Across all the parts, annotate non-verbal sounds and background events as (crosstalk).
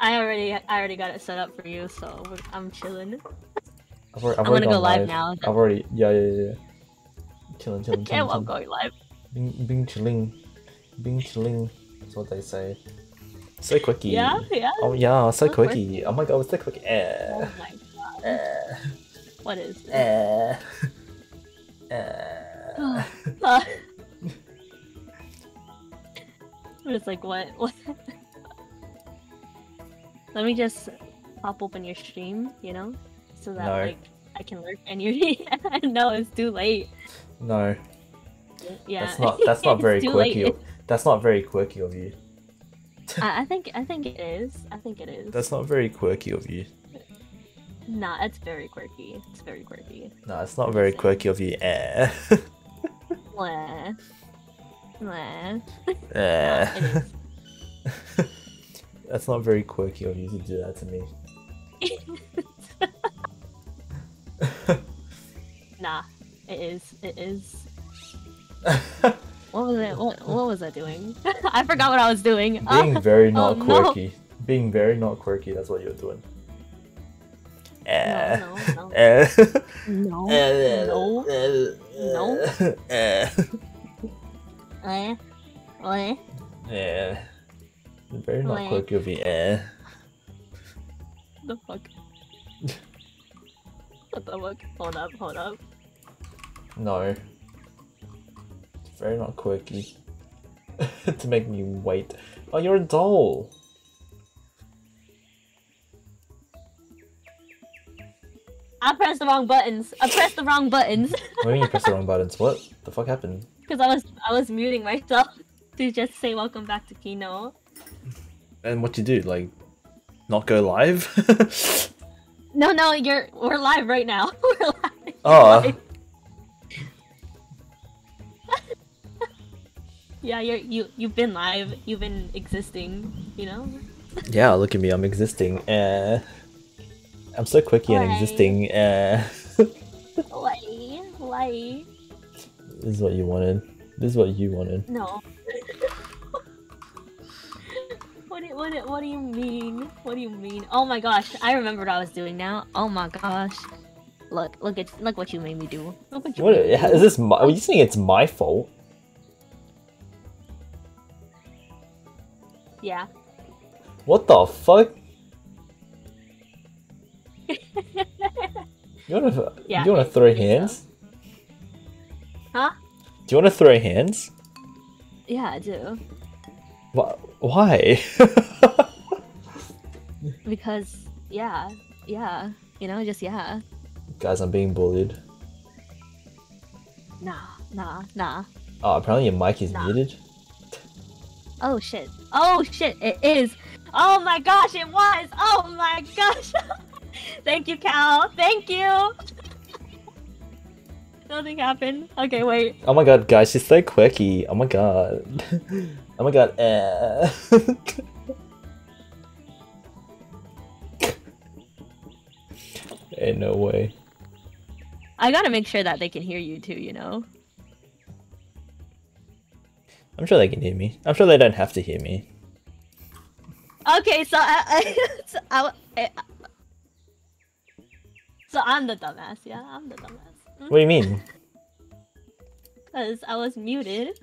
I already I already got it set up for you, so I'm chilling. I've already, I've I'm gonna go gone live now. I've already. Yeah, yeah, yeah. Chilling, chilling, Yeah, well, I'm going live. Bing, bing, chilling. Bing, chilling. That's what they say. So quickie. Yeah, yeah. Oh yeah, so So quick. quickie. Oh my god, it's so quick. Eh. Oh my god. Eh. What is this? Eh. (sighs) Eh. Uh, it's like what? What? Let me just pop open your stream, you know, so that No. like I can lurk and you. (laughs) no, it's too late. No, Yeah, that's not. That's not (laughs) very quirky. Of, that's not very quirky of you. (laughs) I, I think I think it is. I think it is. That's not very quirky of you. Nah, it's very quirky. It's very quirky. No, it's not very quirky of you. Eh. Eh. is. That's not very quirky of you to do that to me. (laughs) Nah, it is. It is. (laughs) What was it? What, what was I doing? (laughs) I forgot what I was doing. Being very not oh, no. quirky. Being very not quirky, that's what you're doing. Eh. no, no. Eh. no, Eh. no. No. Eh. Eh? Eh? Very not Wait. quirky of you. Eh. The fuck? (laughs) what the fuck? Hold up, hold up. No. It's very not quirky. (laughs) to make me wait. Oh, you're a doll. I pressed the wrong buttons. I pressed the wrong buttons (laughs) What do you mean you pressed the wrong buttons? What the fuck happened? because I was I was muting myself to just say welcome back to Kino. And what you do? Like, not go live? (laughs) No, no, you're we're live right now. (laughs) we're live. (laughs) Oh. Live. yeah, you're you you've been live. You've been existing. You know. yeah, look at me. I'm existing. Eh. I'm so quirky and existing. Eh. Why? Why? this is what you wanted. This is what you wanted. No. What, do, what, do, what do you mean? What do you mean? Oh my gosh, I remember what I was doing now. Oh my gosh. Look, look at look what you made me do. Look what you What made is this? My, are you saying it's my fault? Yeah. What the fuck? (laughs) you wanna? Yeah, you wanna throw so. hands? Huh? Do you wanna throw hands? Yeah, I do. Wh- Why? (laughs) Because yeah, yeah. You know, just yeah. Guys, I'm being bullied. Nah, nah, nah. Oh, apparently your mic is Nah. muted. Oh shit. Oh shit, it is. Oh my gosh, it was. Oh my gosh. (laughs) Thank you, Cal. Thank you. (laughs) Nothing happened. Okay, wait. Oh my god, guys, she's so quirky. Oh my god. Oh my god. Eh. (laughs) Ain't no way. I gotta make sure that they can hear you too, you know? I'm sure they can hear me. I'm sure they don't have to hear me. Okay, so I, uh, I, (laughs) so, I, I- so I'm the dumbass, yeah? I'm the dumbass. What do you mean? (laughs) Because I was muted.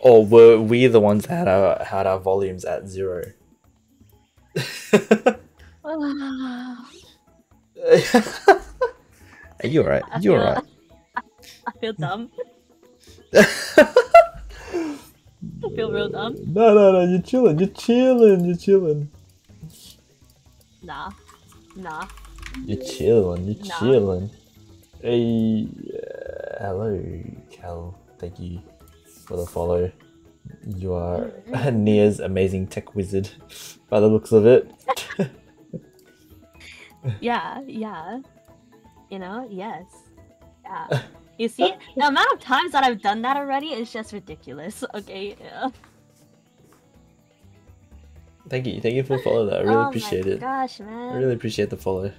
Or were we the ones that had our had our volumes at zero? I (laughs) Are you alright? You feel- alright? I feel dumb. (laughs) I feel real dumb. No, no, no, you're chilling, you're chilling, you're chilling. Nah. Nah. You're chilling, you're Nah. chilling. Hey, uh, hello, Cal. Thank you for the follow. You are (laughs) Nia's amazing tech wizard by the looks of it. (laughs) Yeah, yeah. You know, yes. Yeah. (laughs) You see, the amount of times that I've done that already is just ridiculous. Okay. Yeah. Thank you, thank you for the follow. That I really oh appreciate my it. Gosh, man. I really appreciate the follow.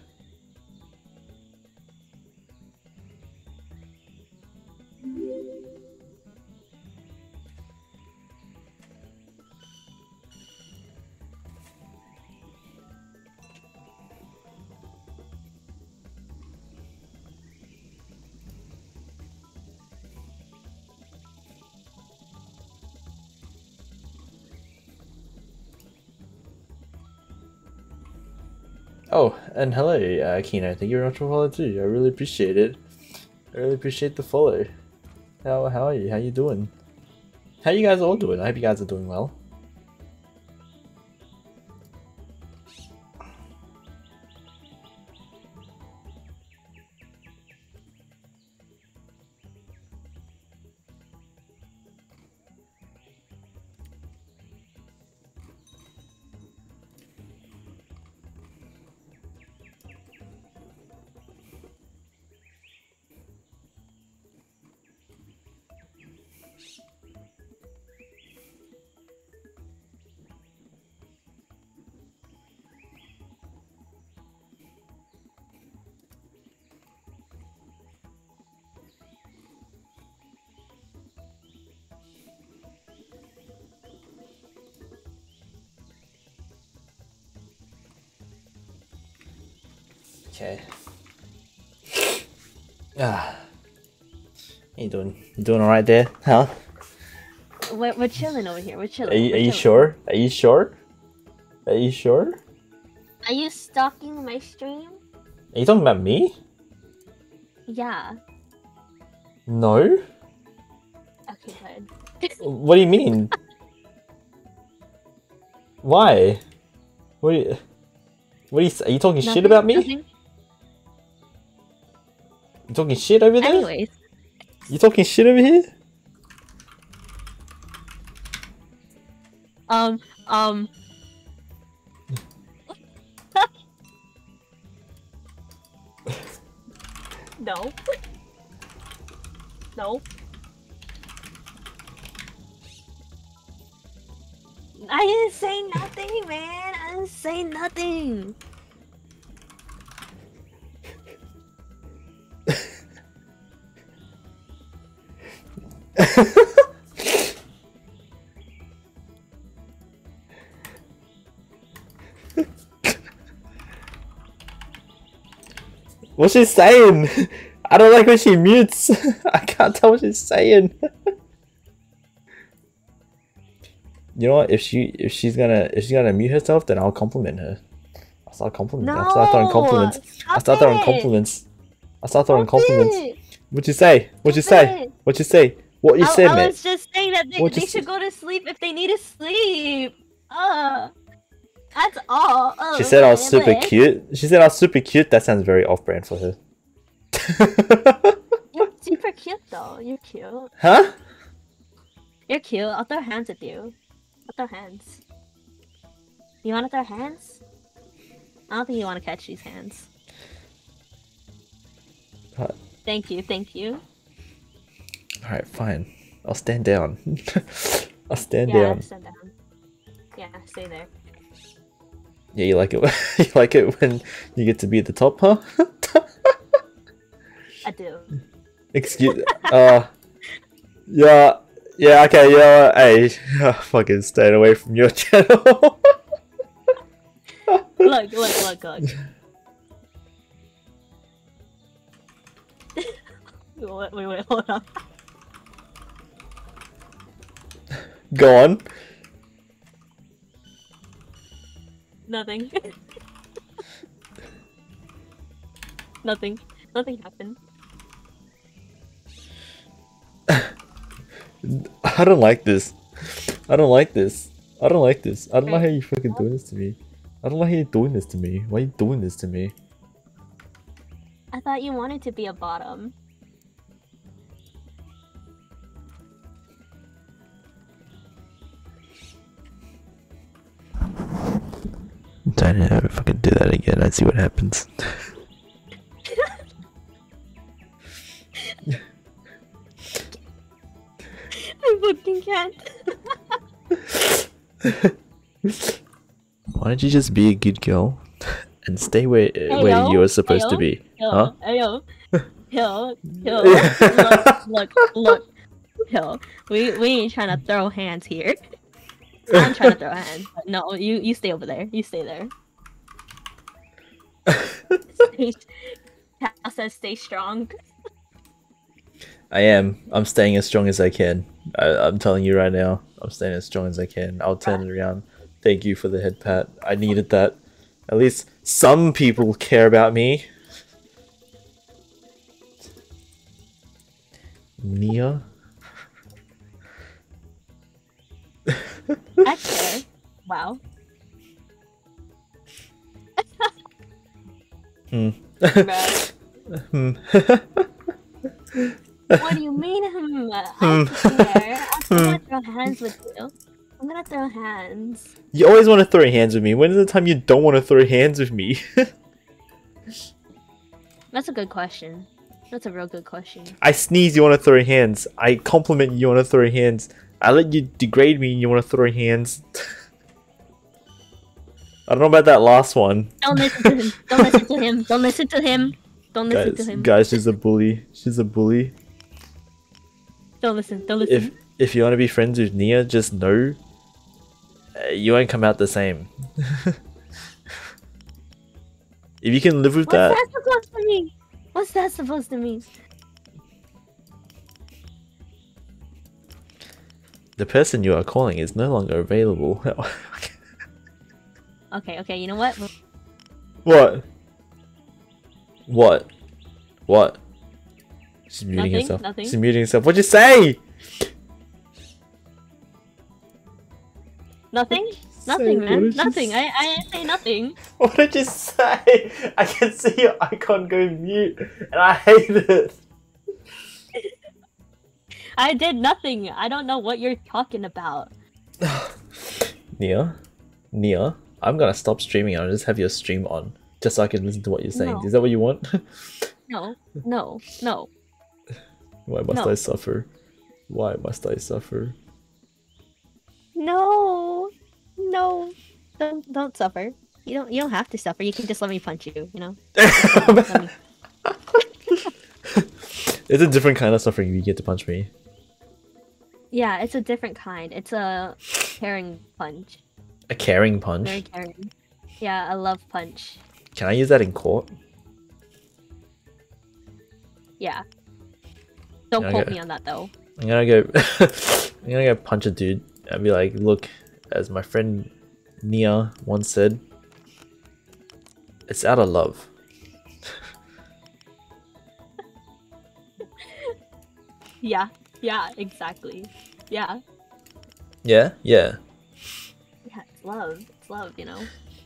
Oh, and hello, uh, Kino. Thank you very much for follow too. I really appreciate it. I really appreciate the follow. How how are you? How you doing? How you guys all doing? I hope you guys are doing well. Doing? You alright there? Huh? We're, we're chilling over here. We're chilling. Are you, we're you sure? Are you sure? Are you sure? Are you stalking my stream? Are you talking about me? Yeah. No? Okay, good. What do you mean? Why? What are you, what are you, are you talking shit about me? nothing. You talking shit over there? Anyways, You talking shit over here? um, um. (laughs) no. No. I didn't say nothing, man. I didn't say nothing. (laughs) What's she saying? I don't like when she mutes. (laughs) I can't tell what she's saying. you know what? If she if she's gonna if she's gonna mute herself, then I'll compliment her. I'll start complimenting. No, I'll start throwing compliments. I'll start throwing compliments. I'll start throwing compliments. What'd you say? What'd you say? What'd you say? What you I, said, I mate? was just saying that they, they should go to sleep if they need to sleep. Uh, that's all. Uh, She said I was super bleh. cute. She said I was super cute. That sounds very off-brand for her. You're (laughs) super cute though. You're cute. huh? You're cute. I'll throw hands with you. I'll throw hands. You want to throw hands? I don't think you want to catch these hands. Thank you. Thank you. All right, fine. I'll stand down. (laughs) I'll stand yeah, down. stand down. Yeah, stay there. Yeah, you like it. (laughs) you like it when you get to be at the top, huh? (laughs) I do. Excuse. Uh. Yeah. Yeah. Okay. Yeah. Hey. fucking staying away from your channel. Look, look, look, look. wait, wait, wait, hold on. Go on. Nothing. (laughs) Nothing. Nothing happened. (laughs) I don't like this. I don't like this. I don't like this. I don't like how you fucking doing this to me. I don't like how you're doing this to me. Why are you doing this to me? I thought you wanted to be a bottom. Don't ever fucking do that again. I see what happens. (laughs) I fucking can't. Why don't you just be a good girl and stay where where Heyo, you are supposed to be? Yo, Huh? yo, yo, yo. look, look, look. Yo, we we ain't trying to throw hands here. (laughs) I'm trying to throw hands. But no, you you stay over there. You stay there. (laughs) Stay, Cal says stay strong. I am. I'm staying as strong as I can. I, I'm telling you right now. I'm staying as strong as I can. I'll turn it around. Thank you for the head pat. I needed that. At least some people care about me. Nia? (laughs) I care. Wow. Hmm. Hmm. What do you mean? Hmm. I care. I'm (laughs) gonna throw hands with you. I'm gonna throw hands. you always want to throw hands with me. When is the time you don't want to throw hands with me? (laughs) That's a good question. That's a real good question. I sneeze, you want to throw hands. I compliment you, you want to throw hands. I let you degrade me, and you want to throw hands. I don't know about that last one. Don't listen to him. Don't listen to him. Don't listen to him. Don't listen Guys, to him. guys, she's a bully. She's a bully. Don't listen. Don't listen. If if you want to be friends with Nia, just know uh, you won't come out the same. (laughs) if you can live with What's that, What's that supposed to mean? What's that supposed to mean? The person you are calling is no longer available. (laughs) Okay, okay. You know what? what? What? What? She's muting Nothing, herself. nothing. She's muting herself. What'd you say? Nothing. Nothing, what man. Nothing. I I say nothing. What did you say? (laughs) I can see your icon go mute, and I hate it. I did nothing. I don't know what you're talking about. (sighs) Nia, Nia, I'm gonna stop streaming. I'll just have your stream on, just so I can listen to what you're saying. No. Is that what you want? No, no, no. (laughs) Why must No. I suffer? Why must I suffer? No, no, don't don't suffer. You don't you don't have to suffer. You can just let me punch you. You know. (laughs) It's a different kind of suffering if you get to punch me. Yeah, it's a different kind. It's a caring punch. A caring punch. Very caring. Yeah, a love punch. Can I use that in court? Yeah. Don't quote get- me on that though. I'm gonna go. (laughs) I'm gonna go punch a dude and be like, "Look, as my friend Nia once said, it's out of love." (laughs) Yeah, yeah, exactly. Yeah, Yeah, yeah, yeah. It's love. It's love. You know.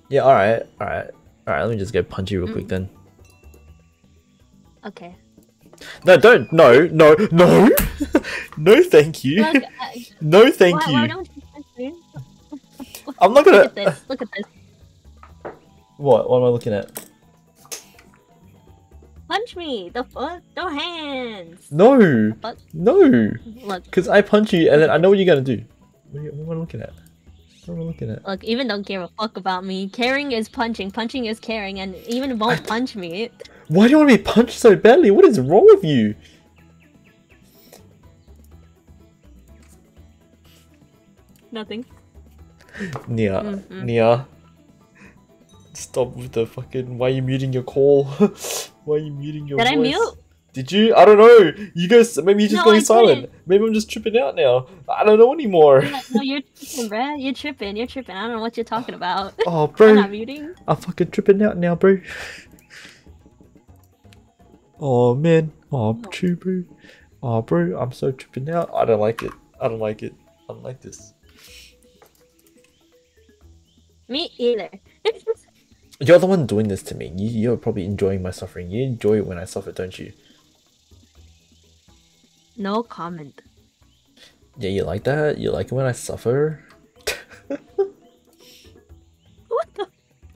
yeah. All right, all right, all right. Let me just go punch you real quick mm. then. Okay. No, don't. No, no, no, (laughs) no. Thank you. Look, I- No, thank why, you. why don't you punch me? I'm not gonna. Look at this. Look at this. What? What am I looking at? Punch me. The fuck? No hands. No, no. Look, Because I punch you and then I know what you're gonna do. What, are you, what am I looking at? What am I looking at? look. Even don't give a fuck about me. Caring is punching. Punching is caring, and even won't punch me. Why do you want to be punched so badly? What is wrong with you? Nothing. Nia, Mhm. Nia. Stop with the fucking. Why are you muting your call? (laughs) Why are you muting your Did I voice? mute? Did you? I don't know. You guys, maybe you're just No, going I silent. didn't. Maybe I'm just tripping out now. I don't know anymore. Yeah, no, you're tripping, bruh. You're tripping. You're tripping. I don't know what you're talking about. (laughs) Oh, I'm bro. not muting. I'm fucking tripping out now, bro. (laughs) Oh man, oh true, bro. Oh, bro, I'm so tripping out. I don't like it. I don't like it. I don't like this. Me either. (laughs) You're the one doing this to me. You, you're probably enjoying my suffering. You enjoy it when I suffer, don't you? no comment. Yeah, you like that. You like it when I suffer. What the?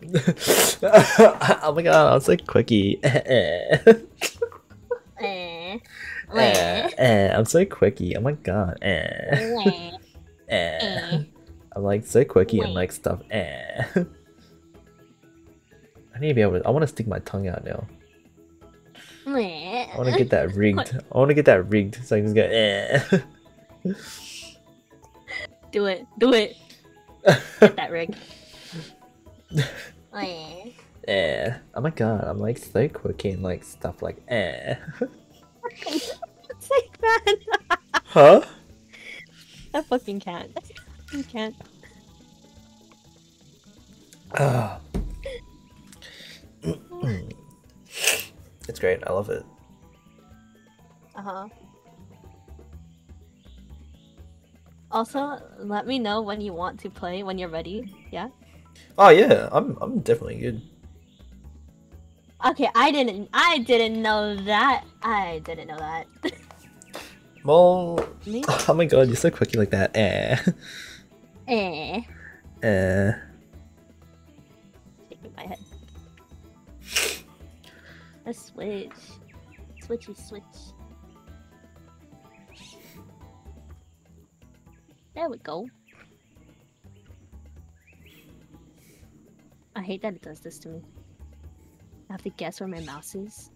(laughs) oh my god, I'm so quickie. (laughs) Eh. Eh, Eh. eh, I'm so quickie. Oh my god. Eh. (laughs) Eh. Eh. I'm like so quirky and like stuff. Eh. I need to be able to. I want to stick my tongue out now. I want to get that (laughs) rigged. I want to get that rigged so I can just go. Eh. (laughs) Do it. Do it. Get that rig. Eh. (laughs) eh. Oh my god, I'm like so quirky and like stuff like. Eh. Say that. Huh? I fucking can't. I can't. Ah. It's great. I love it. Uh huh. Also, let me know when you want to play when you're ready. Yeah. Oh yeah, I'm I'm definitely good. Okay, I didn't. I didn't know that. I didn't know that. (laughs) Well, Me? (laughs) oh my god, you're so quirky like that. Eh. eh. Eh. Shaking my head. Let's switch. Switchy switch. There we go. I hate that it does this to me. I have to guess where my mouse is.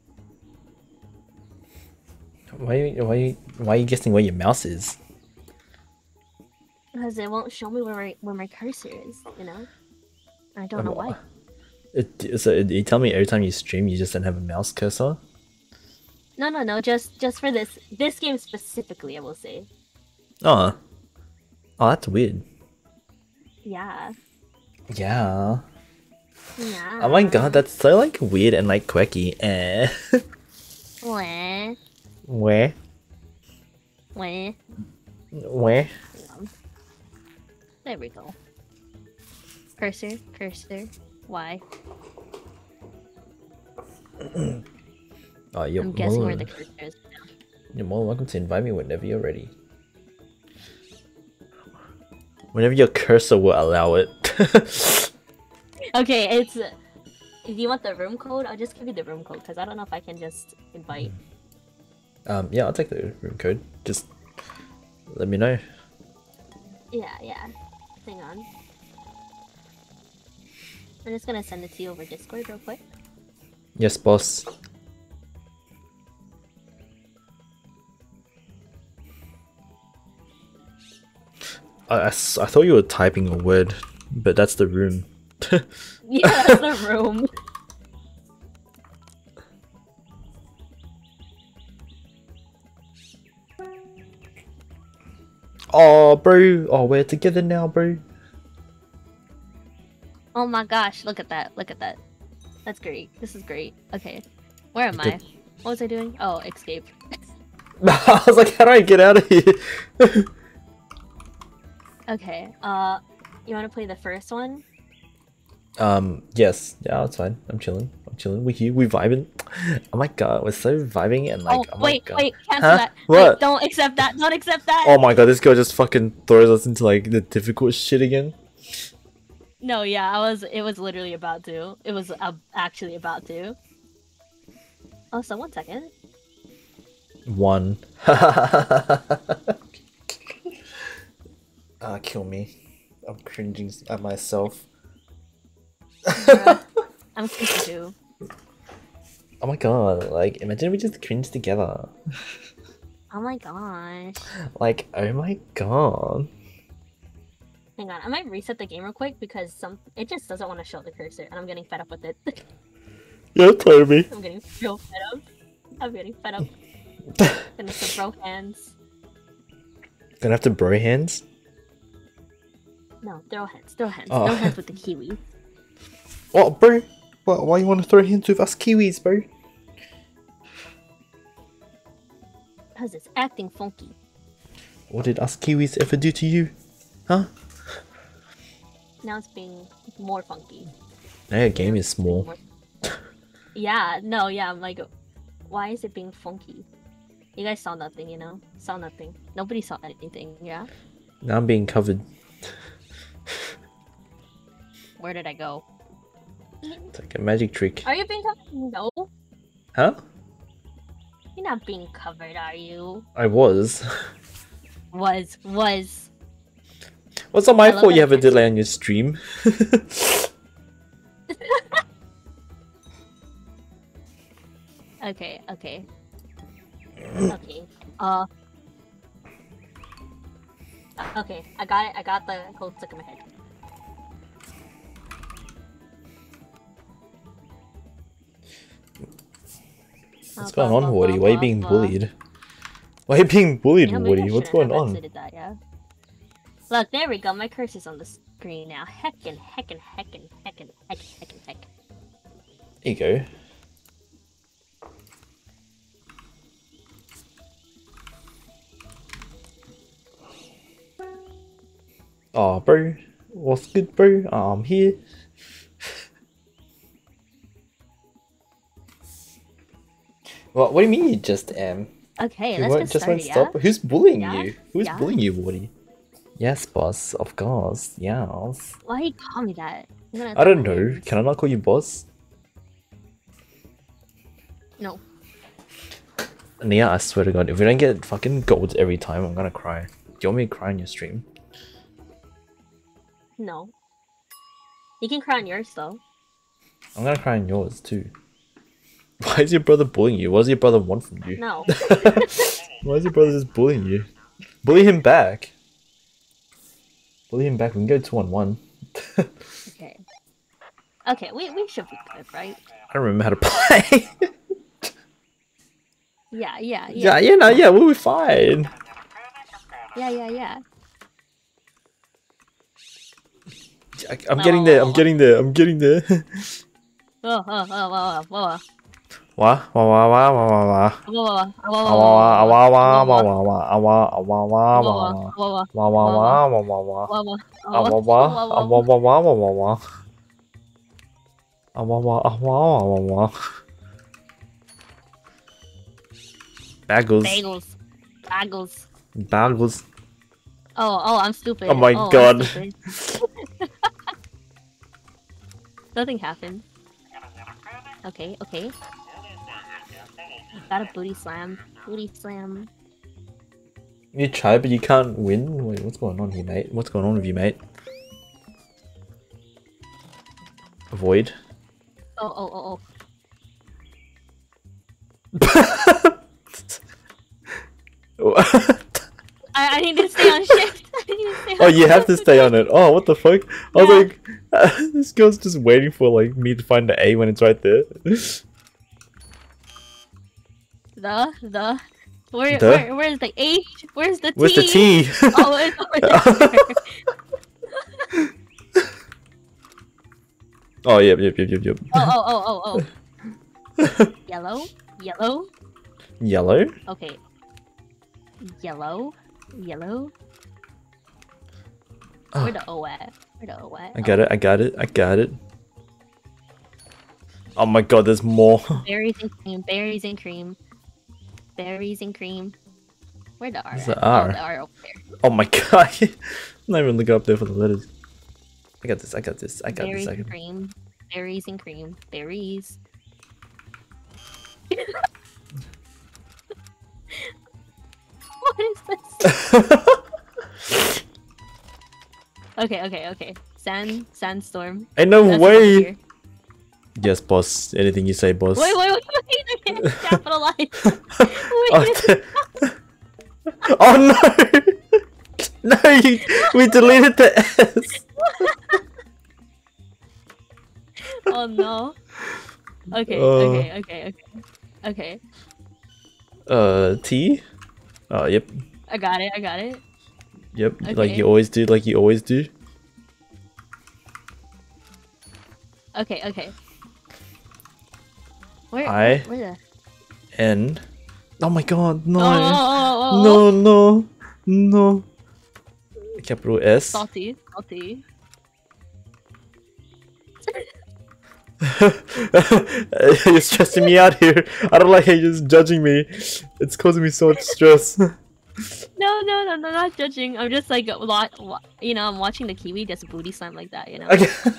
Why you- why you- why are you guessing where your mouse is? Because it won't show me where my, where my cursor is, you know? I don't know why. It, so you tell me every time you stream you just don't have a mouse cursor? No, no, no, just just for this this game specifically, I will say. Oh. Oh, that's weird. Yeah. Yeah. Yeah. Oh my god, that's so like weird and like quirky. Eh. Wah, Where? wah. Where? There we go. Cursor, cursor. Why? (clears throat) Oh, you're I'm guessing more, where the cursor is now. You're more than welcome to invite me whenever you're ready. Whenever your cursor will allow it. (laughs) Okay, it's. If you want the room code, I'll just give you the room code because I don't know if I can just invite. um, yeah, I'll take the room code. Just let me know. Yeah, yeah. Hang on. I'm just gonna send it to you over Discord real quick. Yes, boss. I I thought you were typing a word, but that's the room. (laughs) Yeah, that's the room. Oh, bro. Oh, we're together now, bro. Oh my gosh, look at that. Look at that. That's great. This is great. Okay. Where am I? What was I doing? Oh, escape. (laughs) I was like, how do I get out of here? (laughs) Okay. Uh, you want to play the first one? um, yes. Yeah, that's fine. I'm chilling. I'm chilling. We here. We vibing. Oh my god, we're so vibing and like. oh, Oh, wait, wait, cancel Huh? that. What? Wait, don't accept that. Don't accept that. Oh my god, this girl just fucking throws us into like the difficult shit again. No, yeah, I was. It was literally about to. It was uh, actually about to. Oh, so one second. One. (laughs) Ah, kill me. I'm cringing at myself. Bruh. (laughs) I'm crazy too. Oh my god, like, imagine we just cringe together. Oh my gosh. Like, oh my god. Hang on, I might reset the game real quick because some it just doesn't want to show the cursor, and I'm getting fed up with it. (laughs) Yeah, play me. I'm getting real fed up. I'm getting fed up. (laughs) Gonna some bro hands. Gonna have to bro hands? No, throw hands. Throw hands. Oh. Throw hands with the kiwi. (laughs) What, bro? What, why you want to throw hands with us Kiwis, bro? Because it's acting funky. What did us Kiwis ever do to you? Huh? Now it's being more funky. Now your game is small. (laughs) Yeah, no, yeah, I'm like, why is it being funky? You guys saw nothing, you know? Saw nothing. Nobody saw anything, yeah? Now I'm being covered. Where did I go? It's like a magic trick. Are you being covered? No. Huh? You're not being covered, are you? I was. Was, was. What's not my love fault you have a delay on your stream? (laughs) Okay, okay. Okay. Uh. Okay, I got it. I got the cold stuck in my head. What's going on, Woody? Why are you being bullied? Why are you being bullied, Woody? What's going on? Look, there we go. My curse is on the screen now. Heckin', heckin', heckin', heckin', heckin', heckin', heckin'. There you go. Oh, bro. What's good, bro? Oh, I'm here. (laughs) well, what do you mean you just am? Um, okay, let's get just started, stop. Who's bullying yeah? you? Who's yeah? bullying you, Woody? Yes, boss. Of course. Yes. Why do you call me that? I don't know. hands. Can I not call you boss? No. Nia, I swear to God, if we don't get fucking gold every time, I'm gonna cry. Do you want me to cry on your stream? No. You can cry on yours though. I'm gonna cry on yours too. (laughs) Why is your brother bullying you? What does your brother want from you? No. (laughs) Why is your brother just bullying you? Bully him back. Bully him back. We can go two on one. okay. Okay, we, we should be good, right? I don't remember how to play. Yeah, yeah, yeah. yeah, yeah, no, yeah, we'll be fine. Yeah, yeah, yeah. I, I'm getting there. I'm getting there. I'm getting there. Oh, oh, oh, oh, oh, oh, wah wah wah wah. oh, oh, oh, Awa oh, wah oh, wah oh, wah wah awa awa wah wah oh, wah oh, wah wah wah wah wah wah. oh, oh, oh, Awa oh, wah oh, awa wah wah wah wah wah. Awa wah awa wah wah wah. Bagels. Bagels. Bagels. Bagels. Oh, oh, I'm stupid. Oh my God. Nothing happened. Okay, okay. Got a booty slam. Booty slam. You try, but you can't win. Wait, what's going on here, mate? What's going on with you, mate? Avoid. Oh, oh, oh, oh. (laughs) I, I need to stay on shift. (laughs) I need to stay oh, on oh, you have to stay on it. Oh, what the fuck? I was Yeah. like, (laughs) this girl's just waiting for like me to find the A when it's right there. The, the. Where, The? where, where's the H? Where's the T? Where's the T? (laughs) Oh, it's over there. (laughs) oh, yep, yep, yep, yep, yep. oh, oh, oh, oh, oh. (laughs) Yellow? Yellow? Yellow. Okay. Yellow? Yellow? Oh, Where the O at? Where the O at? I got it. I got it. I got it. Oh my god, there's more. Oh, berries and cream. Berries and cream. Berries and cream. Where the R? Where's the R? Oh, the R over there. Oh my (laughs) god. I'm not even looking up there for the letters. I got this. I got this. I got Berries this. I and cream. Berries and cream. Berries. (laughs) what is this? (laughs) Okay, okay, okay. Sand, sandstorm. Ain't no That's way. Yes, boss. Anything you say, boss. Wait, wait, wait, wait. Capitalize. oh, (laughs) Wait. d- (laughs) oh no! (laughs) no, you, we deleted the S. oh no. Okay, Uh. okay, okay, okay. Okay. Uh, T. Oh, yep, I got it, I got it. yep. Like you always do. Like you always do. Okay, okay. Where, I- where the N. Oh my god, no. Oh, oh, oh, oh, oh, No, no, no. Capital S. Salty, salty. (laughs) you're stressing me out here. I don't like how you're just judging me. It's causing me so much stress. (laughs) No, no, no, no, not judging. I'm just like, you know, I'm watching the kiwi just booty slam like that, you know. okay. (laughs)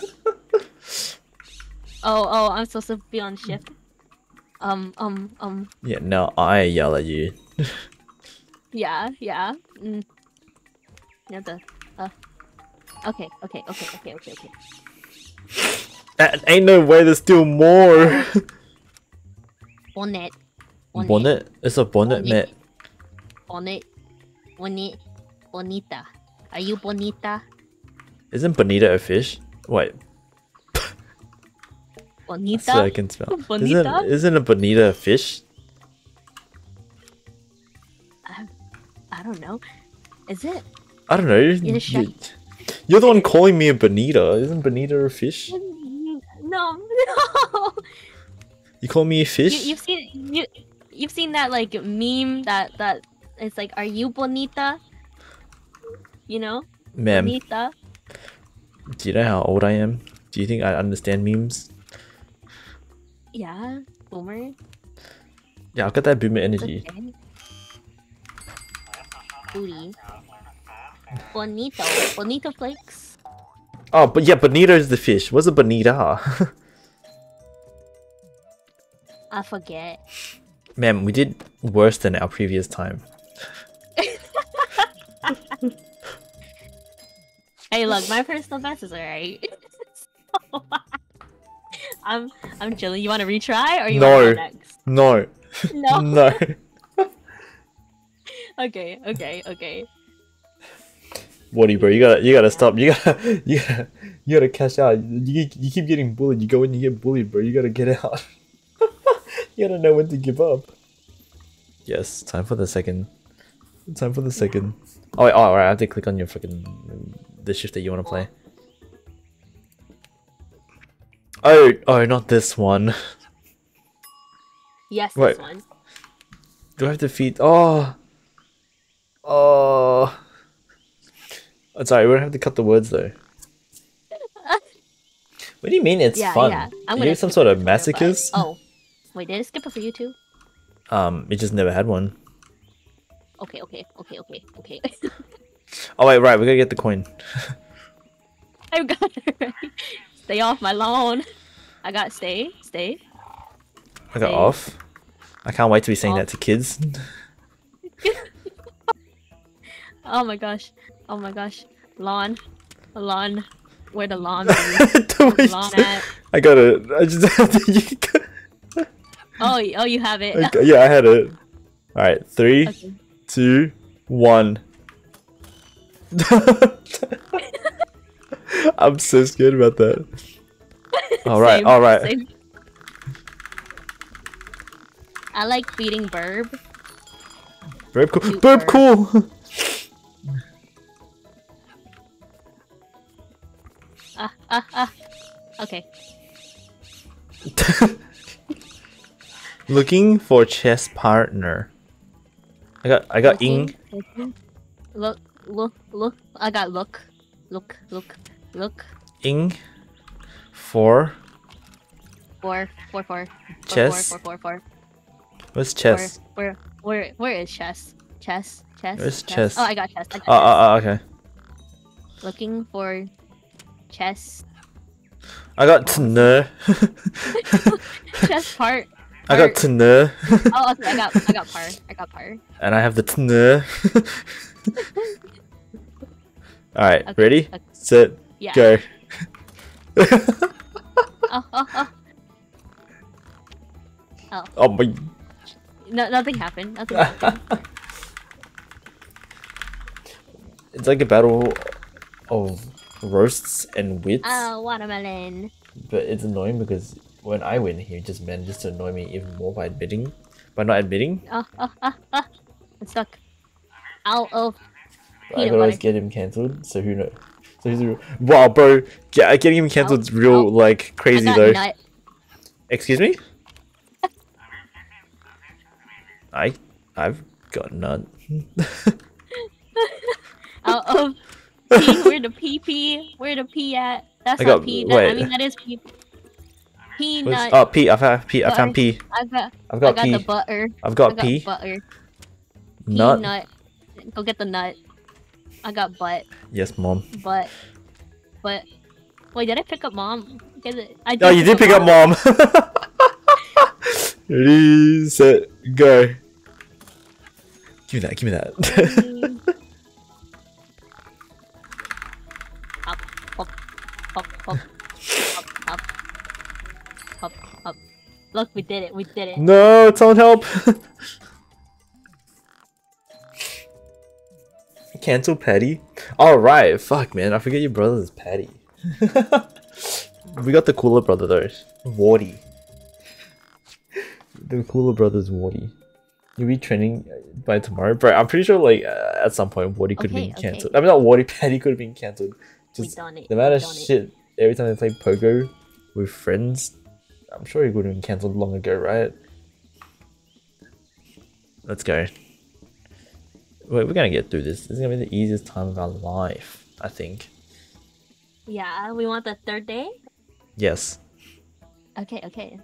Oh, oh, I'm supposed to be on shift. Um, um, um. yeah, now I yell at you. Yeah, yeah. Mm. Yeah, the. Uh. Okay, okay, okay, okay, okay, okay. Uh, ain't no way there's still more. Bonnet. bonnet? It's a bonnet, Bonnet. mate. Bonnet. Bonnet. Bonita. Are you bonita? Isn't bonita a fish? Wait, so I can spell. (laughs) Bonita? Isn't, isn't a bonita a fish? I don't know. Is it? I don't know. You're the You, you're the one calling me a bonita. Isn't bonita a fish? No, (laughs) no. You call me a You, fish? you've seen you, you've seen that like meme that that it's like, "Are you bonita?" You know, Ma'am, Bonita. do you know how old I am? Do you think I understand memes? Yeah. Boomer. Yeah, I've got that boomer energy. okay. Booty. Bonito. Bonito flakes. Oh, but yeah, bonito is the fish. What's a bonita? (laughs) I forget. Ma'am, we did worse than our previous time. (laughs) Hey, look, my personal best is alright. (laughs) So, I'm I'm chilling. You want to retry or you No. want to go next? No, (laughs) No. no. (laughs) Okay. Okay. Okay. Woody, bro, you gotta, you gotta stop. You gotta, (laughs) you gotta, you gotta cash out. You, you keep getting bullied. You go in, you get bullied, bro. You gotta get out. you gotta know when to give up. Yes, time for the second. Time for the second. Oh, wait, oh, alright. I have to click on your freaking the shift that you want to play. Oh, oh, not this one. Yes, Wait. this one. Do I have to feed? Oh, oh. Oh, sorry, we don't have to cut the words though. (laughs) What do you mean it's yeah, fun? yeah. I'm Are you some sort of but- masochist? Oh, wait, did it skip it for you too? Um, it just never had one. Okay, okay, okay, okay, okay. (laughs) Oh wait, right, we gotta get the coin. (laughs) I got it. Right. Stay off my lawn. I got stay, stay. I got Hey. off. I can't wait to be saying that to kids. (laughs) Oh my gosh. Oh my gosh. Lawn. Lawn. Where the lawn? (laughs) The lawn at? I got it. I just (laughs) have to. You Oh, oh, you have it. Okay, yeah, I had it. All right, three, Okay. two, one. (laughs) I'm so scared about that. (laughs) All right, Same, all right. same. I like feeding burb. Burb cool. Burp bird. cool. Ah, ah, ah. Okay. (laughs) Looking for chess partner. I got I got Ing. Looking, looking. Look, look, look. I got look. Look, look, look. Ing for Four, four, Four. four. Four, Chess? Four, four, four, four. what's chess? Where, where, where, where is chess? Chess, chess. Where's chess? Oh, I got chess. I got Oh, chess. oh, oh, okay. Looking for chess. I got tner. chess (laughs) part. I got part. tner. Oh, okay. I got, I got par. I got par. (laughs) and I have the tner. (laughs) All right, Okay, ready, okay. set, Yeah. go. Oh, oh, oh. Oh, oh my! no, nothing happened. Nothing happened. (laughs) it's like a battle of roasts and wits, oh, watermelon. but it's annoying because when I win, he just manages to annoy me even more by admitting, by not admitting. (laughs) Oh, oh, oh, oh. I'm stuck. Out of I could always get him cancelled. So who knows? So he's real... wow, bro. Get, getting him cancelled is oh, real oh. like crazy got though. nut. Excuse me. (laughs) I I've got none. (laughs) Out of. Where the P P? Where the P at? That's I not got- P. That, I mean that is P. What's- Peanut. oh, P. I found P. I found P. I've got. I've got, I got got the butter. I've I got got P. butter. Nut. Peanut. Go get the nut. I got butt. Yes, mom. But. But. Wait, did I pick up mom? It- I Oh, you did pick up mom. (laughs) Ready, set, go. Give me that. Give me that. Look, we did it. We did it. no, don't help. (laughs) Cancel Patty. All right, fuck man, I forget your brother is Patty. (laughs) we got the cooler brother though, Wardy. The cooler brother is Wardy. You'll be training by tomorrow, bro. I'm pretty sure like uh, at some point Wardy could Okay, have been okay. cancelled. I mean, not Wardy, (laughs) Patty could have been cancelled. We Just done it. the amount of done it. shit every time they play Pogo with friends, I'm sure he would have been cancelled long ago, right? Let's go. Wait, we're gonna get through this. This is gonna be the easiest time of our life. I think. Yeah, we want the third day. Yes. Okay, okay.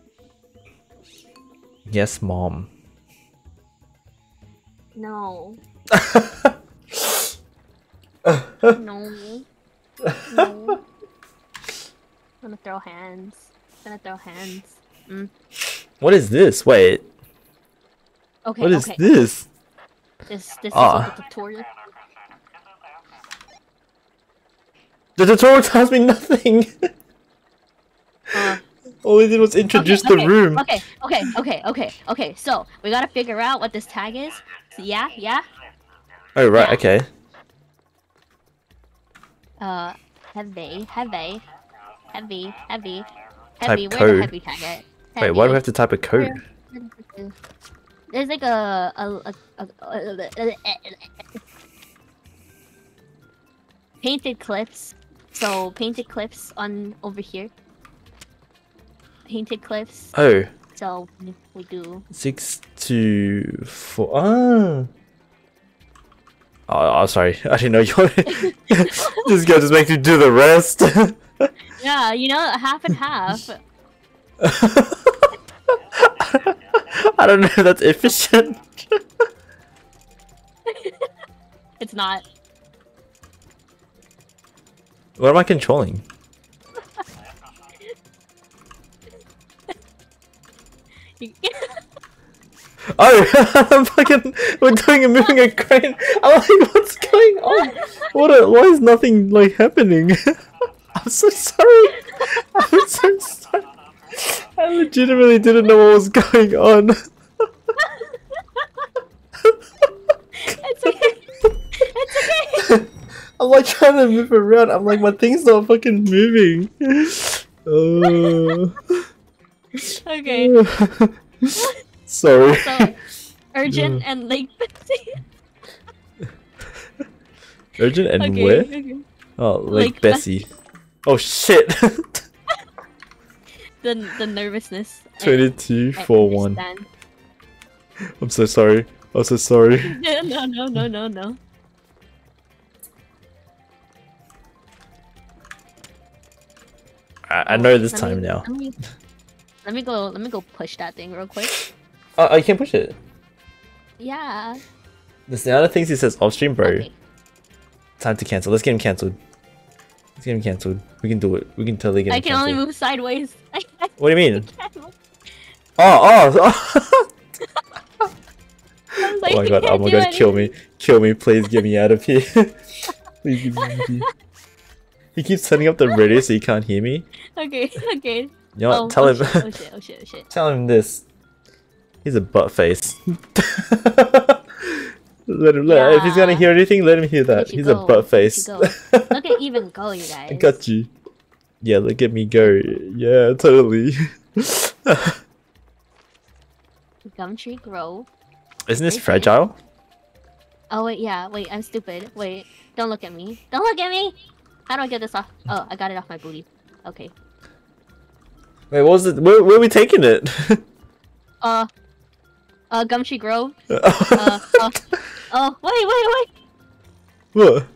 Yes, mom. No. (laughs) no. (laughs) No. I'm gonna throw hands. gonna throw hands. Mm. What is this? Wait. Okay. What is okay. this? This this Ah. is the tutorial. The tutorial tells me nothing. Uh, All it did was introduce okay, the room. Okay, okay, okay, okay, okay. So we gotta figure out what this tag is. So, yeah, yeah. Oh right, Yeah. okay. Uh, heavy, heavy, heavy, heavy, Type heavy. Where's code. the heavy tag at? Wait, why do we have to type a code? There's like a a, a, a, a, painted clips. So painted clips on over here. Painted clips. Oh, So we do. six two four. Ah. Oh, oh, sorry. (laughs) I didn't know you (laughs) this guy just makes you do the rest. (laughs) Yeah, you know, half and half. (laughs) I don't know if that's efficient. (laughs) It's not. What am I controlling? (laughs) Oh, I'm fucking. We're doing a moving a crane. I'm like, what's going on? What? A, why is nothing like happening? I'm so sorry. I'm so sorry. I legitimately didn't know what was going on. it's okay. It's okay. (laughs) I'm like trying to move around. I'm like, my thing's not fucking moving. Oh. Okay. (laughs) sorry. So, urgent and Lake Bessie. Urgent and okay. where? okay. Oh, like Like Bessie. Oh shit. (laughs) The the nervousness. I- 22 I 4 1. understand. I'm so sorry. I'm so sorry. (laughs) No, no, no, no, no, no. I, I know this Let time me- now. Let me, let me go. Let me go push that thing real quick. Oh, oh, you can't push it. Yeah. There's the other things he says off stream, bro. Okay. Time to cancel. Let's get him cancelled. Let's get him cancelled. We can do it. We can totally get I can only move sideways. (laughs) I, I What do you mean? Oh, oh, oh. (laughs) Like, oh my god, oh my god, kill me. Kill me, please get me out of here. please (laughs) get me out of here. He keeps turning up the radio so he can't hear me. Okay, okay. You know what? oh, Tell oh, him. Shit, oh shit! Oh shit! Oh shit! Tell him this. He's a butt face. Let him. Let, If he's gonna hear anything, let him hear that. you He's a go, butt face. at Look at even go, (laughs) you guys. I got you. Yeah, look at me go. Yeah, totally. (laughs) Gumtree Grove. Isn't this fragile? Oh wait, yeah. Wait, I'm stupid. Wait, don't look at me. Don't look at me. How do I get this off? Oh, I got it off my booty. Okay. Wait, what was it? Where, where are we taking it? (laughs) Uh. Uh, Gumtree Grove. (laughs) Uh. uh oh, wait, wait, wait. what?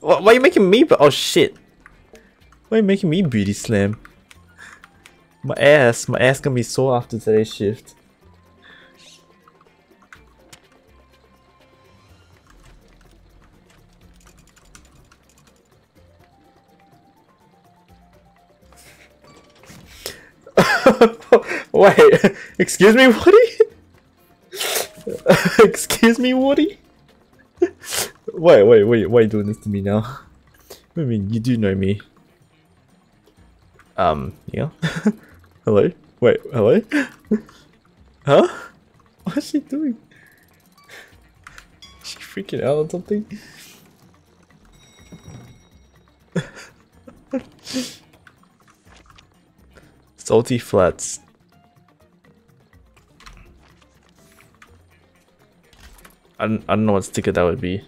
Why, why are you making me? Oh shit! Why are you making me beauty slam? My ass, my ass gonna be sore after today's shift. (laughs) Wait, excuse me, Woody? (laughs) excuse me, Woody? (laughs) wait, wait, wait, why are you doing this to me now? I mean, you do know me. Um, yeah? hello? Wait, hello? huh? What's she doing? Is she freaking out or something? Salty Flats. I don't, I don't know what sticker that would be.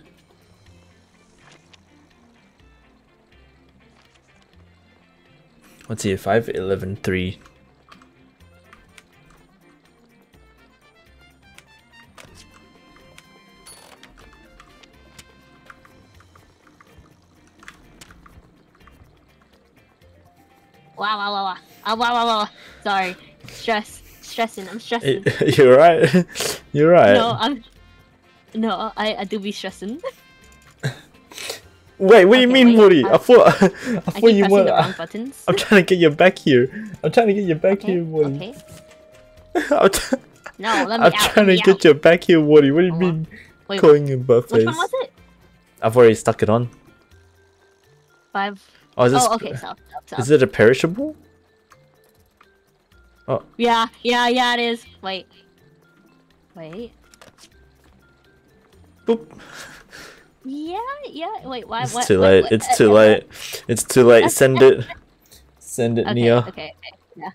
Let's see, 5, 11, 3. Wow, wow, wow, wow. Ah, wow, wow, wow. Sorry. Stress. Stressing. I'm stressing. (laughs) You're right. (laughs) You're right. No, I'm. No, I, I do be stressing. (laughs) Wait, what do you mean, wait, Woody? I I- thought I I thought you were. the wrong buttons. I'm trying to get you back here. I'm trying to get you back okay. here, Woody. Okay. I'm, No, let me I'm out. trying let to me get you back here, Woody. What do you Hold on. mean Wait, calling you butt which one was it? I've already stuck it on. Five. Oh, is this? Oh, okay. Stop. Stop. Stop. Is it a perishable? Yeah, yeah, yeah. It is. Wait. Wait. Boop. Yeah, yeah. Wait. Why? It's what, too what- late. what- It's uh, too uh, late. It's too late. Send it. Send it, Okay. Nia. Okay. Okay. Yeah.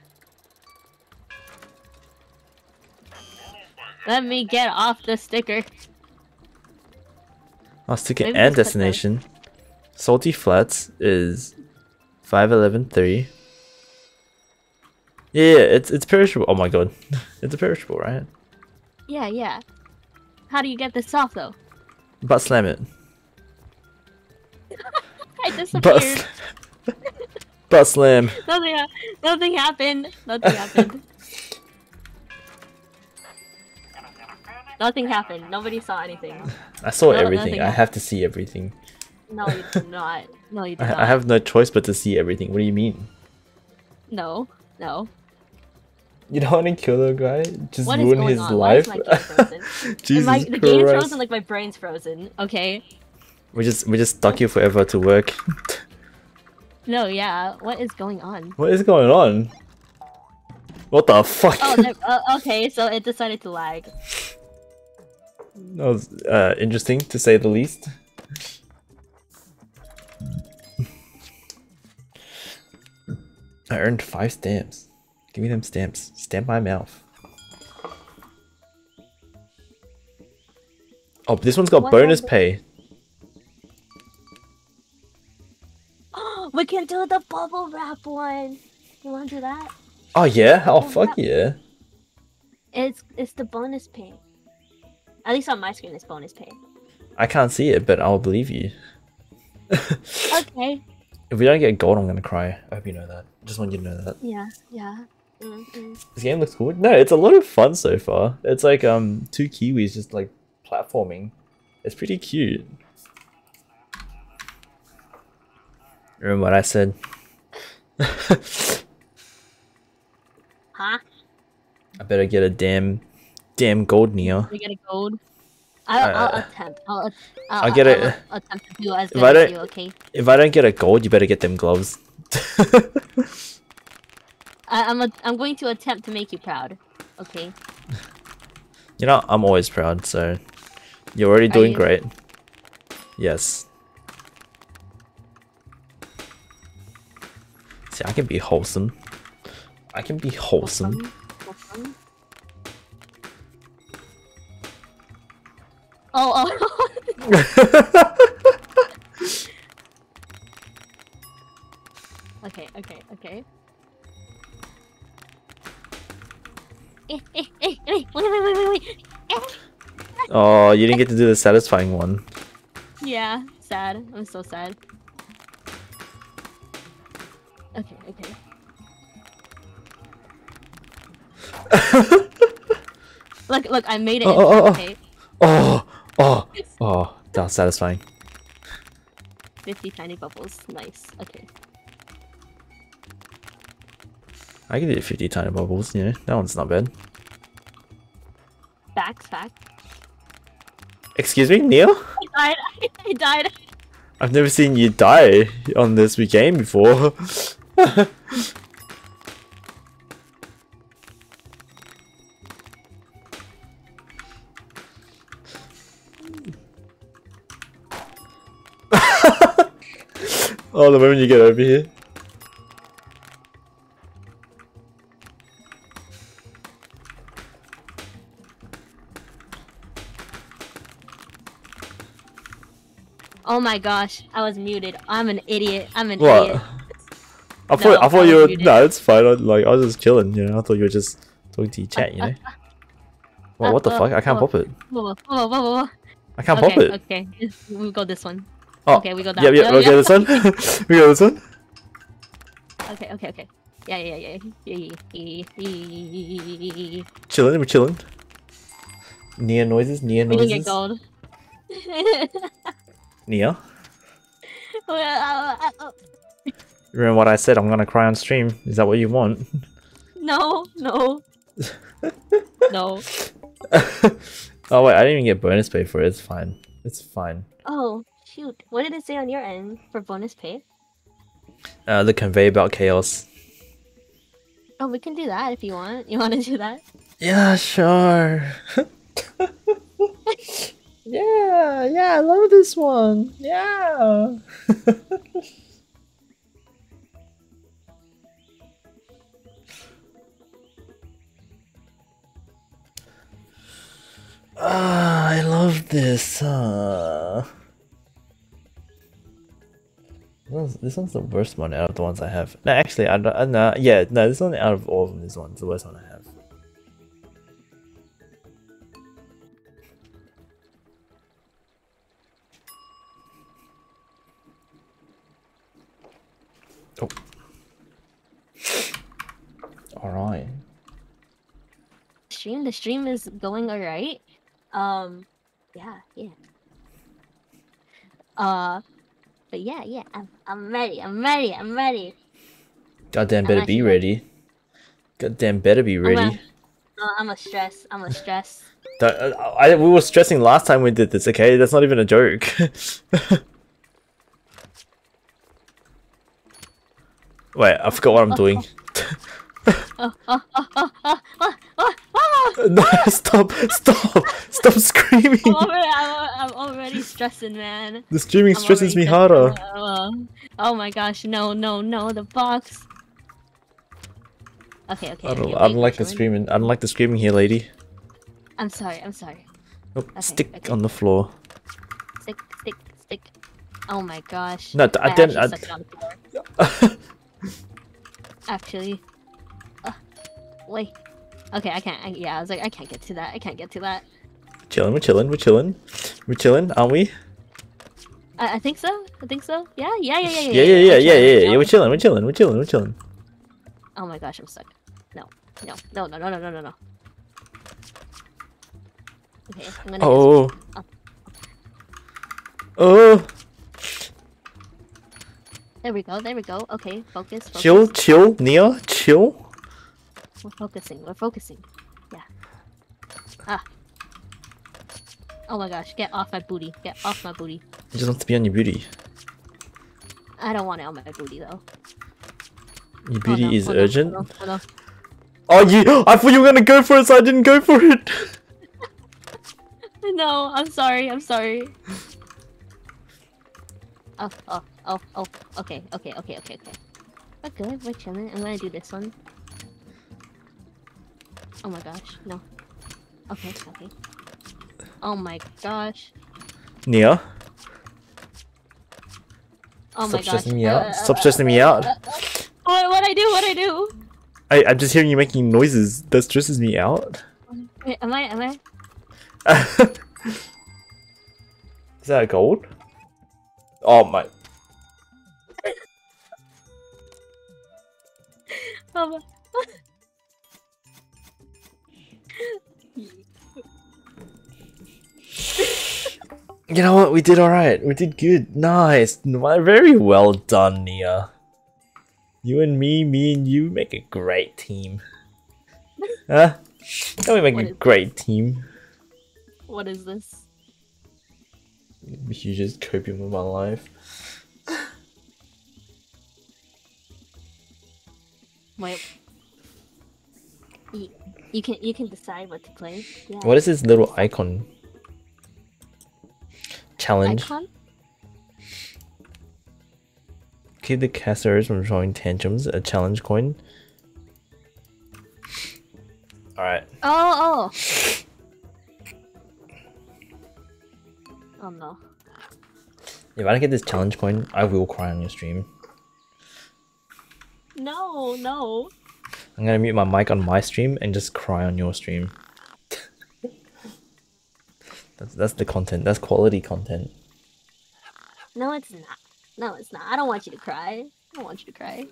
Let me get off the sticker. Oh, Maybe and just put those. destination. Salty Flats is five eleven three. Yeah, yeah, it's it's perishable. Oh my god, (laughs) it's a perishable, right? Yeah, yeah. How do you get this off though? Butt slam it. (laughs) I disappeared. sl- (laughs) butt slam. nothing, ha- nothing happened. Nothing happened. nothing happened. Nobody saw anything. I saw No, everything. I happened. have to see everything. No, you did not. No, you not. I, I have no choice but to see everything. What do you mean? No, no. You don't want to kill the guy? Just What is ruin going his on? Why is life? my game frozen? (laughs) And Jesus my, the game is Christ. frozen like my brain's frozen. Okay. We just we just stuck here forever to work. No, yeah. What is going on? what is going on? What the fuck? Oh, there- uh, (laughs) okay. So it decided to lag. That was uh, interesting to say the least. (laughs) I earned five stamps. Give me them stamps. Stamp my mouth. Oh, this one's got What bonus pay. (gasps) we can do the bubble wrap one. You want to do that? Oh yeah? Oh Oh, fuck yeah. It's it's the bonus pay. At least on my screen, it's bonus pay. I can't see it, but I'll believe you. (laughs) Okay. If we don't get gold, I'm gonna cry. I hope you know that. Just want you to know that. Yeah. Yeah. Mm-hmm. This game looks cool. No, it's a lot of fun so far. It's like um two Kiwis just like platforming. It's pretty cute. Remember what I said? (laughs) Huh? I better get a damn damn gold Neo. We get a gold. I'll, I'll Uh, attempt. I'll, I'll, I'll get it. Attempt to do as If good I as don't- you. Okay. If I don't get a gold, you better get them gloves. (laughs) I, I'm a, I'm going to attempt to make you proud. Okay. (laughs) you know, I'm always proud, so you're already doing you? great. Yes. See, I can be wholesome. I can be wholesome. Wholesome. Oh, oh. (laughs) (laughs) okay, okay, okay. Oh, you didn't get to do the satisfying one. Yeah, sad. I'm so sad. Okay, okay. look, look, I made it. Oh, oh, oh, oh. okay. Oh, oh, oh, that was satisfying. 50 tiny bubbles. Nice. Okay. I can do 50 tiny bubbles, you know, that one's not bad. Facts, fact. Excuse me, Neil? I died. (laughs) I died. I've never seen you die on this game before. (laughs) (laughs) oh, the moment you get over here. My gosh, I was muted. I'm an idiot. I'm an What? idiot. I thought I thought I you were muted. no, it's fine. I, like I was just chilling, you know. I thought you were just talking to your chat, you know. Well, what the uh, fuck? I can't uh, pop it. Whoa, whoa, whoa. I can't okay, pop it. okay. We go this one. Oh, okay, we go that Yeah, yeah. Oh, Okay, this one. (laughs) (laughs) we got this one. Okay, okay. okay. Yeah, yeah, yeah, yeah. yeah, yeah, yeah. Chilling, we're chilling. Nia noises, Nia We didn't get noises. gold. (laughs) Nia? Uh, Remember what I said? I'm gonna cry on stream. Is that what you want? no, no, (laughs) no. (laughs) oh wait, I didn't even get bonus pay for it. It's fine. It's fine. Oh shoot! What did it say on your end for bonus pay? Uh, the conveyor belt chaos. Oh, we can do that if you want. You want to do that? Yeah, sure. (laughs) yeah, yeah, I love this one. Yeah. (laughs) Ah, I love this. Uh... This one's, this one's the worst one out of the ones I have. No, actually, I don't. Uh, no, yeah, no, this one out of all of them, this one's the worst one I have. Alright. Stream. The stream is going alright. Um, yeah, yeah. Uh, but yeah, yeah. I'm, I'm ready. I'm ready. I'm ready. Goddamn I'm better be ready. Goddamn better be ready. gonna- Uh, I'm a stress. I'm a stress. Don't- uh, I, we were stressing last time we did this, okay? That's not even a joke. (laughs) Wait, I forgot what I'm doing. (laughs) no, (laughs) stop, stop, stop screaming. I'm already, I'm, I'm already stressing, man. The streaming I'm stresses me harder. Oh my gosh, no, no, no, the box. Okay, okay. I don't, okay, I don't like the screaming. I don't like the screaming here, lady. I'm sorry, I'm sorry. Oh, Okay, stick okay. on the floor. Stick, stick, stick. Oh my gosh. No, I didn't- I- (laughs) stuck it on the floor. Actually. Uh, wait. Okay, I can't. I, yeah, I was like, I can't get to that. I can't get to that. chilling, we're chilling, we're chilling. We're chilling, aren't we? I, I think so. I think so. Yeah, yeah, yeah, yeah, yeah. Yeah, yeah, yeah, we're yeah, chilling, yeah, yeah. We're chilling. chilling, we're chilling, we're chilling, we're chilling. Oh my gosh, I'm stuck. No, no, no, no, no, no, no, no, no. Okay, I'm gonna. Oh. Oh. There we go. There we go. Okay, focus. focus. Chill, chill, Nia, chill. We're focusing. We're focusing. Yeah. Ah. Oh my gosh! Get off my booty! Get off my booty! He just wants to be on your booty. I don't want it on my booty though. Your Oh, no, is oh, no, urgent. Oh, no, oh, no. Oh, you! I thought you were gonna go for it, so I didn't go for it. (laughs) No, I'm sorry. I'm sorry. (laughs) Oh, oh, oh, oh. Okay, okay, okay, okay, okay. We're good. We're chilling. I'm gonna do this one. Oh my gosh, no. Okay, okay. Oh my gosh. Nia, Oh stop my gosh. stressing me Uh, out. Uh, stop stressing me uh, out. Uh, what? What I do? What I do? I, I'm just hearing you making noises. That stresses me out. Wait, am I? Am I? (laughs) Is that a gold? Oh my. Oh my. You know what? We did alright. We did good. Nice. Very well done, Nia. You and me, me and you make a great team. (laughs) Huh? Don't we make What a great team? What is this? You just coping with my life. Wait. You, you can you can decide what to play. Yeah. What is this little icon? Challenge. Icon? Keep the casters from showing tantrums. A challenge coin. Alright. Oh oh. Oh If I don't get this challenge coin, I will cry on your stream. No no. I'm gonna mute my mic on my stream and just cry on your stream. (laughs) that's that's the content. That's quality content. No, it's not. No, it's not. I don't want you to cry. I don't want you to cry.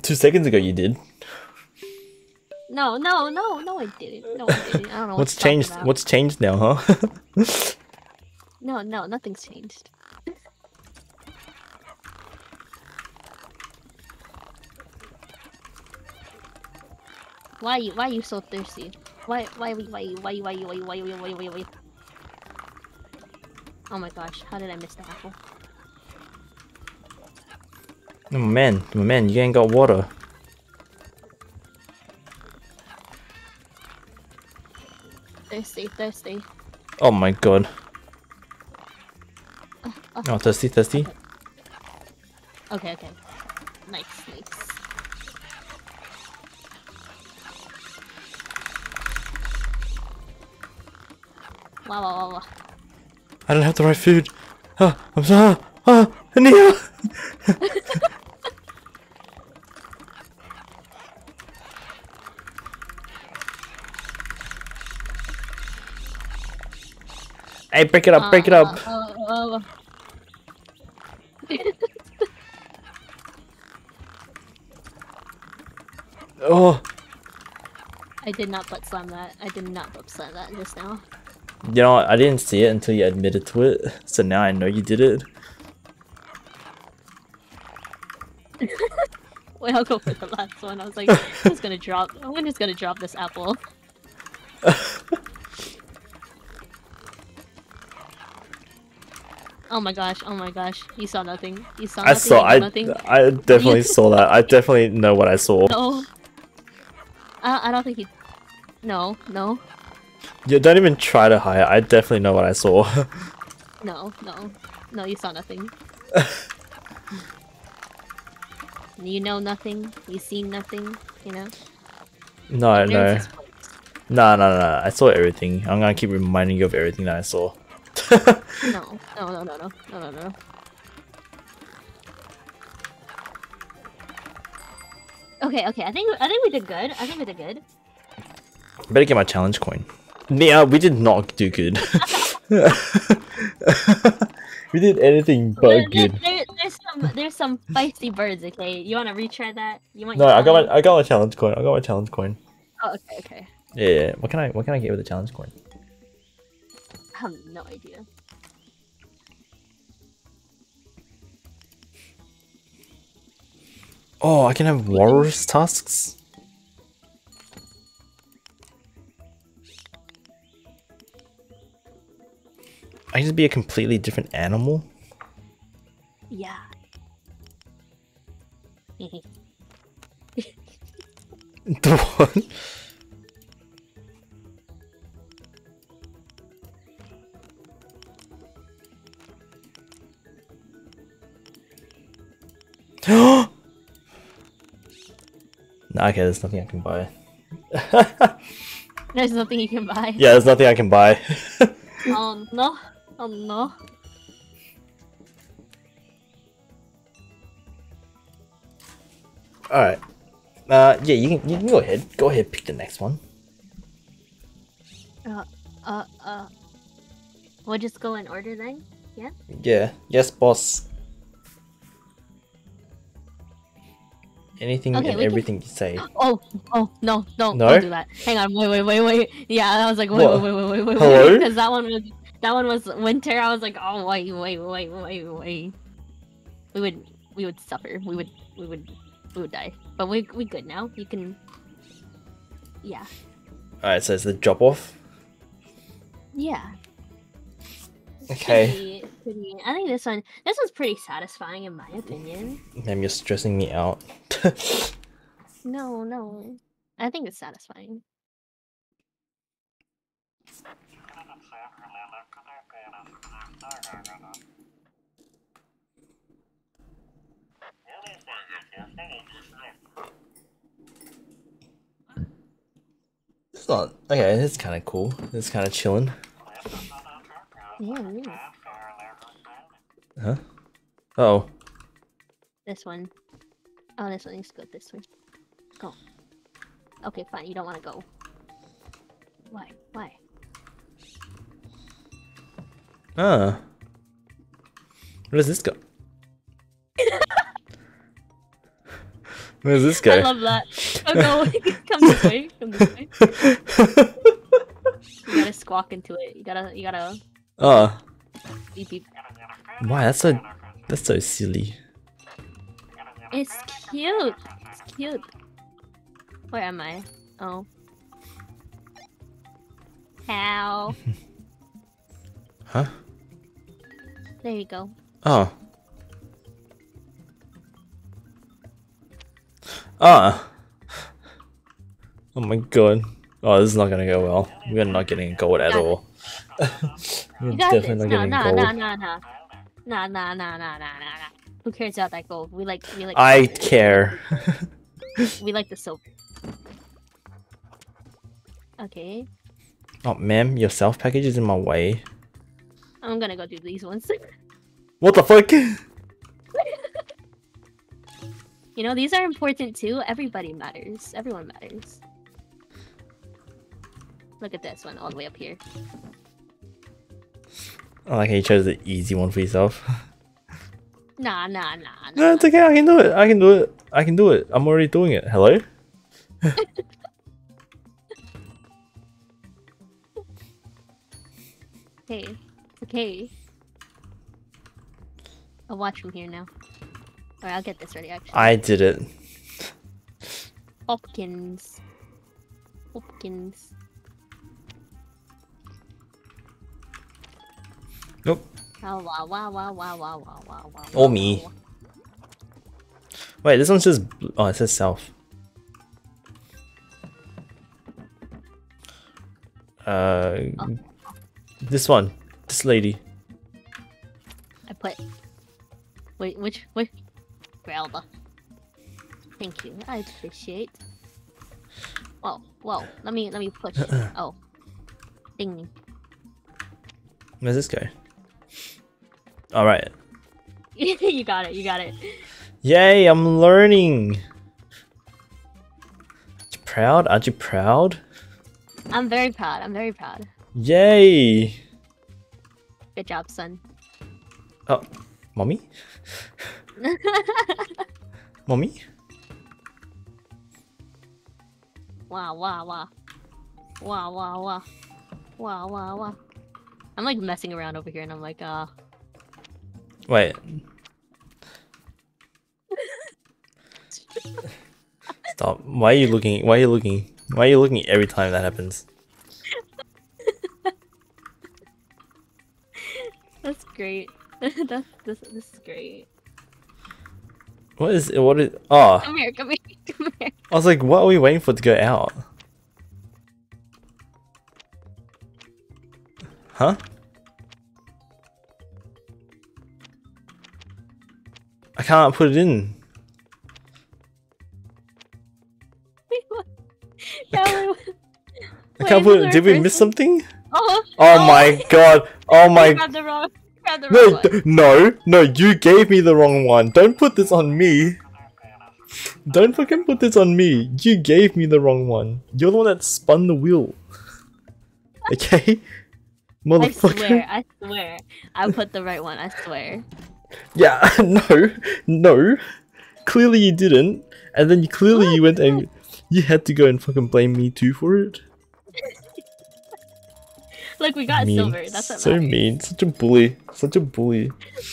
Two seconds ago you did. No, no, no, no, I didn't. No, I didn't. I don't know (laughs) What's what you're changed? What's changed now, huh? (laughs) No, no, nothing's changed. Why you? Why you so thirsty? Why? Why? Why? Why? Why? Why? Why? Why? Why? Why? Why? Oh my gosh! How did I miss the apple? oh man, oh man, you ain't got water. Thirsty, thirsty. Oh my god. Oh, Oh, thirsty, thirsty. okay, okay. Nice, nice. Wow, wow, wow, wow. I don't have the right food. Ah, I'm sorry. Ah, Nia. (laughs) Hey, break it up, break it up. Uh, uh, uh, Oh, I did not butt slam that. I did not butt slam that just now. You know? I didn't see it until you admitted to it. So now I know you did it. (laughs) Wait, I'll go for the last one. I was like, I'm just gonna drop. I'm just gonna drop this apple. (laughs) oh my gosh! Oh my gosh! You saw nothing. You saw nothing. I saw. I nothing. I definitely saw that. I definitely know what I saw. No. I, I don't think he. No, no, You don't even try to hide. I definitely know what I saw. (laughs) no, no, no. You saw nothing. (laughs) you know nothing. You see nothing. You know. no, no, Ignorance is bliss. no, no, no. I saw everything. I'm gonna keep reminding you of everything that I saw. (laughs) No, no, no, no, no, no, no, no. Okay, okay. I think I think we did good. I think we did good. Better get my challenge coin. Yeah, we did not do good. (laughs) we did anything but There- there- good. there- there's some there's some feisty birds. Okay, you want to retry that? You want? No, I got my I got my challenge coin. I got my challenge coin. Oh, okay, okay. Yeah, yeah. What can I what can I get with the challenge coin? I have no idea. Oh, I can have walrus tusks. I can just be a completely different animal. Yeah. (laughs) The what? (gasps) Nah, okay, there's nothing I can buy. (laughs) There's nothing you can buy. Yeah, there's nothing I can buy. (laughs) Oh no. Oh no. Alright. Uh, yeah, you can, you can go ahead. Go ahead, pick the next one. Uh, uh, uh. We'll just go in order then. Yeah. Yeah. Yes, boss. Anything Okay, and we can- everything you say. Oh, oh no, no, No? don't do that. Hang on, wait, wait, wait, wait. Yeah, I was like, wait, What? wait, wait, wait, wait, wait, wait, because (laughs) that one was that one was winter. I was like, oh, wait, wait, wait, wait, wait. We would, we would suffer. We would, we would, we would die. But we, we good now. You can. Yeah, Alright, so it's the drop off. yeah. Okay. Pretty, pretty. I think this one, this one's pretty satisfying in my opinion. Damn, you're stressing me out. (laughs) No, no. I think it's satisfying. It's not. Okay, it's kind of cool. It's kind of chilling. Yeah, yeah. Huh? Oh. This one. Oh, this one needs to go this way. Go. Okay, fine. You don't want to go. Why? Why? Ah. Where does this go? Where's this go? I love that. Oh, go away. (laughs) Come this way. Come this way. You gotta squawk into it. You gotta, you gotta oh, beep beep. why? That's so that's so silly. It's cute. It's cute. Where am I? Oh. How? (laughs) Huh? There you go. Oh. Ah. Oh my god. Oh, this is not gonna go well. We're not getting gold at all. (laughs) We're definitely not No, getting no, gold. no, no, no. Nah, nah, nah, nah, nah, nah, nah. Who cares about that gold? We like, we like, I care. we like the soap. Okay, oh, ma'am, your self package is in my way. I'm gonna go do these ones. (laughs) What the fuck? (laughs) You know, these are important too. Everybody matters. Everyone matters. Look at this one all the way up here. I like how you chose the easy one for yourself. (laughs) Nah, nah, nah, no, nah. it's okay. I can do it. I can do it. I can do it. I'm already doing it. Hello? (laughs) Hey, it's okay. I'll watch from here now. Alright, I'll get this ready actually. I did it. Hopkins. Hopkins. Nope. Wow, wow, wow, wow, wow, wow, wow, wow, wow. Oh, me. Wait, this one says. Oh, it says self. Uh, this one, this lady. I put. Wait, which which? Grelba. Uh, thank you. I appreciate. Whoa, whoa. Let me let me push. Uh, uh. oh. Ding. Where's this go? All right. (laughs) you got it. You got it. Yay! I'm learning. Are You proud? Aren't you proud? I'm very proud. I'm very proud. Yay! Good job, son. Oh, mommy, mommy. Wow, wow, wow. Wow, wow, wow. Wow, wow, wow. I'm like messing around over here and I'm like, uh, Wait. Stop. Why are you looking? Why are you looking? Why are you looking every time that happens? (laughs) that's great. (laughs) that's this this is great. What is what is? Oh, Come here, come here, (laughs) come here. I was like, what are we waiting for to go out? Huh? I can't put it in. Wait, (laughs) what? Yeah, wait, I can't put it. Did we miss something? Oh, Oh my god. Oh I my. grabbed the the wrong No, no, no, you gave me the wrong one. Don't put this on me. Don't fucking put this on me. You gave me the wrong one. You're the one that spun the wheel. (laughs) Okay? Motherfucker. I swear, I swear. I put the right one, I swear. Yeah, (laughs) no, no. Clearly you didn't. And then you, clearly you went and you had to go and fucking blame me too for it. Look, we got mean. silver. That's what so matters. mean. Such a bully. Such a bully.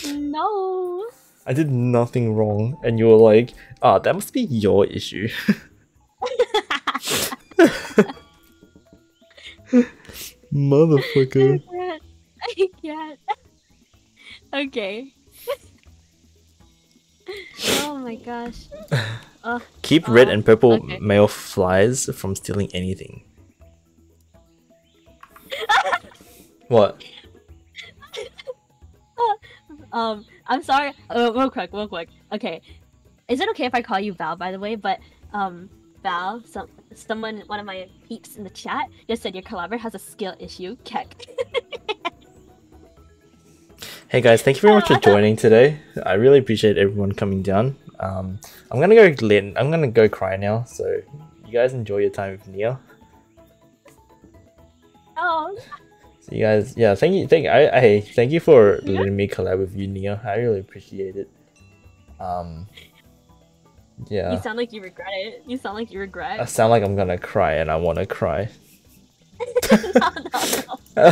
No. I did nothing wrong, and you were like, "Ah, that must be your issue." (laughs) Motherfucker. can't. I can't. okay. (laughs) oh my gosh. Oh, (laughs) Keep red Oh, and purple okay. male flies from stealing anything. What? (laughs) um, I'm sorry. Uh, real quick, real quick. Okay, is it okay if I call you Val? By the way, but um, Val, some someone, one of my peeps in the chat just said your collaborator has a skill issue. Keck. (laughs) Hey guys, thank you very much for joining today. I really appreciate everyone coming down. Um, I'm gonna go I'm gonna go cry now. So you guys enjoy your time with Nia. Oh, So you guys, yeah, thank you, thank I, I thank you for letting me collab with you, Nia. I really appreciate it. Um, Yeah. You sound like you regret it. You sound like you regret. I sound like I'm gonna cry and I wanna cry. no, no, no.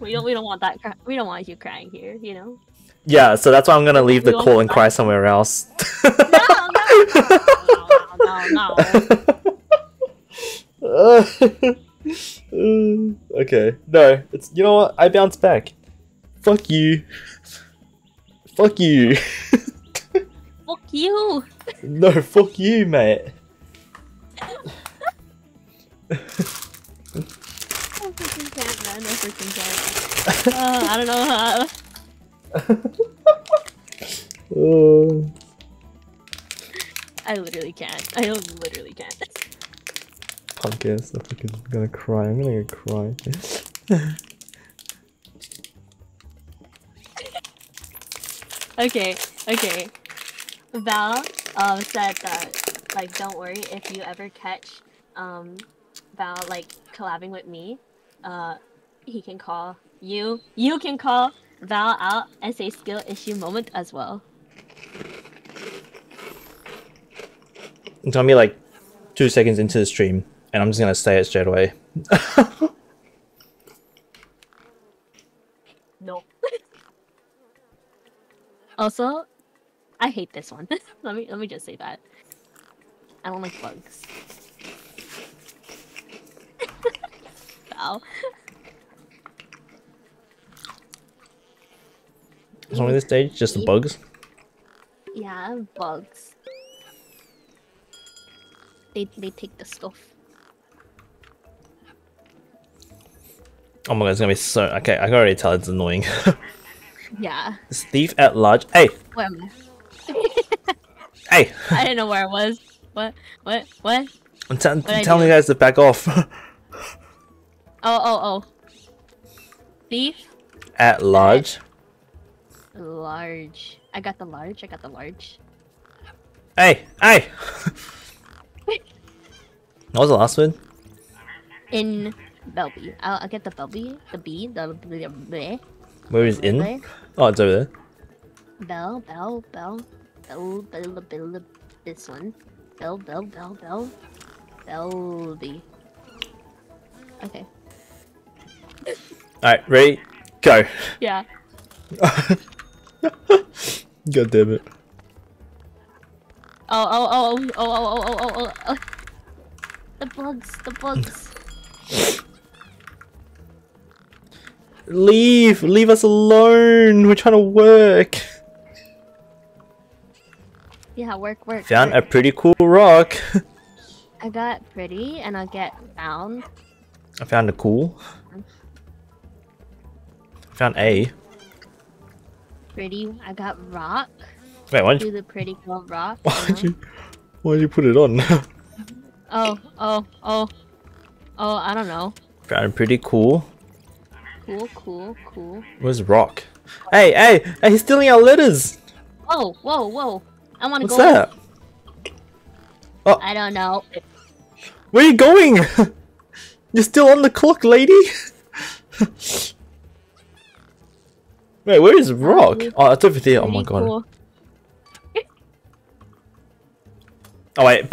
We don't. We don't want that. Cry- we don't want you crying here. You know. yeah, so that's why I'm gonna leave the We call and cry. somewhere else. No, no, no, no, no. (laughs) (laughs) okay, no, it's you know what? I bounce back. Fuck you. Fuck you. Fuck you. (laughs) no, fuck you, mate. I freaking can't, man. I freaking can't. Uh, I don't know how. Oh. (laughs) I literally can't. I literally can't. Punk ass, I'm fucking gonna cry. I'm gonna cry. (laughs) Okay, okay. Val um said that like don't worry if you ever catch um Val like collabing with me, uh he can call you you can call Val out and say skill issue moment as well. It's gonna be like two seconds into the stream, and I'm just gonna say it straight away. No. (laughs) also, I hate this one. (laughs) let me let me just say that. I don't like bugs. What's wrong with this stage? Just the bugs? Yeah, bugs. They they take the stuff. Oh my god, it's gonna be so. Okay, I can already tell it's annoying. (laughs) Yeah. This thief at large. Hey, Where am I? (laughs) (laughs) hey! I didn't know where I was. What? What? What? I'm telling you guys to back off. Oh oh oh. Thief. at large. Large. I got the large. I got the large. Hey, hey! what was the last one? In Belby. I'll, I'll get the Belby. The B. The bleh, Where is in? bleh. Oh, it's over there. Bell. Bell. Bell. Bell. Bell. Bell. This one. Bell. Bell. Bell. Bell. Belby. Okay. Alright, ready? Go. Yeah. (laughs) God damn it. Oh, oh, oh, oh, oh, oh, oh, oh, oh, oh. The bugs, the bugs. (laughs) Leave! Leave us alone! We're trying to work! yeah, work, work. Found a pretty cool rock. I got pretty, and I get found. I found a cool. Found A. Pretty, I got rock. Wait, why'd Do you, the pretty cool rock. why'd you you, why'd you put it on? Oh, oh, oh. Oh, I don't know. found pretty cool. Cool, cool, cool. Where's rock? Hey, hey, hey, he's stealing our letters! Oh, whoa, whoa. I want to What's go. What's that? Oh. I don't know. Where are you going? (laughs) You're still on the clock, lady? (laughs) Wait, where is rock? Oh, it's over there. Oh my god. (laughs) Oh wait.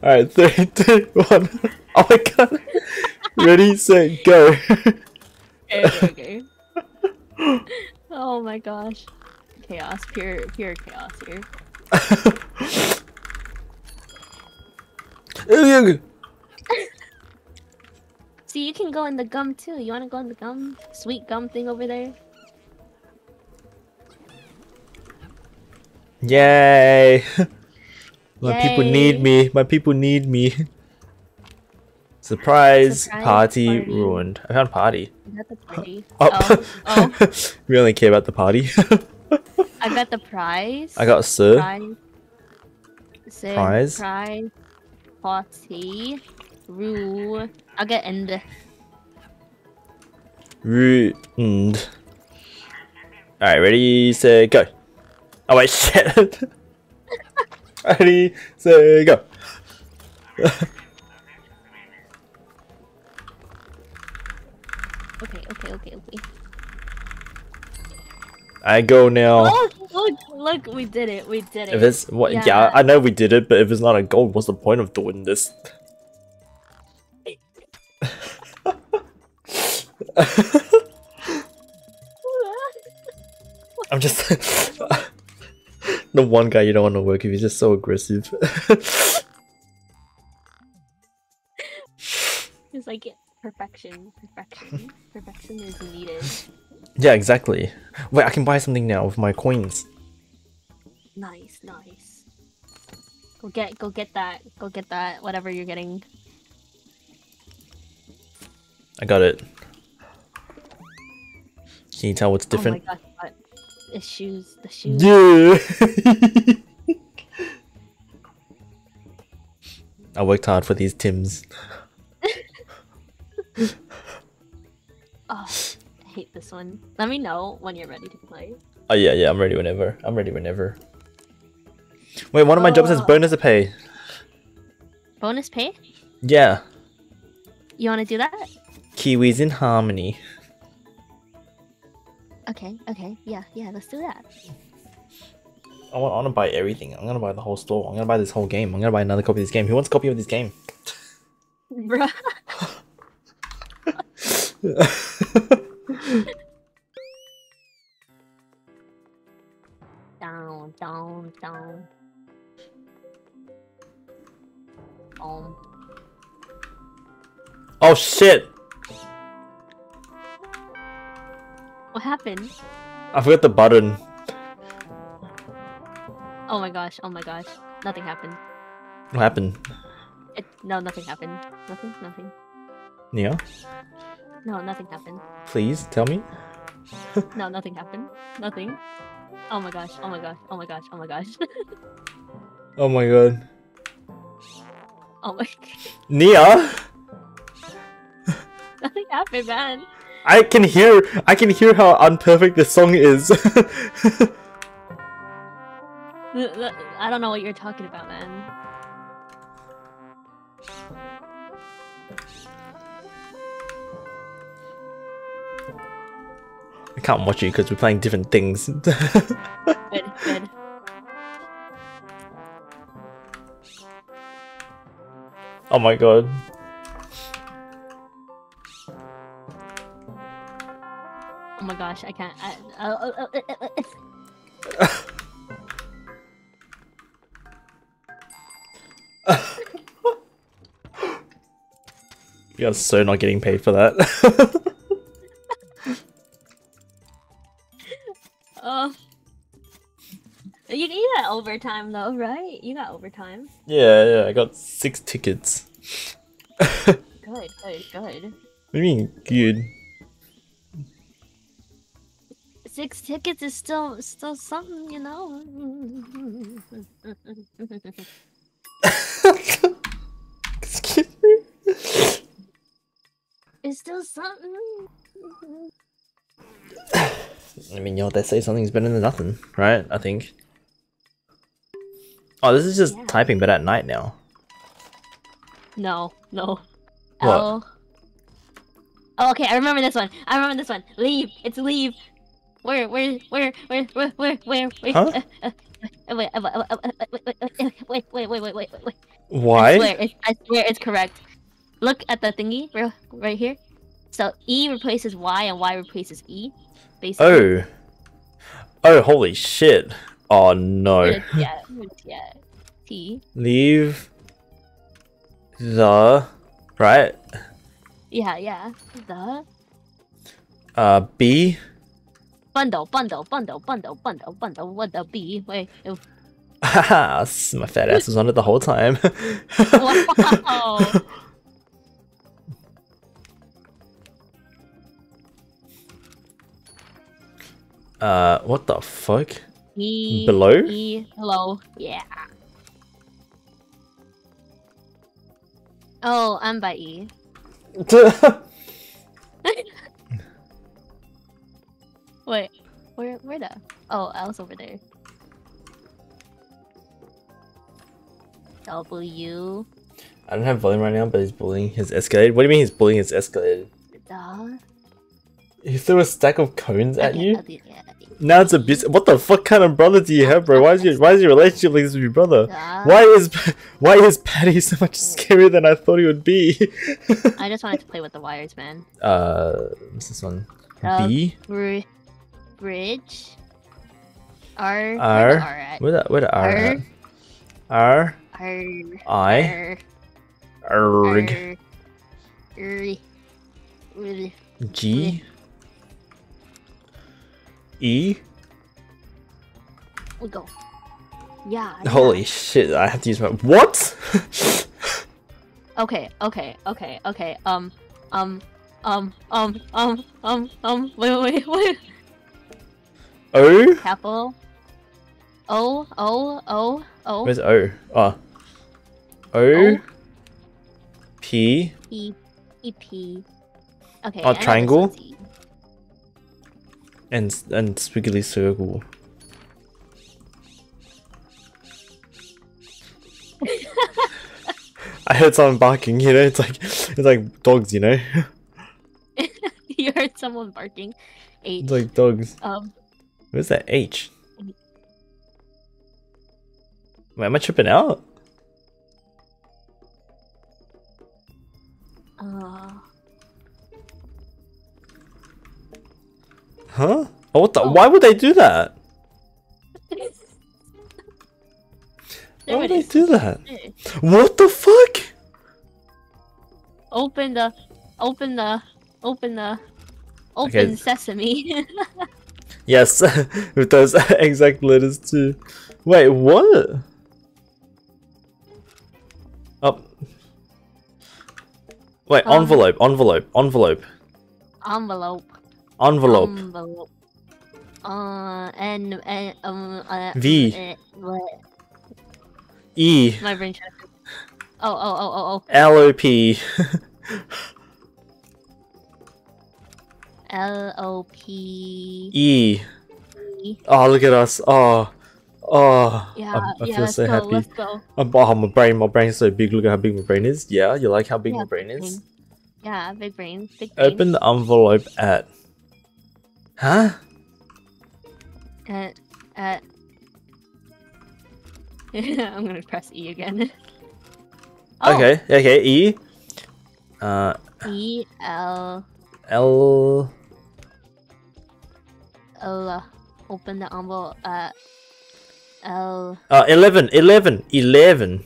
Alright, three, two, one. Oh my god. Ready, set, go. Okay, okay, okay. oh my gosh. Chaos, pure, pure chaos here. See, you can go in the gum too. You want to go in the gum? Sweet gum thing over there? Yay! (laughs) My people need me. My people need me. Surprise, Surprise party, party. ruined. I found party. I got the pretty. (gasps) Oh, Oh, oh. (laughs) we only care about the party. (laughs) I got the prize. I got sir. prize. Say Prize? Prize. Party. Rue. I'll get end. Ruined. Alright, ready, set, go. Oh wait, (laughs) shit. ready, set, go. I go now. Oh, look, Look, we did it. We did it. If it's what? Yeah. Yeah. I know we did it, but if it's not a gold, what's the point of doing this? (laughs) I'm just (laughs) the one guy you don't want to work with. He's just so aggressive. (laughs) It's like perfection, perfection, perfection is needed. Yeah, exactly. Wait, I can buy something now with my coins. Nice, nice. Go get, go get that, go get that. Whatever you're getting. I got it. Can you tell what's different? Oh my gosh? The shoes, the shoes. Yeah. (laughs) I worked hard for these Tims. (laughs) Oh, hate this one. Let me know when you're ready to play. Oh yeah, yeah, I'm ready whenever. I'm ready whenever. Wait, one of my jobs has Oh. bonus pay. Bonus pay? Yeah. You want to do that? Kiwis in harmony. Okay, okay, yeah, yeah. Let's do that. I want, I want to buy everything. I'm gonna buy the whole store. I'm gonna buy this whole game. I'm gonna buy another copy of this game. Who wants a copy of this game? Bruh. (laughs) (laughs) down, down, down. Um. oh shit! What happened? I forgot the button. Oh my gosh, oh my gosh. Nothing happened. What happened? It, no, nothing happened. Nothing, nothing. Nia, No, nothing happened. please tell me. No, nothing happened. Nothing. Oh my gosh, oh my gosh, oh my gosh, oh my gosh. (laughs) Oh my god. oh my (laughs) Nia, Nothing happened, man. I can hear. I can hear how unperfect this song is. (laughs) I don't know what you're talking about, man. I can't watch you because we're playing different things. (laughs) Good, good. oh my god. Oh my gosh, I can't. I, uh, uh, uh, uh, uh, uh. (laughs) You are so not getting paid for that. (laughs) Oh. You, you got overtime though, right? You got overtime. yeah, yeah. I got six tickets. (laughs) Good, good, good. What do you mean good? Six tickets is still still something, you know. (laughs) Excuse me. It's still something. I mean, yo, they say something's better than nothing, right? I think. Oh, this is just yeah. typing, but at night now. No, no. What? L. Oh, okay, I remember this one. I remember this one. Leave. It's leave. Where, where, where, where, where, where, where? where huh? Uh, uh, wait, wait, wait, wait, wait, wait, wait. Why? I swear, it's, I swear it's correct. Look at the thingy right here. So E replaces Y and Y replaces E. Basically. Oh. Oh, holy shit. Oh no. Yeah, yeah. T. Leave the right Yeah, yeah. The uh B bundle, bundle, bundle, bundle, bundle, bundle. What the B? Wait. oh, (laughs) Haha, my fat ass was on it the whole time. (laughs) Wow. Uh, what the fuck? E. Below? E. Below. Yeah. Oh, I'm by E. (laughs) Wait. Where? Where the? Oh, I was over there. W. I don't have volume right now, but he's bullying his escalated. What do you mean he's bullying his escalated? The. He threw a stack of cones at you. okay, yeah, okay. Now it's a bit. What the fuck kind of brother do you have, bro? Why is your Why is your relationship like this with your brother? Why is Why is Patty so much scarier than I thought he would be? I just wanted to play with the wires, man. (laughs) uh, what's this one? Uh, B. Br- bridge. R. R. Where the R at? Where the Where the R? R. at? R R. I R. Erg R. R. R. G E. We go. Yeah. yeah. Holy shit! I have to use my what? Okay. Okay. Okay. Okay. Um. Um. Um. Um. Um. Um. Um. Wait. Wait. Wait. O. Capital. O. O. O. O. Where's O? Oh. O. O. P. E. E. P. Okay. Oh, triangle? One's and and squiggly circle. (laughs) I heard someone barking. You know, it's like it's like dogs. You know, (laughs) you heard someone barking. H. it's like dogs. um. Where's that H? Wait, am I tripping out? Uh. Huh? Oh, what the? Oh. Why would they do that? (laughs) Why would they do that? What the fuck? Open the, open the, open the, open Okay. sesame. (laughs) Yes, (laughs) with those exact letters too. Wait, what? Oh. Wait, Um, envelope, envelope, envelope, envelope. Envelope. Envelope. Uh, and, and um, uh, V. uh? E, My brain. Oh, oh, oh, oh, oh. L O P. (laughs) L O P E. E. Oh, look at us. Oh, oh. Yeah, I'm- I yeah. feel so go. happy. I'm, oh, my brain, my brain's so big. Look at how big my brain is. Yeah, you like how big Yeah, my brain is? brain. Yeah, big brain. Big brain. Open the envelope at. Huh? At, (laughs) at. I'm gonna press E again. oh, Okay, okay, E. Uh, E L L. L. Open the envelope. Uh, L Uh, 11, 11, 11,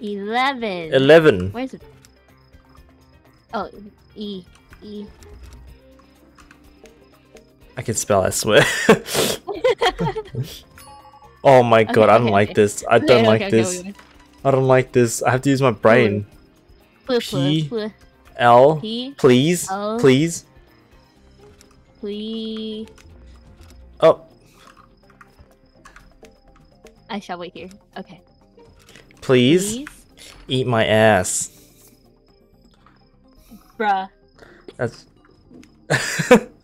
eleven. 11. Where's it? Oh, E E. I can spell, I swear. (laughs) oh my god, I don't okay, like this. I don't Okay, like okay, this. okay, okay. I don't like this. I have to use my brain. P. L. Please. L. Please. Please. Oh, I shall wait here. Okay. please. Eat my ass. Bruh. That's. (laughs)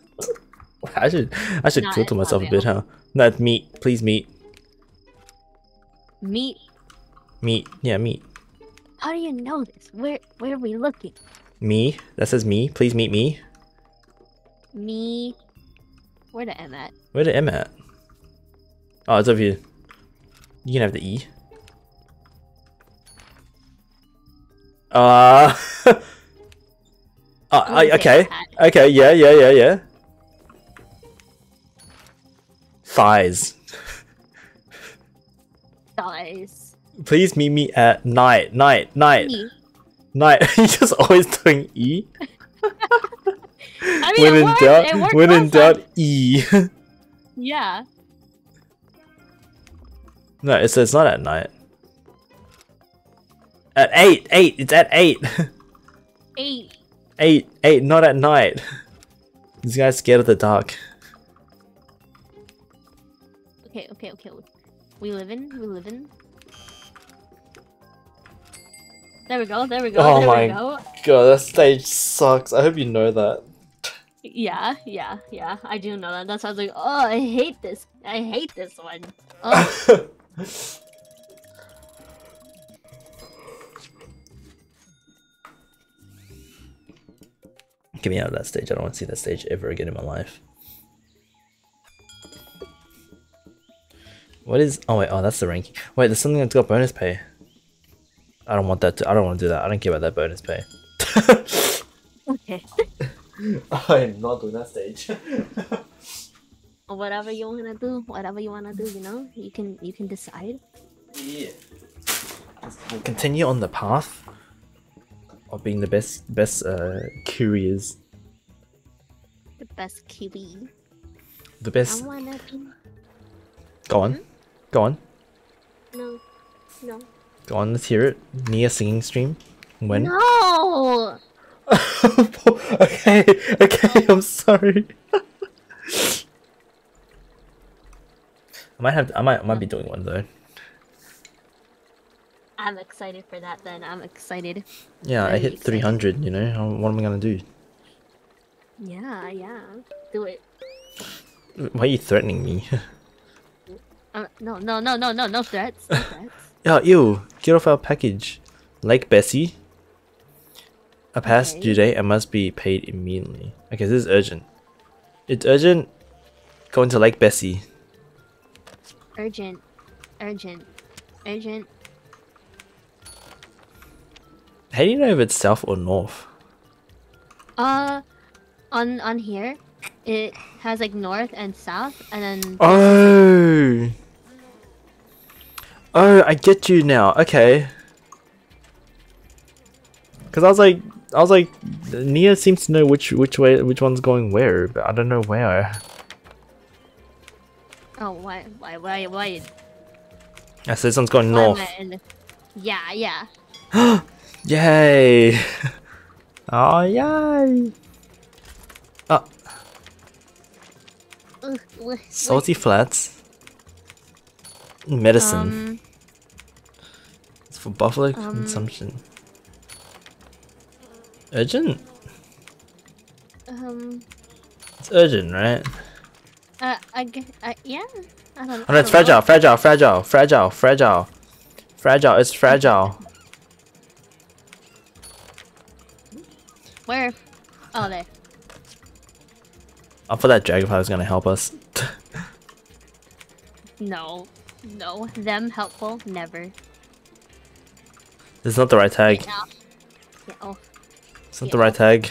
(laughs) I should I should Nah, filter myself a bit, huh? Not it's meat. Please meat. Meat. Meat. Yeah, meat. How do you know this? Where where are we looking? Me. That says me. Please meet me. Me. Where the M at? Where the M at? Oh, it's over here. You can have the E. Uh. (laughs) I wanna I, say okay. Okay. Yeah. Yeah. Yeah. Yeah. Thighs. Guys. Please meet me at night. Night. Night. Me. Night. (laughs) He's just always doing E. (laughs) I mean, when it in worked. doubt. When in doubt, E. (laughs) Yeah. no, it says not at night. At eight. Eight. It's at eight. Eight. Eight, eight, not at night. This guy's scared of the dark. Okay, okay, okay. We live in. We live in. There we go. There we go. Oh there my- we go. God, that stage sucks. I hope you know that. Yeah, yeah, yeah. I do know that. That's why I was like, oh, I hate this. I hate this one. Oh, (laughs) Get me out of that stage. I don't want to see that stage ever again in my life. What is? Oh wait. Oh, that's the ranking. Wait, there's something that's got bonus pay. I don't want that. To, I don't want to do that. I don't care about that bonus pay. Okay. (laughs) I'm not doing that stage. (laughs) whatever you wanna do, whatever you wanna do, you know, you can you can decide. yeah. We'll continue on the path of being the best best uh couriers. The best kiwi. The I best. wanna be. Go on. Go on. No, no, Go on. Let's hear it. Nia singing stream. When? no. (laughs) okay. Okay. I'm sorry. I might have. I might. I might be doing one though. I'm excited for that. Then I'm excited. Yeah, I hit exciting. 300. You know. What am I gonna do? Yeah, yeah. Do it. Why are you threatening me? (laughs) Uh, no, no, no, no, no, no threats. No threats. (laughs) Yeah, ew, get off our package. Lake Bessie. A past Okay. due date and must be paid immediately. Okay, this is urgent. It's urgent. Go into Lake Bessie. Urgent, urgent, urgent. How do you know if it's south or north? Uh, on on here, it has like north and south, and then Oh! Oh, I get you now. Okay. Cause I was like, I was like, Nia seems to know which which way which one's going where, but I don't know where. oh, why, why, why, why? I said this one's going north. Yeah, yeah. (gasps) Yay! (laughs) Oh yay! Oh, Ugh, salty flats. Medicine. Um, it's for buffalo um, consumption. Urgent? um, It's urgent, right? uh, I, gue- I, yeah. I don't. Oh no, it's I don't know. fragile, fragile, fragile, fragile, fragile. Fragile, it's fragile. Where? Oh, there. I thought that dragonfly was gonna help us. (laughs) No, no. Them helpful? Never. This is not the right tag. Oh. It's not the right tag.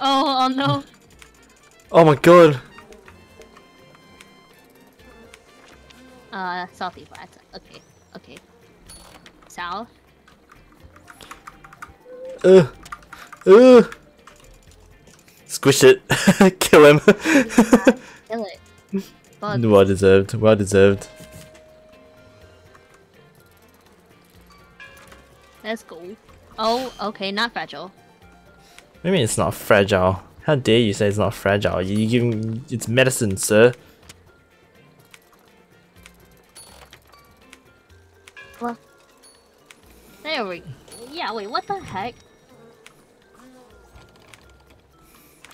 Oh, oh no. Oh my god! Uh, salty flats. Okay, okay. South. Ugh. Ugh. Squish it. (laughs) Kill him. Kill it. (laughs) Well deserved. Well deserved. Let's go. Oh, okay, not fragile. I mean, it's not fragile. How dare you say it's not fragile? You, you give him, it's medicine, sir. Well, there we. Yeah. Wait. What the heck?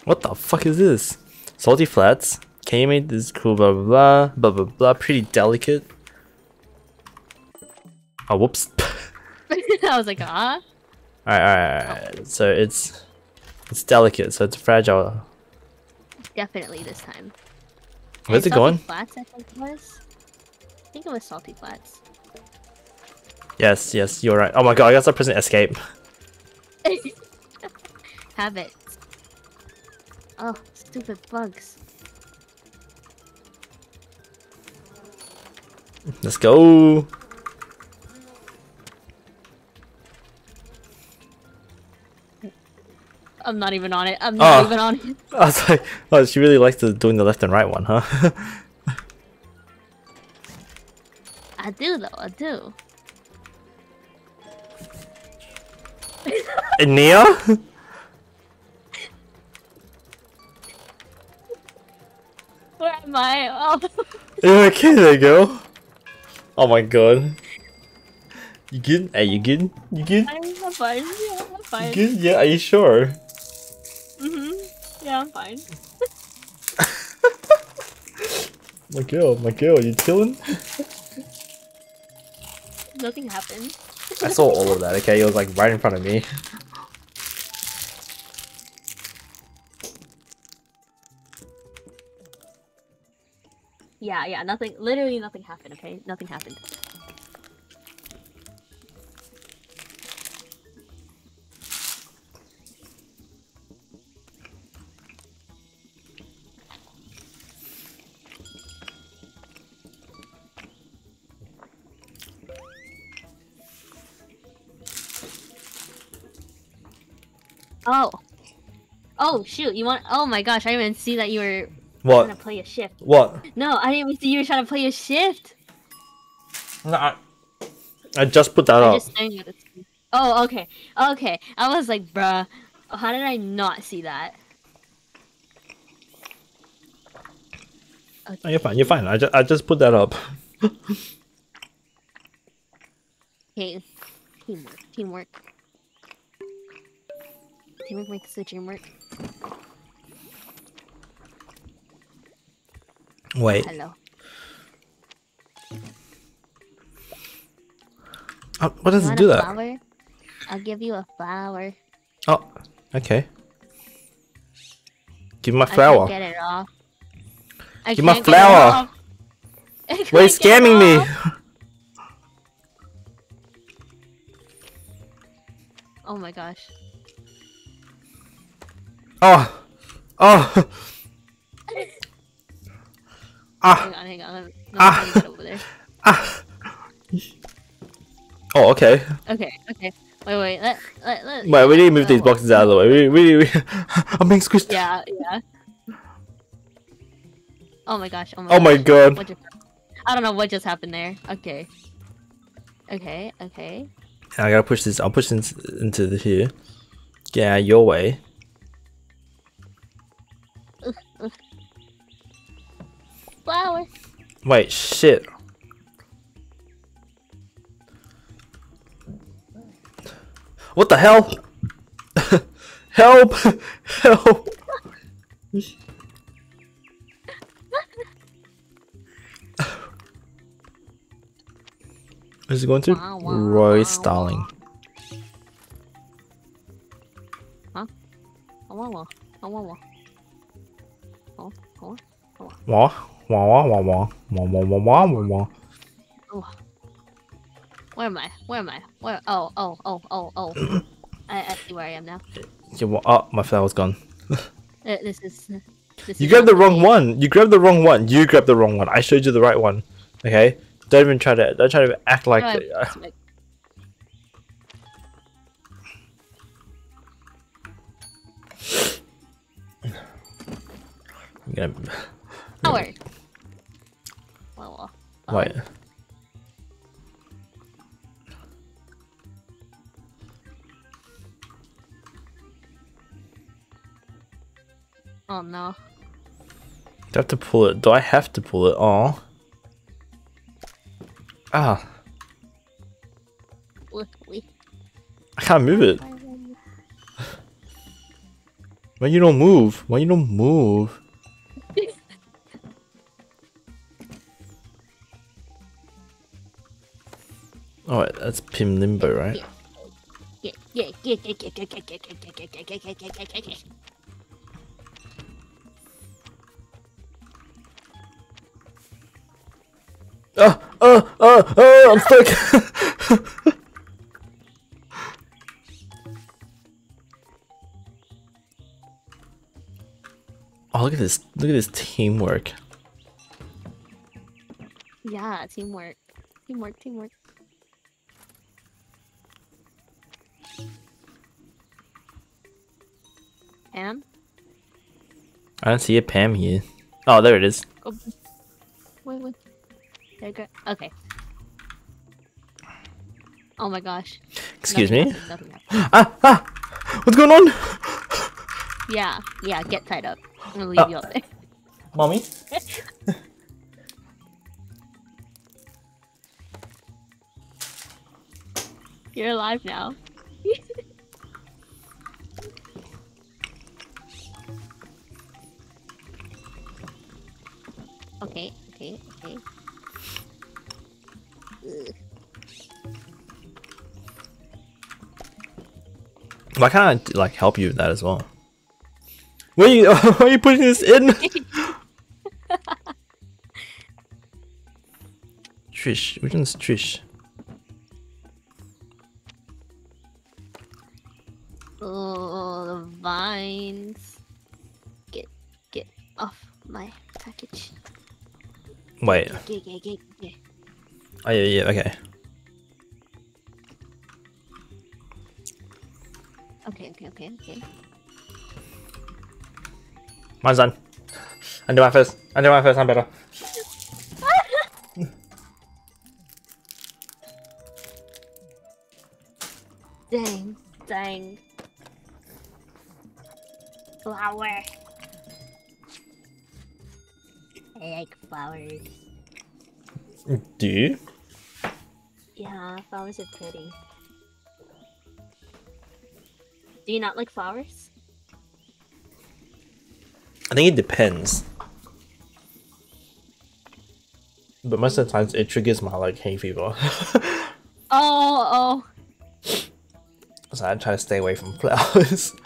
What the fuck is this? Salty flats. Can you make this cool? Blah blah blah blah blah blah. Pretty delicate. Oh whoops. (laughs) (laughs) I was like, ah. alright, alright, alright. So it's it's delicate, so it's fragile. Definitely this time. Where's it going? Flats, I think it was. I think it was salty flats. Yes, yes, you're right. Oh my god, I gotta start pressing escape. (laughs) Have it. Oh, stupid bugs. Let's go. I'm not even on it. I'm not Oh. even on it. (laughs) I was like, oh, she really likes the, doing the left and right one, huh? (laughs) I do though. I do. And Nia? (laughs) Where am I? Oh, Yeah, okay, there you go. Oh my god. You good? Are you good? You good? I'm fine. Yeah, I'm You good? Yeah, are you sure? Yeah, I'm fine. (laughs) Miguel, are you chilling? Nothing happened. I saw all of that, okay? It was like right in front of me. Yeah, yeah, nothing, literally nothing happened, okay? Nothing happened. Oh shoot! You want? Oh my gosh! I didn't even see that you were what? trying to play a shift. What? No, I didn't even see you were trying to play a shift. No, I, I just put that I'm up. just staring at the screen. Oh, okay, okay. I was like, bruh, how did I not see that? Oh, you're fine. You're fine. I just I just put that up. (laughs) Okay, teamwork, teamwork. Teamwork makes the dream work. Wait. Hello. Uh, what does it do that? flower? I'll give you a flower. Oh, okay. Give me my I flower. can't get it off. I Give my can't get it flower. (laughs) Why are you can't get it scamming me? (laughs) Oh my gosh. Oh, oh. ah, Hang on, hang on. Me, Ah. over there. ah. Oh, okay. Okay, okay. Wait, wait. Let, let, let, Wait, we need to move these boxes out of the way. We, we, we. (laughs) I'm being squished. Yeah, yeah. Oh my gosh. Oh my. Oh my gosh. god. I don't know what just happened there. Okay. Okay. Okay. I gotta push this. I'll push this into the here. Of your way. Flower. Wait, shit. What the hell? (laughs) Help! (laughs) Help! (laughs) Is it going to? Wow, wow, Roy wow, Starling. Oh, wow, wow. Oh, oh, oh, Wah, wah, wah, wah, wah, wah, wah, wah, wah, wah. Oh. Where am I? Where am I? Where? Oh, oh, oh, oh, oh. (clears throat) I, I see where I am now. Yeah, well, oh, my flower's gone. Uh, this is. This You grabbed the wrong me. one. You grabbed the wrong one. You grabbed the wrong one. I showed you the right one. Okay. Don't even try to. Don't try to act like. No, the- uh, like- I'm gonna well. Wait. Oh no. Do I have to pull it? Do I have to pull it? Oh. Ah. I can't move it. Why you don't move? Why you don't move? Oh, wait, that's Pim Limbo, right? Yeah, yeah, yeah, yeah, yeah, yeah, yeah, yeah, yeah, yeah, yeah, yeah, yeah, yeah, yeah, yeah, yeah. Oh, I'm stuck. (laughs) oh, look at this. Look at this teamwork. Yeah, teamwork. Teamwork, teamwork. Pam? I don't see a Pam here. Oh, there it is. Go. Wait, wait. There go. Okay. Oh my gosh. Excuse Nothing me. happened, happened. (gasps) Ah, ah! What's going on? Yeah, yeah, get tied up. I'm gonna leave Uh. you out there. (laughs) Mommy? (laughs) You're alive now. (laughs) okay, okay, okay. Ugh. Why can't I like help you with that as well? Where are you? (laughs) Why are you putting this in? (laughs) Trish. Which one's Trish? Oh, the vines. Get get off my package. Wait. Oh yeah, yeah. Okay. Okay, okay, okay, okay. Mine's done. I do my first. I do my first. I'm better. Dang, dang. Flower. I like flowers. Do you? Yeah, flowers are pretty. Do you not like flowers? I think it depends. But most of the times it triggers my like hay fever. (laughs) Oh, oh. so I try to stay away from (laughs) flowers.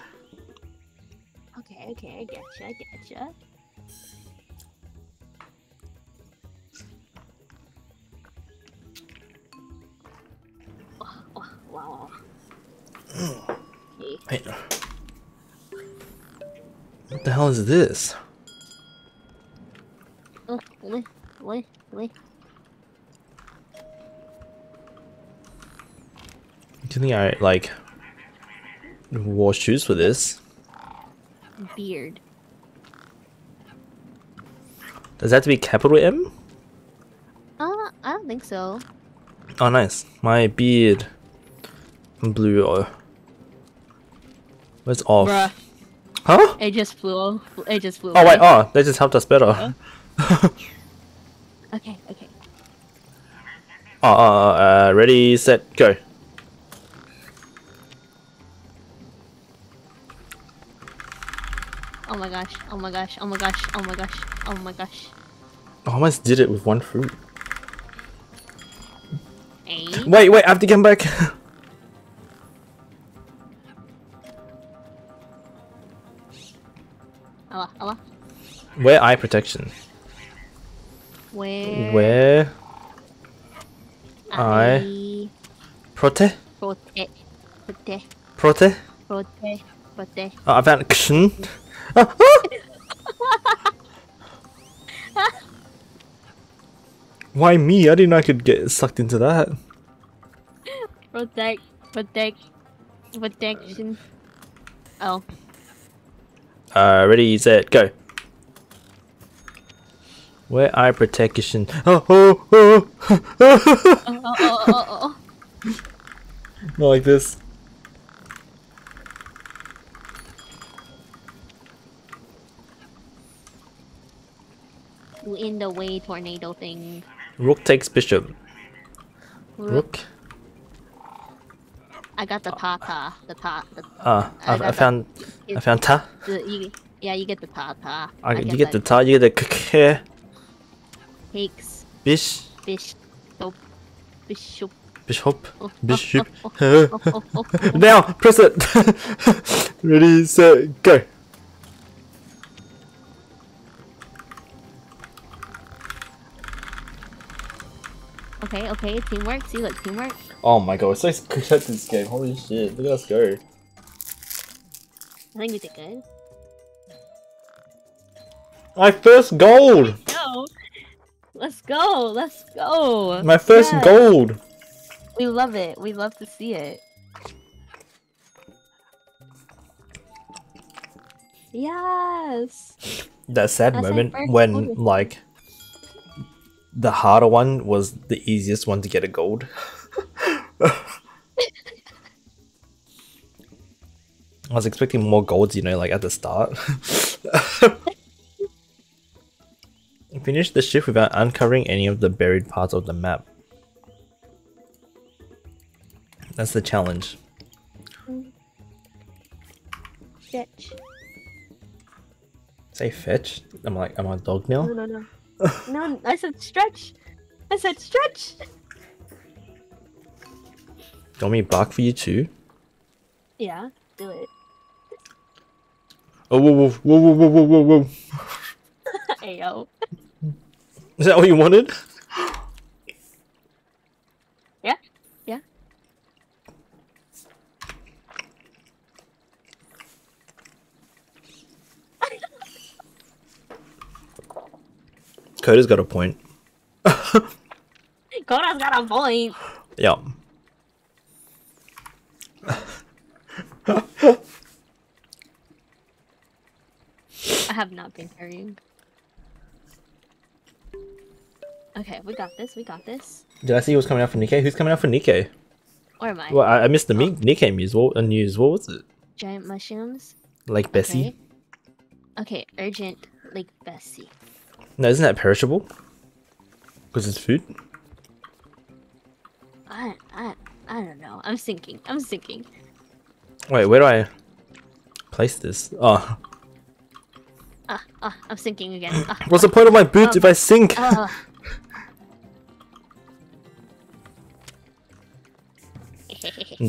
Okay, okay, I getcha, I getcha. Wait. What the hell is this? Oh, wait, wait, wait. Do you think I like wore shoes for this? Beard. Does that have to be capital M? Uh, I don't think so. Oh, nice. My beard blue. Or... Where's off? Bruh, Huh? it just flew. It just flew. Oh wait. Oh, that just helped us better. (laughs) Okay, okay. Oh, uh, uh, ready, set, go. Oh my gosh. Oh my gosh. Oh my gosh. Oh my gosh. Oh my gosh. I almost did it with one fruit. Eh? Wait, wait, I have to come back. (laughs) Allah, Allah. Wear eye protection. Where? Wear I prote protect, protect, prote. protect, protect. Oh, ah, I found kshin. (laughs) Why me? I didn't know I could get sucked into that. Protect, protect, protection. Oh, Uh, ready, set, go. Wear eye protection. Oh, oh, oh. oh, oh, oh, oh, oh, oh. Not like this. You in the way, tornado thing. Rook takes bishop. Rook. I got the ta ta, the ta. The, Ah, I I, I got the- found. I found ta. the you, yeah, you get the ta ta. I, you get the ta. You get the k. takes Bish. soap, bishop. Bishop. Oh, Bishop. oh, oh, oh, oh, oh, oh. now press it. (laughs) ready, set, go. Okay, okay, teamwork. See, look, teamwork. Oh my god, we're so good at this game. Holy shit! Look at us go. I think we did good. My first gold. Go. Let's go. Let's go. My first Yes. gold. We love it. We love to see it. Yes. That sad That's moment when gold. like the harder one was the easiest one to get a gold. (laughs) I was expecting more golds, you know, like at the start. (laughs) Finish the shift without uncovering any of the buried parts of the map. That's the challenge. Stretch. Say fetch. I'm like, am I a dog now? No, no, no. no, I said stretch. I said stretch. Do you want me back for you too? Yeah, do it. Oh, whoa, whoa, whoa, whoa, whoa, whoa, whoa. (laughs) Ayo. Is that what you wanted? Yeah, yeah. Coda's got a point. (laughs) Coda's got a point. Yeah. I have not been carrying. Okay, we got this. We got this. Did I see who's coming out for Nikke? Who's coming out for Nikke? Where am I? Well, I, I missed the Mi- Nikke news. What news? What was it? Giant mushrooms. Lake Bessie? Okay. Okay, urgent Lake Bessie. No, isn't that perishable? Because it's food. I I I don't know. I'm sinking. I'm sinking. Wait, where do I place this? Oh, Ah ah, I'm sinking again. Ah, What's the point of my ah, boots if I sink? (laughs)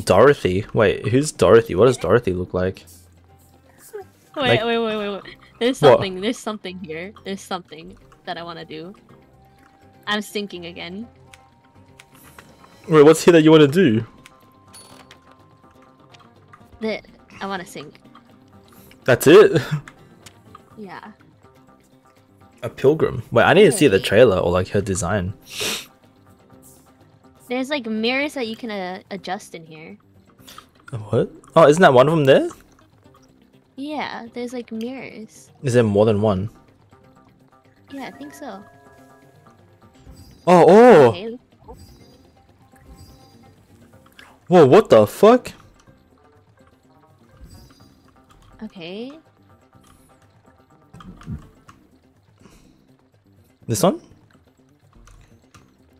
Dorothy. Wait, who's Dorothy? What does Dorothy look like? wait, Like- wait, wait, wait, wait. There's What? something. There's something here. There's something that I want to do. I'm sinking again. Wait, what's here that you want to do? That I want to sink. That's it? Yeah. A pilgrim. Wait, I need to see the trailer or like her design. There's like mirrors that you can uh, adjust in here. What? Oh, isn't that one of them there? Yeah, there's like mirrors. Is there more than one? Yeah, I think so. Oh, oh! Okay. Whoa, what the fuck? Okay. This one?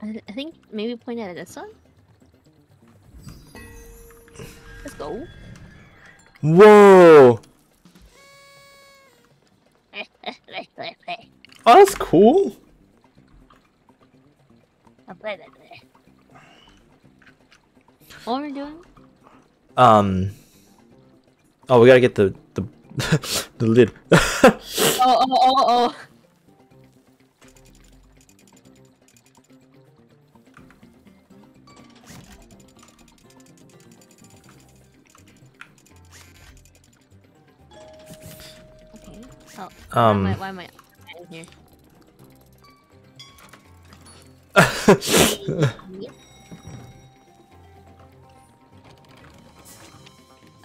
I, I think maybe point at this one. Let's go. Whoa! (laughs) Oh, that's cool. What we're doing? Um. Oh, we gotta get the the (laughs) the lid. (laughs) Oh, oh, oh, oh. Okay. Oh, why am I, um. why am I in here? (laughs)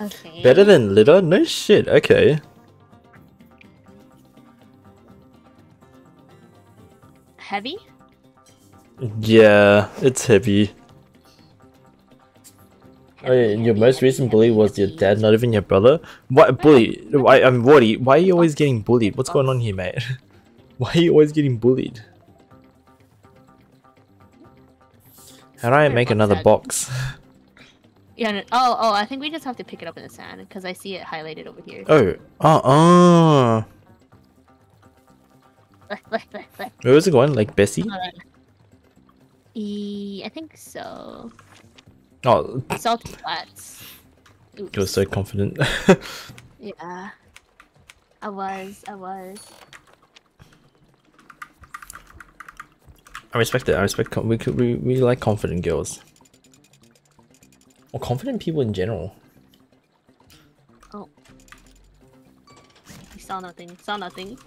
Okay. Better than litter? No shit. Okay. heavy? Yeah, it's heavy. Oh, yeah, and your most recent bully was your dad, not even your brother. What bully? Why? I'm Woody. Why are you always getting bullied? What's going on here, mate? (laughs) Why are you always getting bullied? How do I make another box? (laughs) Yeah. No, oh, oh. I think we just have to pick it up in the sand because I see it highlighted over here. Oh, oh, oh. (laughs) Where was it going? Lake Bessie? Uh, e, I think so. Oh, Salty flats. Oops. you were so confident. (laughs) Yeah. I was. I was. I respect it. I respect. Com- we. We, we like confident girls. Or confident people in general. Oh. We saw nothing. Saw nothing.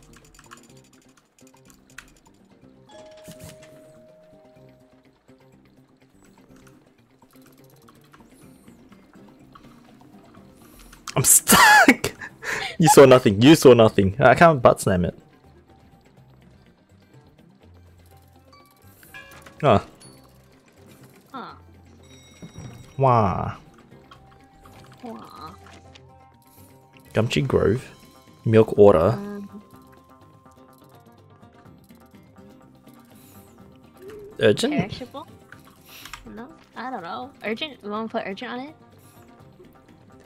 I'm stuck. (laughs) you saw nothing. You saw nothing. I can't butt slam it. Oh, Aw. Gumtree Grove. Milk order. Um, Urgent? perishable? No, I don't know. Urgent? We want to put urgent on it?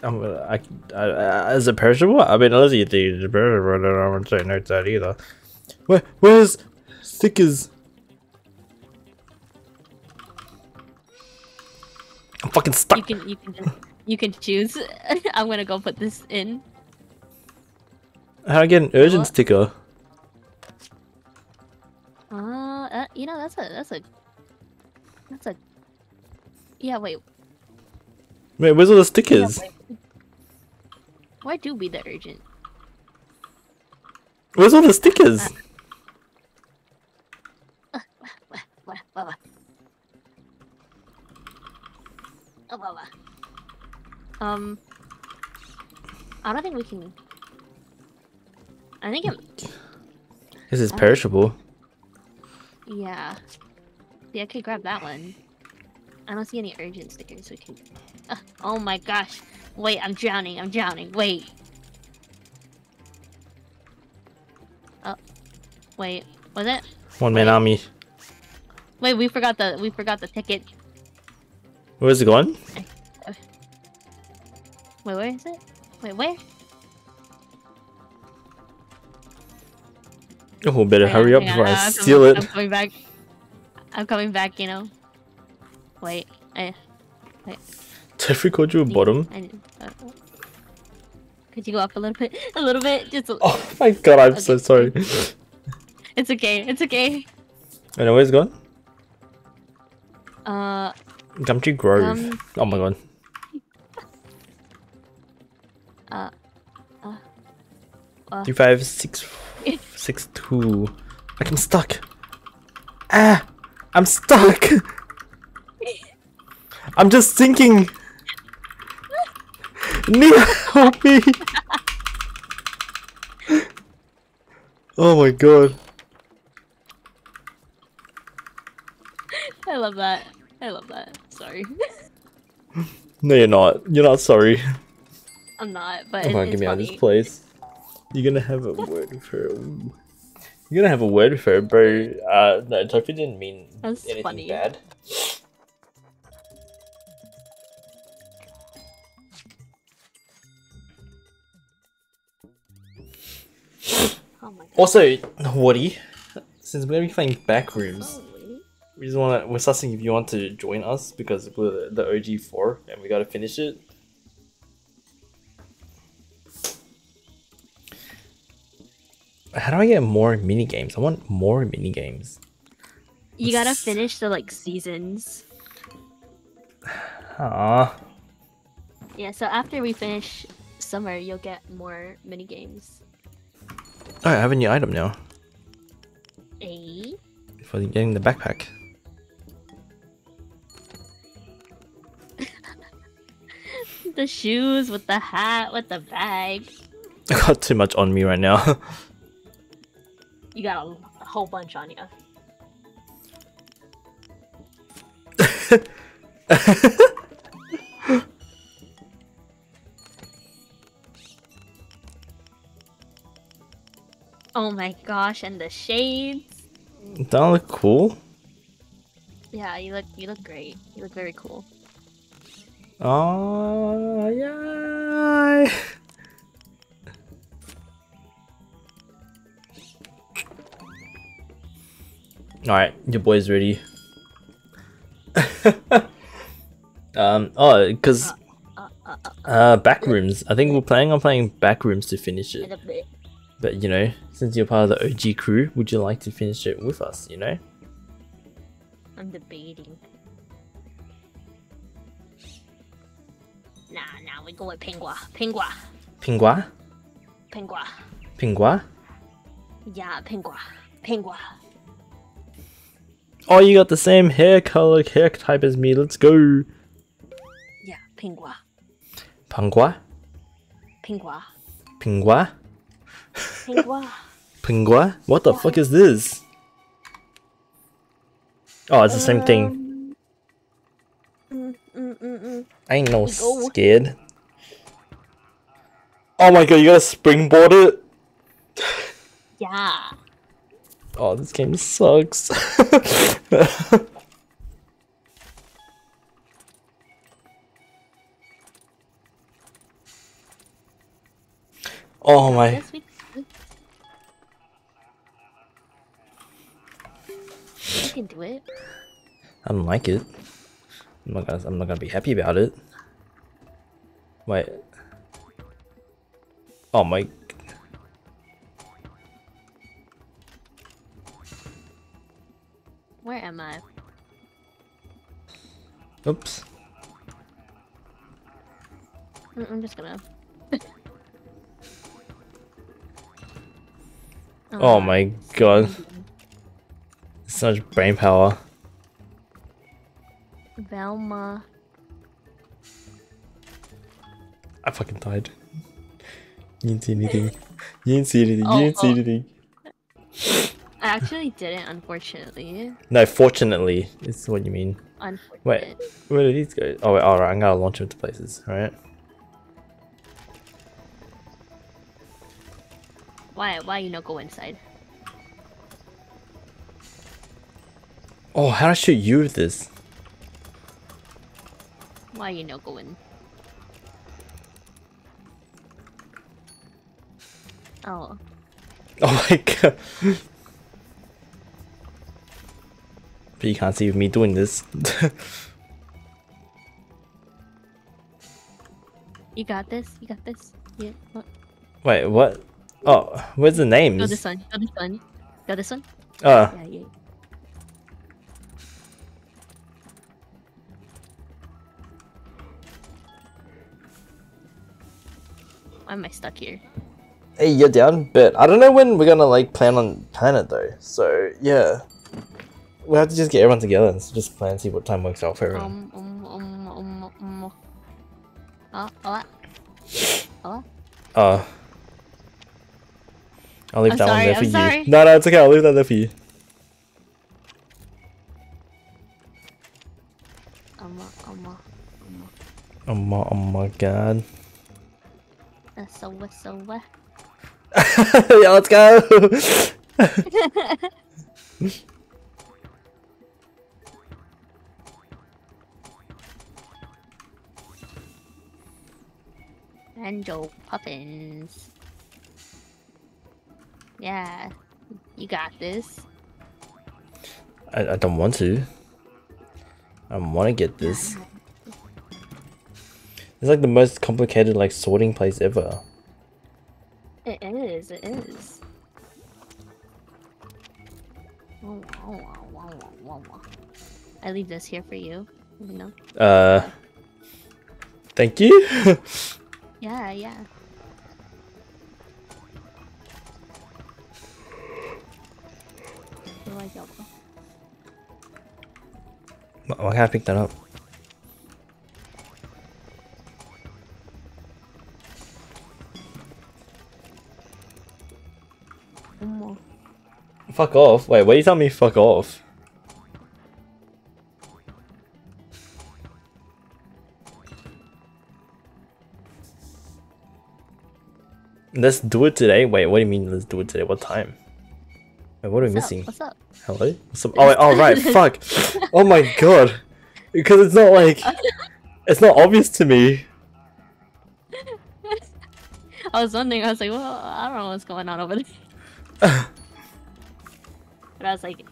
I'm gonna, I, I, I, is it perishable? I mean, unless you think it's perishable, I wouldn't say no to that either. Where, where's stickers? Can. You can. Just, you can choose. (laughs) I'm gonna go put this in. How do I get an urgent What? sticker? Uh, uh, you know that's a that's a that's a. Yeah. Wait. Wait, where's all the stickers? wait. Why do be the urgent? Where's all the stickers? (laughs) What? What? What? Oh, what? What? Um, I don't think we can. I think it. This is perishable. Yeah. Yeah, I could grab that one. I don't see any urgent stickers. We can. Uh, oh my gosh! Wait, I'm drowning. I'm drowning. Wait. Oh, wait. Was it? One man Wait. army. Wait, we forgot the we forgot the ticket. Where's it going? Wait, where is it? Wait, where? Oh, better Hang hurry up before on, I I'm steal coming- it. I'm coming back. I'm coming back. You know. Wait. I. Jeffrey called you a bottom. I uh, could you go up a little bit? A little bit. Just. A, Oh my god, I'm so sorry. It's okay. It's okay. I know where's it going? Uh. Gumtree Grove. Um, oh my god. Uh. Uh. uh. Three five six six two. Like I'm stuck. Ah, I'm stuck. (laughs) I'm just sinking. (laughs) Nia, help me. (laughs) oh my god. I love that. I love that. Sorry. No, you're not. You're not sorry. I'm not, but Come it, on, it's get me out of this place. You're gonna have a word with her. You're gonna have a word with her, bro. Uh, no, Tofu didn't mean That's anything funny. bad. Oh my god. Also, Woody, since we're gonna be playing Backrooms, We just wanna we're asking if you want to join us because we're the OG four and we gotta finish it. How do I get more mini games? I want more mini games. You gotta finish the like seasons. (sighs) Ah, Yeah, so after we finish summer, you'll get more mini games. oh, I have a new item now A. for getting the backpack. The shoes with the hat with the bag. I got too much on me right now. (laughs) You got a, whole bunch on you. (laughs) Oh my gosh, and the shades. That look cool. Yeah, you look you look great. You look very cool. Oh yeah. All right, your boy's ready. (laughs) um. Oh, because Uh, uh, backrooms. I think we're planning on playing backrooms to finish it. and a bit. But you know, since you're part of the OG crew, would you like to finish it with us? You know. I'm debating. We go with Pingua. Pingua. Pingua. Pingua. Pingua. Yeah, Pingua. Pingua. Oh, you got the same hair color, hair type as me. Let's go. Yeah, Pingua. Pangua. Pingua. Pingua. Pingua. Pingua? What the fuck is this? Oh, it's the same thing. Mm, mm, mm, mm. I ain't no scared. Oh my god, you gotta springboard it? Yeah. Oh, this game sucks. (laughs) oh my. Yes, we, we, we can do it. I don't like it. I'm not gonna. I'm not gonna be happy about it. Wait. Oh my. Where am I? Oops. Mm, I'm just gonna. (laughs) Oh my god. So much brain power. Velma. I fucking died. You didn't see anything. You didn't see anything. Oh, you didn't see oh. anything. I actually didn't, unfortunately. No, fortunately, is what you mean. Unfortunate. Wait, where did these go? Oh, wait, alright, I'm gonna launch them to places, alright? Why? Why you not go inside? Oh, how do I shoot you with this? Why you not go in? Oh, Oh my (laughs) god. But you can't see me doing this. you got this. You got this. Yeah. What? Wait, what? Oh, where's the Go names? this one. Go this one. Go this one. Uh, Yeah, yeah. Why am I stuck here? Hey, you're down, but I don't know when we're gonna like plan on planet though. So yeah, we have to just get everyone together and just plan, and see what time works out for everyone. Um, um, um, um, um. Oh, oh, oh. Uh, I'll leave I'm that one sorry, there for I'm you. sorry. No, no, it's okay. I'll leave that there for you. Oh my, oh my god. Uh, so, uh, so. (laughs) yeah, let's go. (laughs) Angel Puffins. Yeah, you got this. I, I don't want to. I want to get this. It's like the most complicated like sorting place ever. It is, it is. I leave this here for you. You know? Uh, thank you. (laughs) Yeah, yeah. Where do I go? Why can't I pick that up? Fuck off. Wait, what are you telling me fuck off? Let's do it today. Wait, what do you mean let's do it today? What time? Wait, what are we What's up? missing? What's up? Hello? What's up? Oh, wait, oh right, (laughs) fuck. Oh my god. Because it's not like (laughs) it's not obvious to me. (laughs) I was wondering, I was like, well, I don't know what's going on over there. But I was like,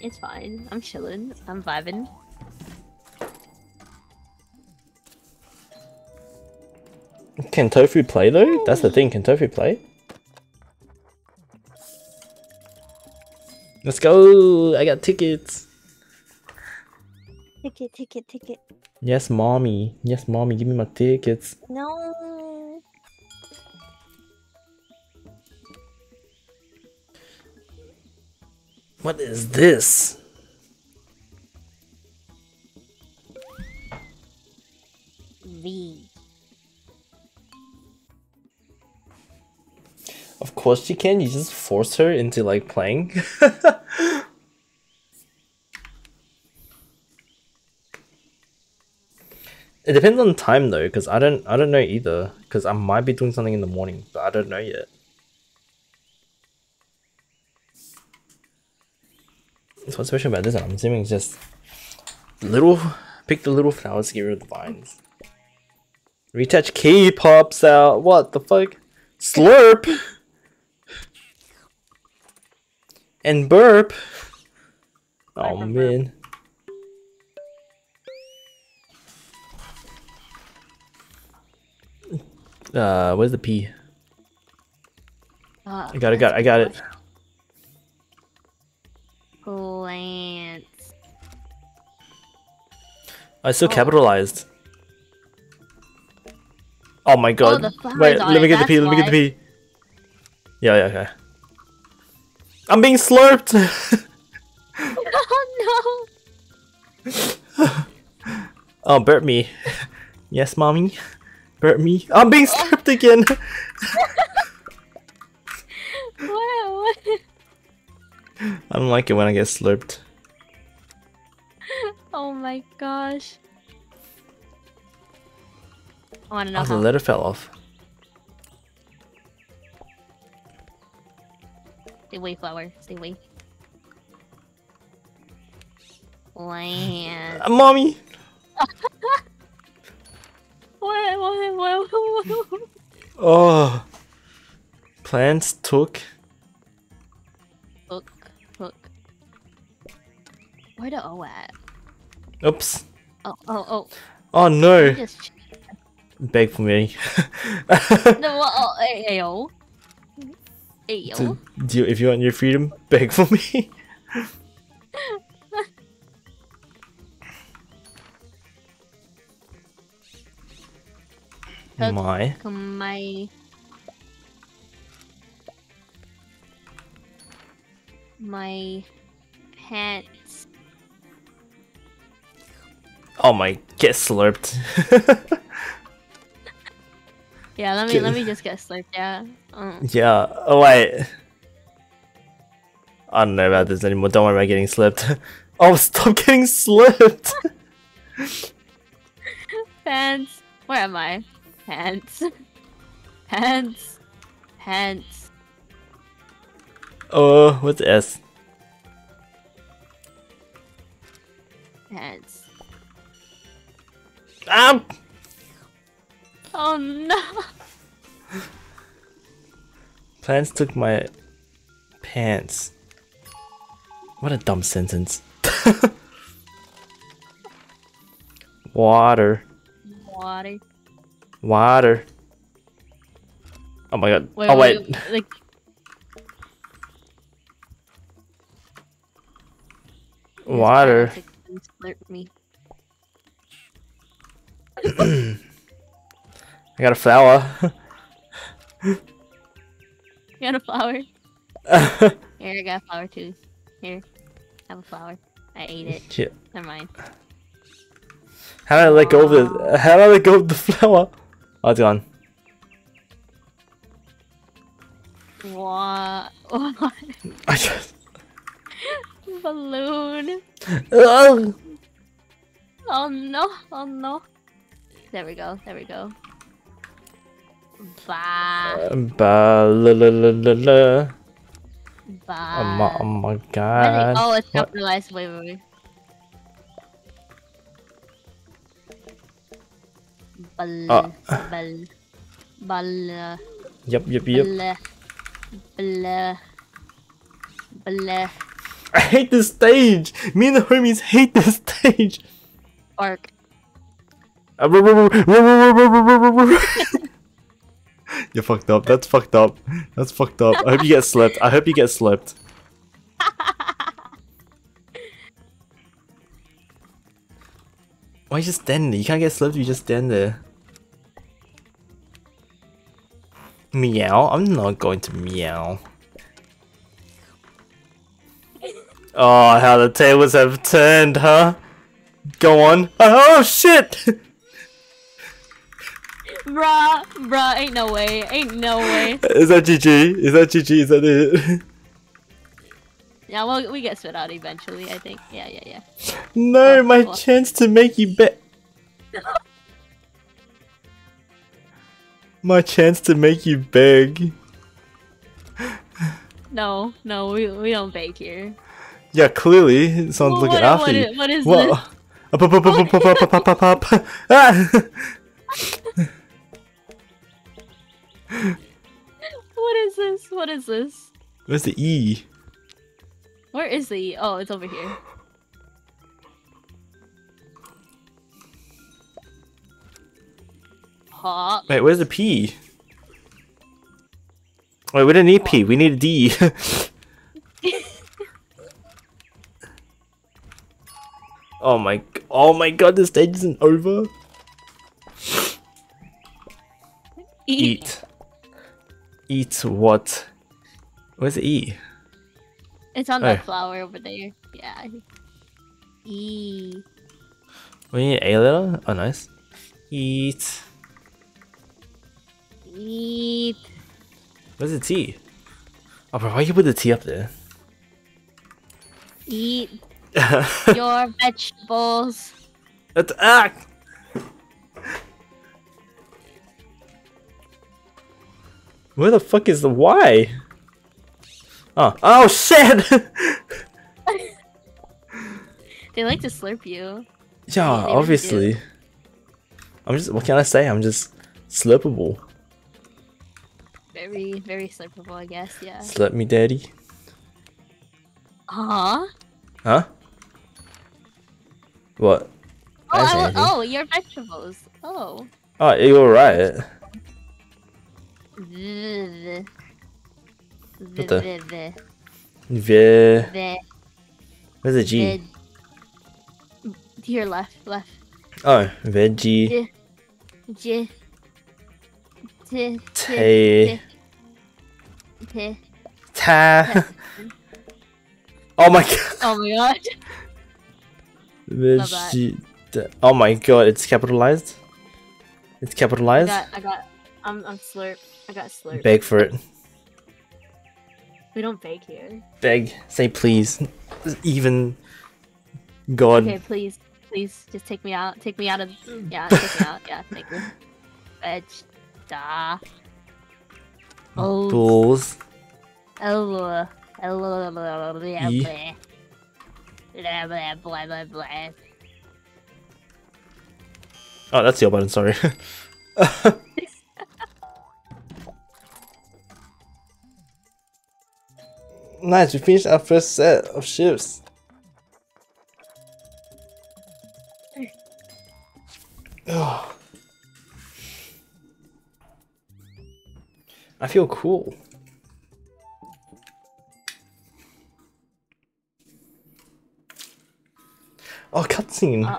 it's fine. I'm chilling. I'm vibing. Can Tofu play though? That's the thing, can Tofu play? Let's go! I got tickets! Ticket, ticket, ticket. Yes, mommy. Yes, mommy, give me my tickets. No. What is this? V. Of course she can, you just force her into like playing. (laughs) it depends on time though, because I don't I don't know either. Because I might be doing something in the morning, but I don't know yet. So what's special about this one? I'm assuming it's just little pick the little flowers to get rid of the vines. Retouch key pops out. What the fuck? Slurp and burp. Oh Burp and burp. man. Uh, where's the P? Uh, I got it, got it, I got it. Plants. I still Oh. capitalized. Oh my oh, god. the Wait, let me get the P, let me get the. P. Yeah, yeah, okay. I'm being slurped! (laughs) oh no! (laughs) Oh, burp me. (laughs) yes, mommy. Burp me. I'm being slurped again. What? what? I don't like it when I get slurped. (laughs) Oh my gosh. I wanna know Oh, the letter fell off. Stay away, flower. Stay away. Land. Uh, mommy. (laughs) What? What? What? what, (laughs) what? Oh. Plants took. Where the O at? Oops. Oh, oh, oh. Oh no. Just. Beg for me. (laughs) No, oh, ayo. Ayo. To- do you, if you want your freedom, (laughs) beg for me. (laughs) My. my. My pants. Oh my, get slurped. (laughs) Yeah, let me Get- let me just get slurped. Yeah. Mm. yeah. Oh wait. I don't know about this anymore. Don't worry about getting slipped. (laughs) Oh, stop getting slipped. (laughs) Pants. Where am I? Pants. Pants. Pants. Oh, what's S? Pants. Ah! Oh no. Plants took my pants. What a dumb sentence. (laughs) Water. Water. Water. Oh my god. Wait, oh wait. wait, like Water. This guy likes to Slurp me. I got a flower. You got a flower? (laughs) Here, I got a flower too. Here, have a flower. I ate it. Shit. Never mind. How did I let go of the how did I let go of the flower? Oh it's gone. What? (laughs) I just Balloon. (laughs) Ugh. Oh no! Oh no! There we go. There we go. Bah. Um, ba la la la la la. Bah. Oh my, oh my god. oh, it's capitalized. Wait, wait, wait. Bal, Oh. bal, bal, Yep, yep, yep. blah, blah, blah, I hate this stage. Me and the homies hate this stage. bark. (laughs) You're fucked up. That's fucked up. That's fucked up. I hope you get slept. I hope you get slept. Why you just stand there? You can't get if you just stand there. Meow? I'm not going to meow. Oh, how the tables have turned, huh? Go on. Oh shit! (laughs) Bruh, bruh, ain't no way, ain't no way. Is that GG? Is that GG? Is that it? Yeah, well, we get spit out eventually, I think. Yeah, yeah, yeah. no, Oh, my chance to make you bet. my chance to make you beg. No, no, we, we don't beg here. Yeah, clearly someone's Well, looking what- after what you. is- what is What? this? Up, up, up, up, up, up, up, up, up, up, up. What is this? What is this? Where's the E? Where is the? E? Oh, it's over here. Hop. Wait, where's the P? Wait, we didn't need P. We need a D. (laughs) oh my! Oh my God! The stage isn't over. Eat. Eat what? Where's the E? It's on Hey. that flower over there. Yeah. E. We need a little. Oh, nice. Eat. Eat. Where's the tea? Oh, bro, why you put the tea up there? Eat (laughs) your vegetables. That's ah. Where the fuck is the why? Oh, ah. oh shit! (laughs) They like to slurp you. yeah, do. obviously. I'm just. What can I say? I'm just slurpable. Very, very slurpable, I guess. Yeah. Slurp me, daddy. Aw. Huh? What? Oh, I I oh, your vegetables. Oh. Oh, you're right. V- What the- v- v- Ve. v- Where's the G? v- To your left, left. Oh, veggie. J. T. Tay. T. Ta. (laughs) Oh my god. Oh my god. Veggie. Oh my god, it's capitalized? It's I capitalized? got, I got, I'm, I'm slurp. I got slurp. Beg for it. We don't bake here. Beg. Say please. Even. God. Okay, please, please, just take me out. Take me out of. Yeah, (laughs) take me out. Yeah, thank you. Veg. Da. Oh. Bulls. Oh. Blah blah blah blah. Oh, that's your button, sorry. (laughs) (laughs) nice, we finished our first set of shifts. Oh. (sighs) I feel cool. Oh, cutscene. Uh.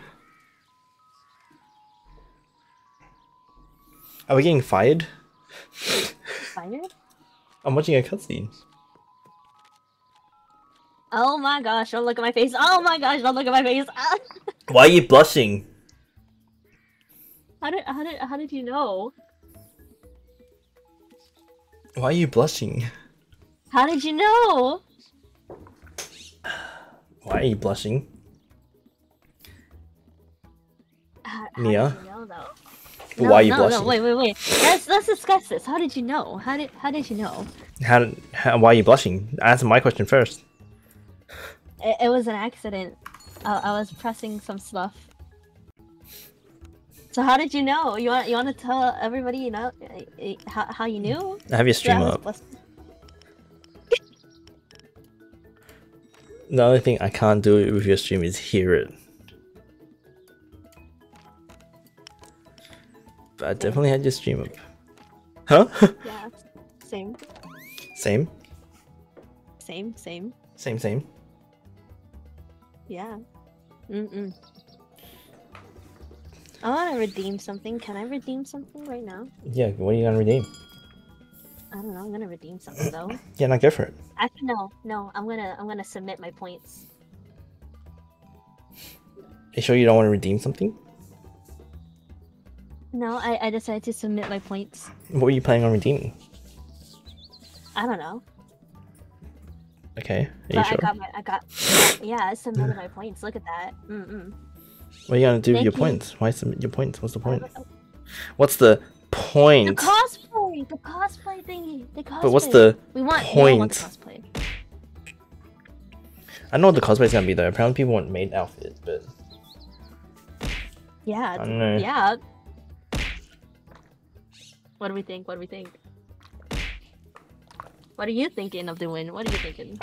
Are we getting fired? Fired? I'm watching a cutscene. Oh my gosh! Don't look at my face. Oh my gosh! Don't look at my face. (laughs) Why are you blushing? How did how did how did you know? Why are you blushing? How did you know? Why are you blushing? How, how Mia? You know though? Why are you no, blushing? No, wait, wait, wait. Let's let's discuss this. How did you know? How did how did you know? How, how why are you blushing? Answer my question first. It, it was an accident. Uh, I was pressing some stuff. So how did you know? You want you want to tell everybody you know uh, uh, how how you knew? I have your stream was up. The only thing I can't do with your stream is hear it. But I definitely had your stream up. Huh? (laughs) Yeah. Same. same? Same. Same. Same, same. Yeah. Mm mm. I want to redeem something. Can I redeem something right now? Yeah, what are you gonna redeem? I don't know. I'm gonna redeem something though. Yeah, now go for it. Actually, no, no. I'm gonna I'm gonna submit my points. You sure you don't want to redeem something? No, I I decided to submit my points. What were you planning on redeeming? I don't know. Okay, are you But I sure? got my I got (coughs) yeah. I submitted my points. Look at that. Mm mm. What are you gonna do with your you. points? Why submit your points? What's the point? What's the point? The cosplay, the cosplay thingy, the cosplay. But what's the we want? We want the cosplay. I know what the cosplay is gonna be though. Apparently people want maid outfits, but Yeah. I don't know. Yeah. What do we think? What do we think? What are you thinking of doing? What are you thinking?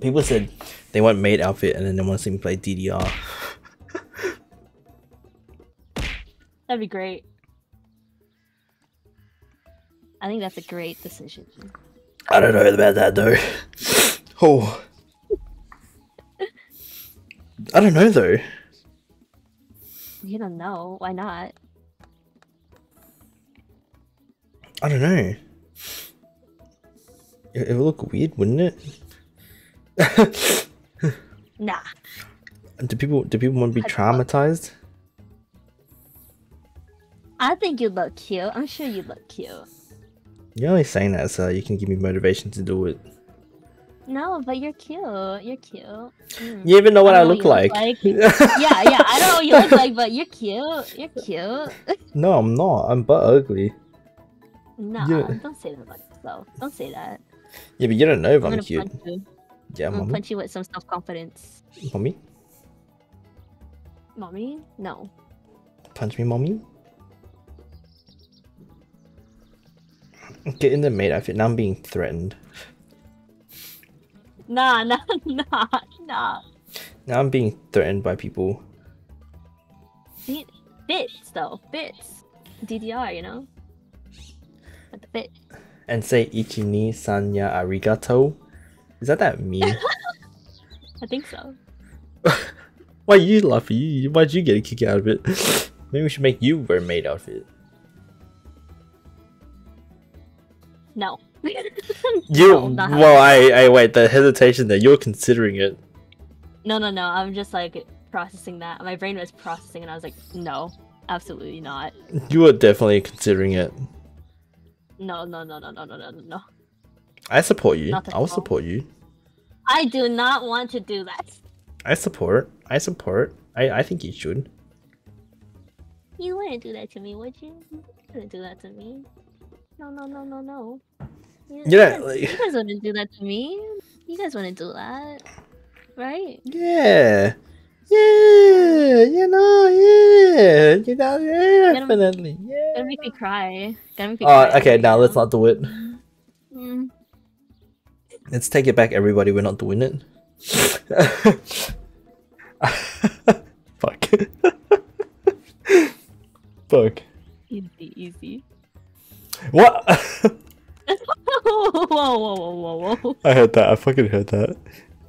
people said they want maid outfit and then they want to see me play DDR. That'd be great. I think that's a great decision. I don't know about that though. (laughs) Oh. I don't know though. You don't know. Why not? I don't know. It, it would look weird, wouldn't it? (laughs) Nah. Do people do people want to be I traumatized? I think you look cute. I'm sure you look cute. You're only saying that so you can give me motivation to do it. No, but you're cute. You're cute. Mm. You even know what I, don't look you like. (laughs) yeah, yeah. I don't know what you look like, but you're cute. You're cute. no, I'm not. I'm but ugly. Nah, Yeah. don't say that about yourself. Don't say that. Yeah, but you don't know if I'm, I'm, cute. you. Yeah, I'm gonna mommy. punch you with some self confidence. Mommy, Mommy? No. punch me, mommy. Get in the maid outfit. Now I'm being threatened. Nah, (laughs) nah, nah, nah. Now I'm being threatened by people. Bits though, bits. DDR, you know. With the bit. And say ichi ni san arigato. Is that that meme? (laughs) I think so. (laughs) Why you laughing? You, why'd you get a kick out of it? (laughs) Maybe we should make you wear maid outfit. No. You No, well, I I wait the hesitation that you're considering it. No, no, no. I'm just like processing that. My brain was processing, and I was like, no, absolutely not. You were definitely considering it. No, no, no, no, no, no, no, no. I support you. I'll all. support you. I do not want to do that. I support. I support. I, I think you should. You wouldn't do that to me, would you? You wouldn't do that to me. No, no, no, no, no. You, yeah, you guys, like... you guys wouldn't do that to me. You guys wouldn't do that, right? Yeah. Yeah. You know. Yeah. You know. Yeah. 'em- Definitely. Yeah. Gonna make me cry. Gonna make me Oh, cry. okay. Now let's not do it. Mm. Let's take it back, everybody. We're not doing it. (laughs) Fuck. (laughs) Fuck. Easy, easy. What? (laughs) whoa, whoa, whoa, whoa, whoa. I heard that. I fucking heard that.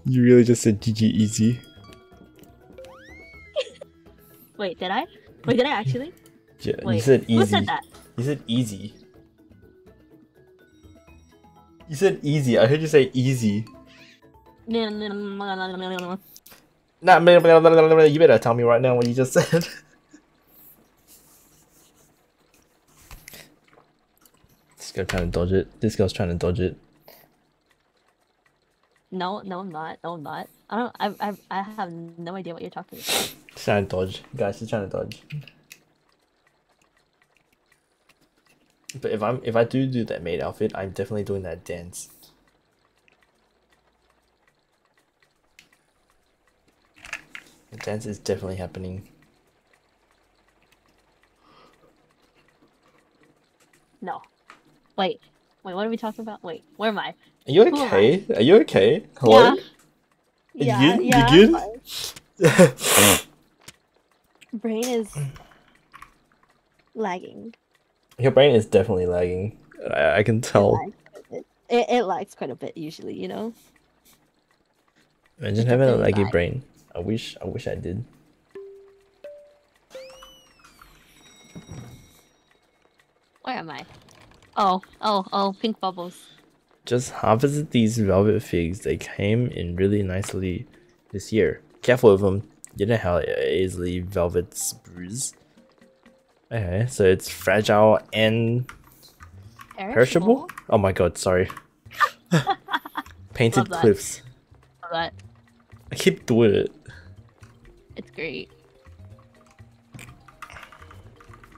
You really just said GG easy. Wait, did I? Wait, did I actually? Yeah, you said easy. who said that? You said easy. You said easy. I heard you say easy. Nah, you better tell me right now what you just said. (laughs) this girl trying to dodge it. This girl's trying to dodge it. No, no, I'm not. No, I'm not. I don't. I, I, I have no idea what you're talking about. She's trying to dodge. Guys, she's trying to dodge. But if I'm if I do do that maid outfit, I'm definitely doing that dance. The dance is definitely happening. No. Wait. Wait. What are we talking about? Wait. Where am I? Are you okay? Are you okay? Hello? Yeah. You Yeah. good? You (laughs) good? Brain is lagging. Your brain is definitely lagging. I, I can It tell. lags quite a bit. It, it lags quite a bit usually. You know. Imagine having a laggy lag. brain. I wish I wish I did. Where am I? Oh. Oh. Oh. Pink bubbles. Just harvested these velvet figs. They came in really nicely this year. Careful with them. You know how easily velvets bruise. Okay, so it's fragile and perishable. Oh my god, sorry. (laughs) Painted Love cliffs. Love that. I keep doing it. It's great.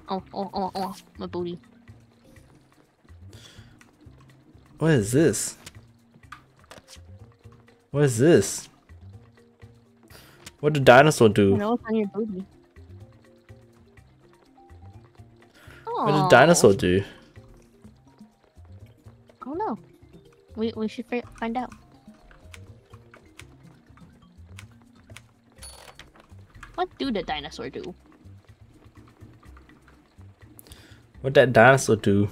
Oh, oh, oh, oh, my booty. What is this? What is this? What did dinosaur do? know it's on your booty. What did dinosaur do? Oh no. We we should find out. What do the dinosaur do? What that dinosaur do?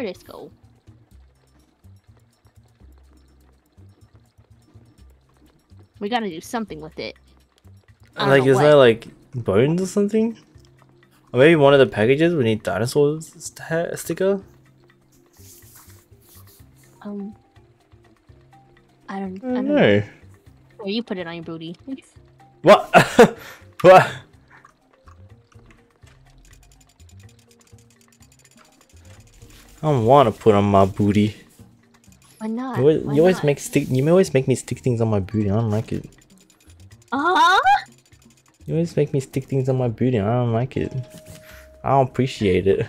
Where'd this go? We gotta do something with it. I Like, is what. there like bones or something? Or maybe one of the packages we need dinosaurs sta- sticker. Um. I don't. I I don't know. know. You put it on your booty. What? (laughs) what? I don't want to put on my booty. Why not? You always, Why you always not? make stick. You always make me stick things on my booty. I don't like it. Ah. You always make me stick things on my booty. I don't like it. I don't appreciate it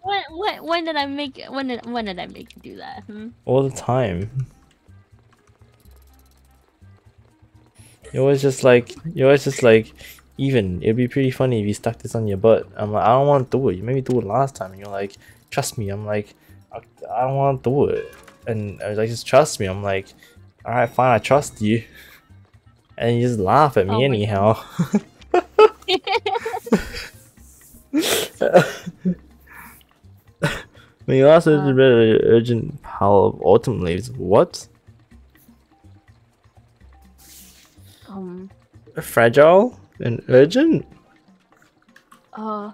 When, when, when did I make when did when did I make you do that? Hmm? all the time. You're always just like you're always just like even it'd be pretty funny if you stuck this on your butt. I'm like I don't want to do it. You made me do it last time, and you're like trust me. I'm like I, I don't want to do it, and I was like just trust me. I'm like all right, fine, I trust you, and you just laugh at me Oh anyhow. When you last Uh. read an urgent pile of autumn leaves, what? um. Fragile and urgent? Uh.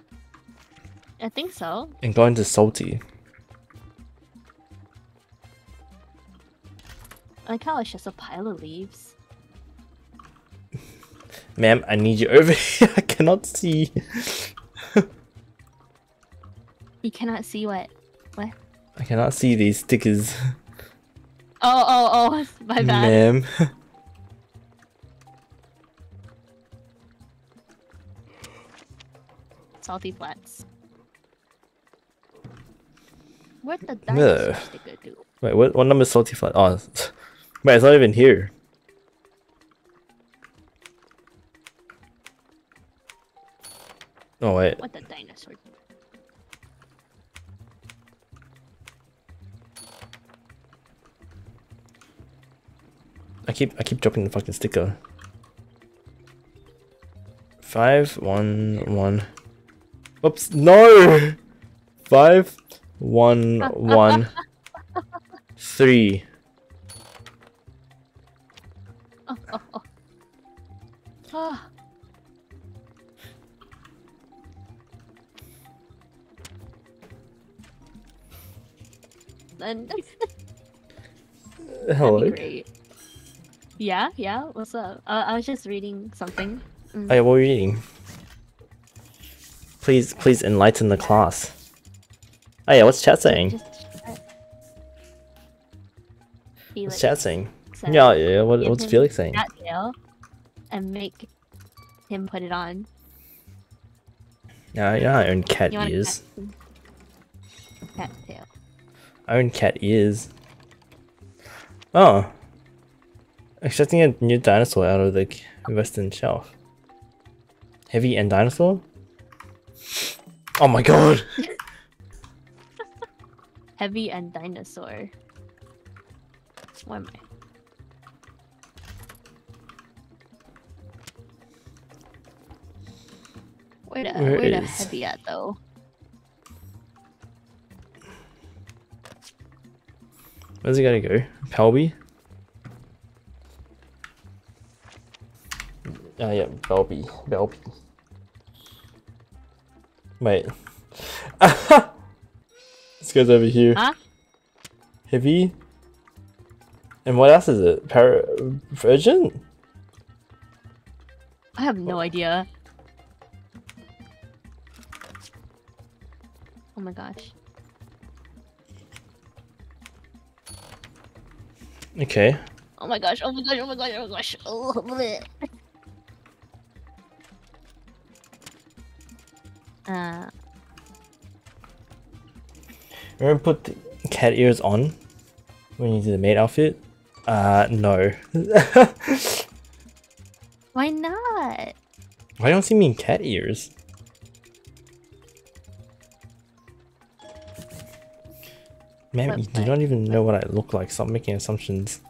I think so. And going to salty. I like how it's just a pile of leaves. (laughs) Ma'am, I need you over (laughs) here. I cannot see. You cannot see what. What? I cannot see these stickers. Oh oh oh! (laughs) My bad. Ma'am. Salty flats. Where'd the Ugh. sticker do? Wait, what, what number is salty flat? Oh, ah, (laughs) wait, it's not even here. Oh, wait. What the dinosaur do? I keep I keep dropping the fucking sticker. Five one one. Oops, no. (laughs) Five one one three. Oh oh oh. Ah. Then Hello. Yeah, yeah. What's up? Uh, I was just reading something. Mm. Hey, what were you reading? Please, please enlighten the class. Oh yeah, what's chat saying? Just. What's chat saying? said, Yeah, yeah. What, what's Felix saying? Tail, and make him put it on. Yeah, yeah. I own cat You ears. cat, cat tail? I own cat ears. Oh. Extracting a new dinosaur out of the western shelf. Heavy and dinosaur? Oh my god! (laughs) Heavy and dinosaur. Where am I? Where the Where where the heavy at though? Where's he gonna go? Pelby? Ah, yeah, Belby. Belby. Wait. (laughs) this goes over here. Huh? Heavy. And what else is it? Par- Urgent? I have no idea. Oh my gosh. Okay. Oh my gosh, oh my gosh, oh my gosh, oh my gosh. Oh. (laughs) Uh, Remember put cat ears on when you do the maid outfit? Uh, no. (laughs) why not? Why don't you mean cat ears? Man, you do not even know what I look like. Stop making assumptions.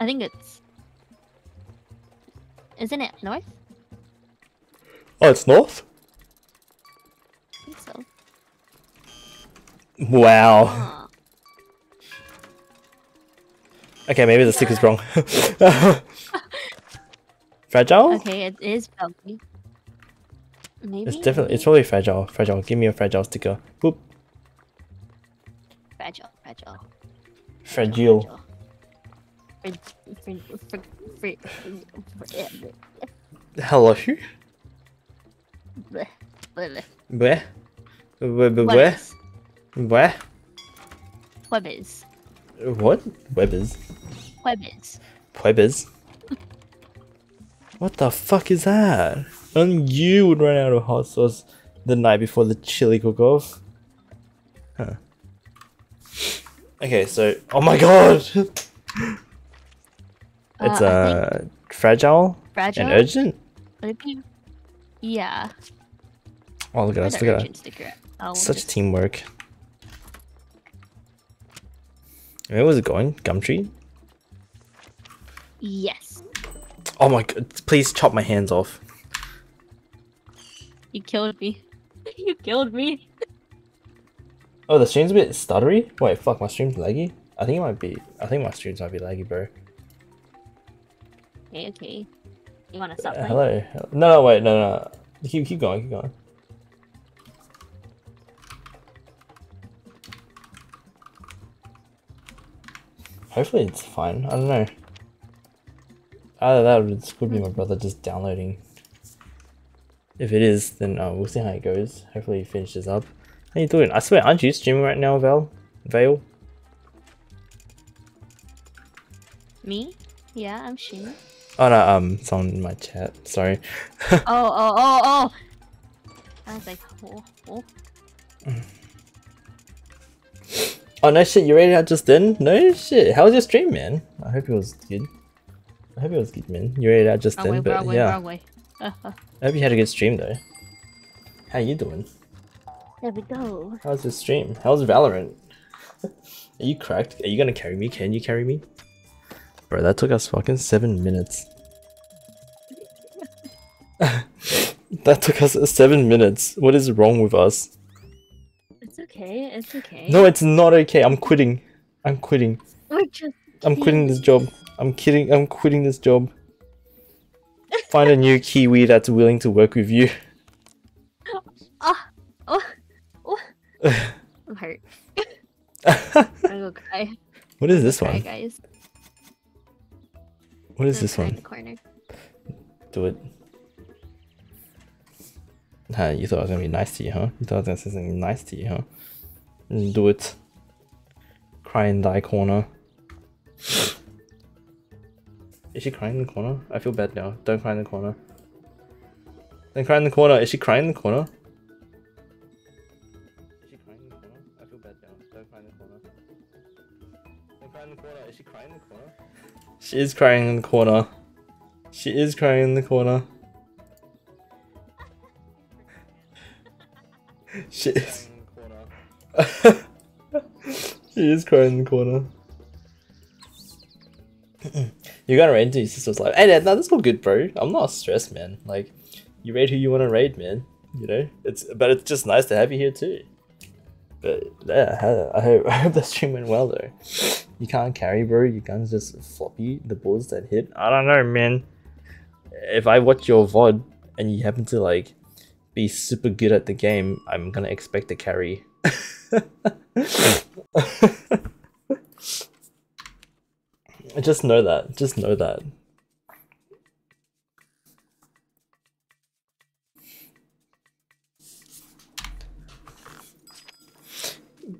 I think it's. Isn't it north? Oh, it's north? I think so. Wow. Okay, maybe the stick is wrong. (laughs) fragile? Okay, it is probably. Maybe. It's definitely, it's probably fragile. Fragile. Give me a fragile sticker. Boop. fragile, fragile. Fragile. Hello. Who? bleh, bleh, Where? Where? Where? Jueves. What? Webbers. Jueves. Puebes. what the fuck is that? And you would run out of hot sauce the night before the chili cook-off. Huh. Okay, so oh my god, (laughs) it's Uh, uh fragile fragile. and urgent. Be? Yeah. Oh look at us! Look at us! Such teamwork. Where was it going? Gumtree? Yes. Oh my god! Please chop my hands off. You killed me. (laughs) you killed me. Oh, the stream's a bit stuttery. Wait, fuck, my stream's laggy. I think it might be. I think my streams might be laggy, bro. Okay, okay. You wanna stop Uh, hello. No, no, wait, no, no. Keep, keep going, keep going. Hopefully it's fine. I don't know. Either that or it could be my brother just downloading. If it is, then uh, we'll see how it goes. Hopefully he finishes up. How you doing? I swear, aren't you streaming right now, Val? Vale? Me? Yeah, I'm Shane. Oh no, um, it's on my chat. Sorry. (laughs) oh, oh, oh, oh! I was like, oh, oh. (laughs) Oh no shit, you rated out just then? No shit. How was your stream, man? I hope it was good. I hope it was good, man. You rated out just Wrong way, then, but wrong way, yeah. wrong way. Uh, I hope you had a good stream though. How you doing? there we go. How's your stream? How's Valorant? Are you cracked? Are you gonna carry me? Can you carry me? Bro, that took us fucking seven minutes. (laughs) that took us seven minutes. What is wrong with us? Okay, it's okay. No, it's not okay. I'm quitting. I'm quitting. We're just I'm quitting this job. I'm kidding. I'm quitting this job. Find a new Kiwi that's willing to work with you. Ah, (laughs) oh, oh. I'm hurt. I'm gonna cry. (laughs) what is this one? guys. What is this one? the corner. Do it. Huh, you thought I was gonna be nice to you, huh? You thought I was gonna say something nice to you, huh? Mm, Do it. Cry corner. Is she crying in the corner? I feel bad now. Don't cry in the corner. Don't cry in the corner. Is she crying in the corner? Is she crying in the corner? I feel bad now. Don't cry in the corner. Don't cry in the corner. Is she crying in the corner? She is crying in the corner. She is crying in the corner. She is. (laughs) she is crying in the corner. you gotta raid into your sister's life. Hey, that, that's all good, bro. I'm not stressed, man. Like, you raid who you want to raid, man. You know, it's but it's just nice to have you here too. But yeah, I hope (laughs) I hope the stream went well though. You can't carry, bro. Your gun's just floppy. The bullets that hit. I don't know, man. If I watch your VOD and you happen to like be super good at the game, I'm gonna expect a carry. I (laughs) just know that. Just know that.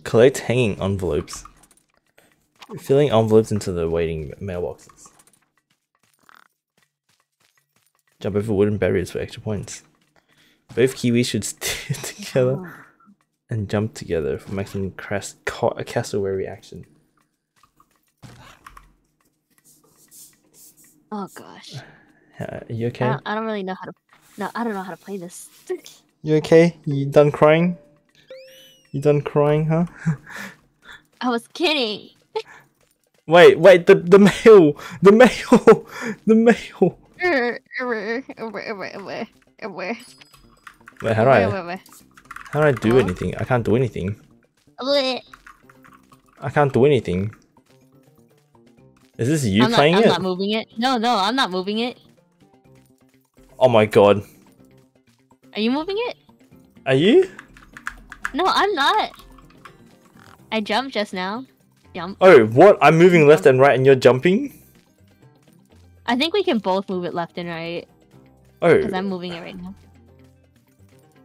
Collect hanging envelopes. Filling envelopes into the waiting mailboxes. Jump over wooden barriers for extra points. Both kiwis should (laughs) stick together oh. And jump together for maximum cras- ca- cassowary action. Oh gosh. Uh, you I, okay? don't, I don't really know how to. No, I don't know how to play this. (laughs) You okay? You done crying? You done crying, huh? I was kidding. (laughs) Wait, wait, the the mail, the mail, (laughs) the mail. Wait, how do I how do I do Huh? anything? I can't do anything. I can't do anything. Is this you I'm not, I'm it? not moving it. No, no, I'm not moving it. Oh my god. Are you moving it? Are you? No, I'm not. I jumped just now. Jump. Oh, what? I'm moving left and right and you're jumping? I think we can both move it left and right Oh, because I'm moving it right now.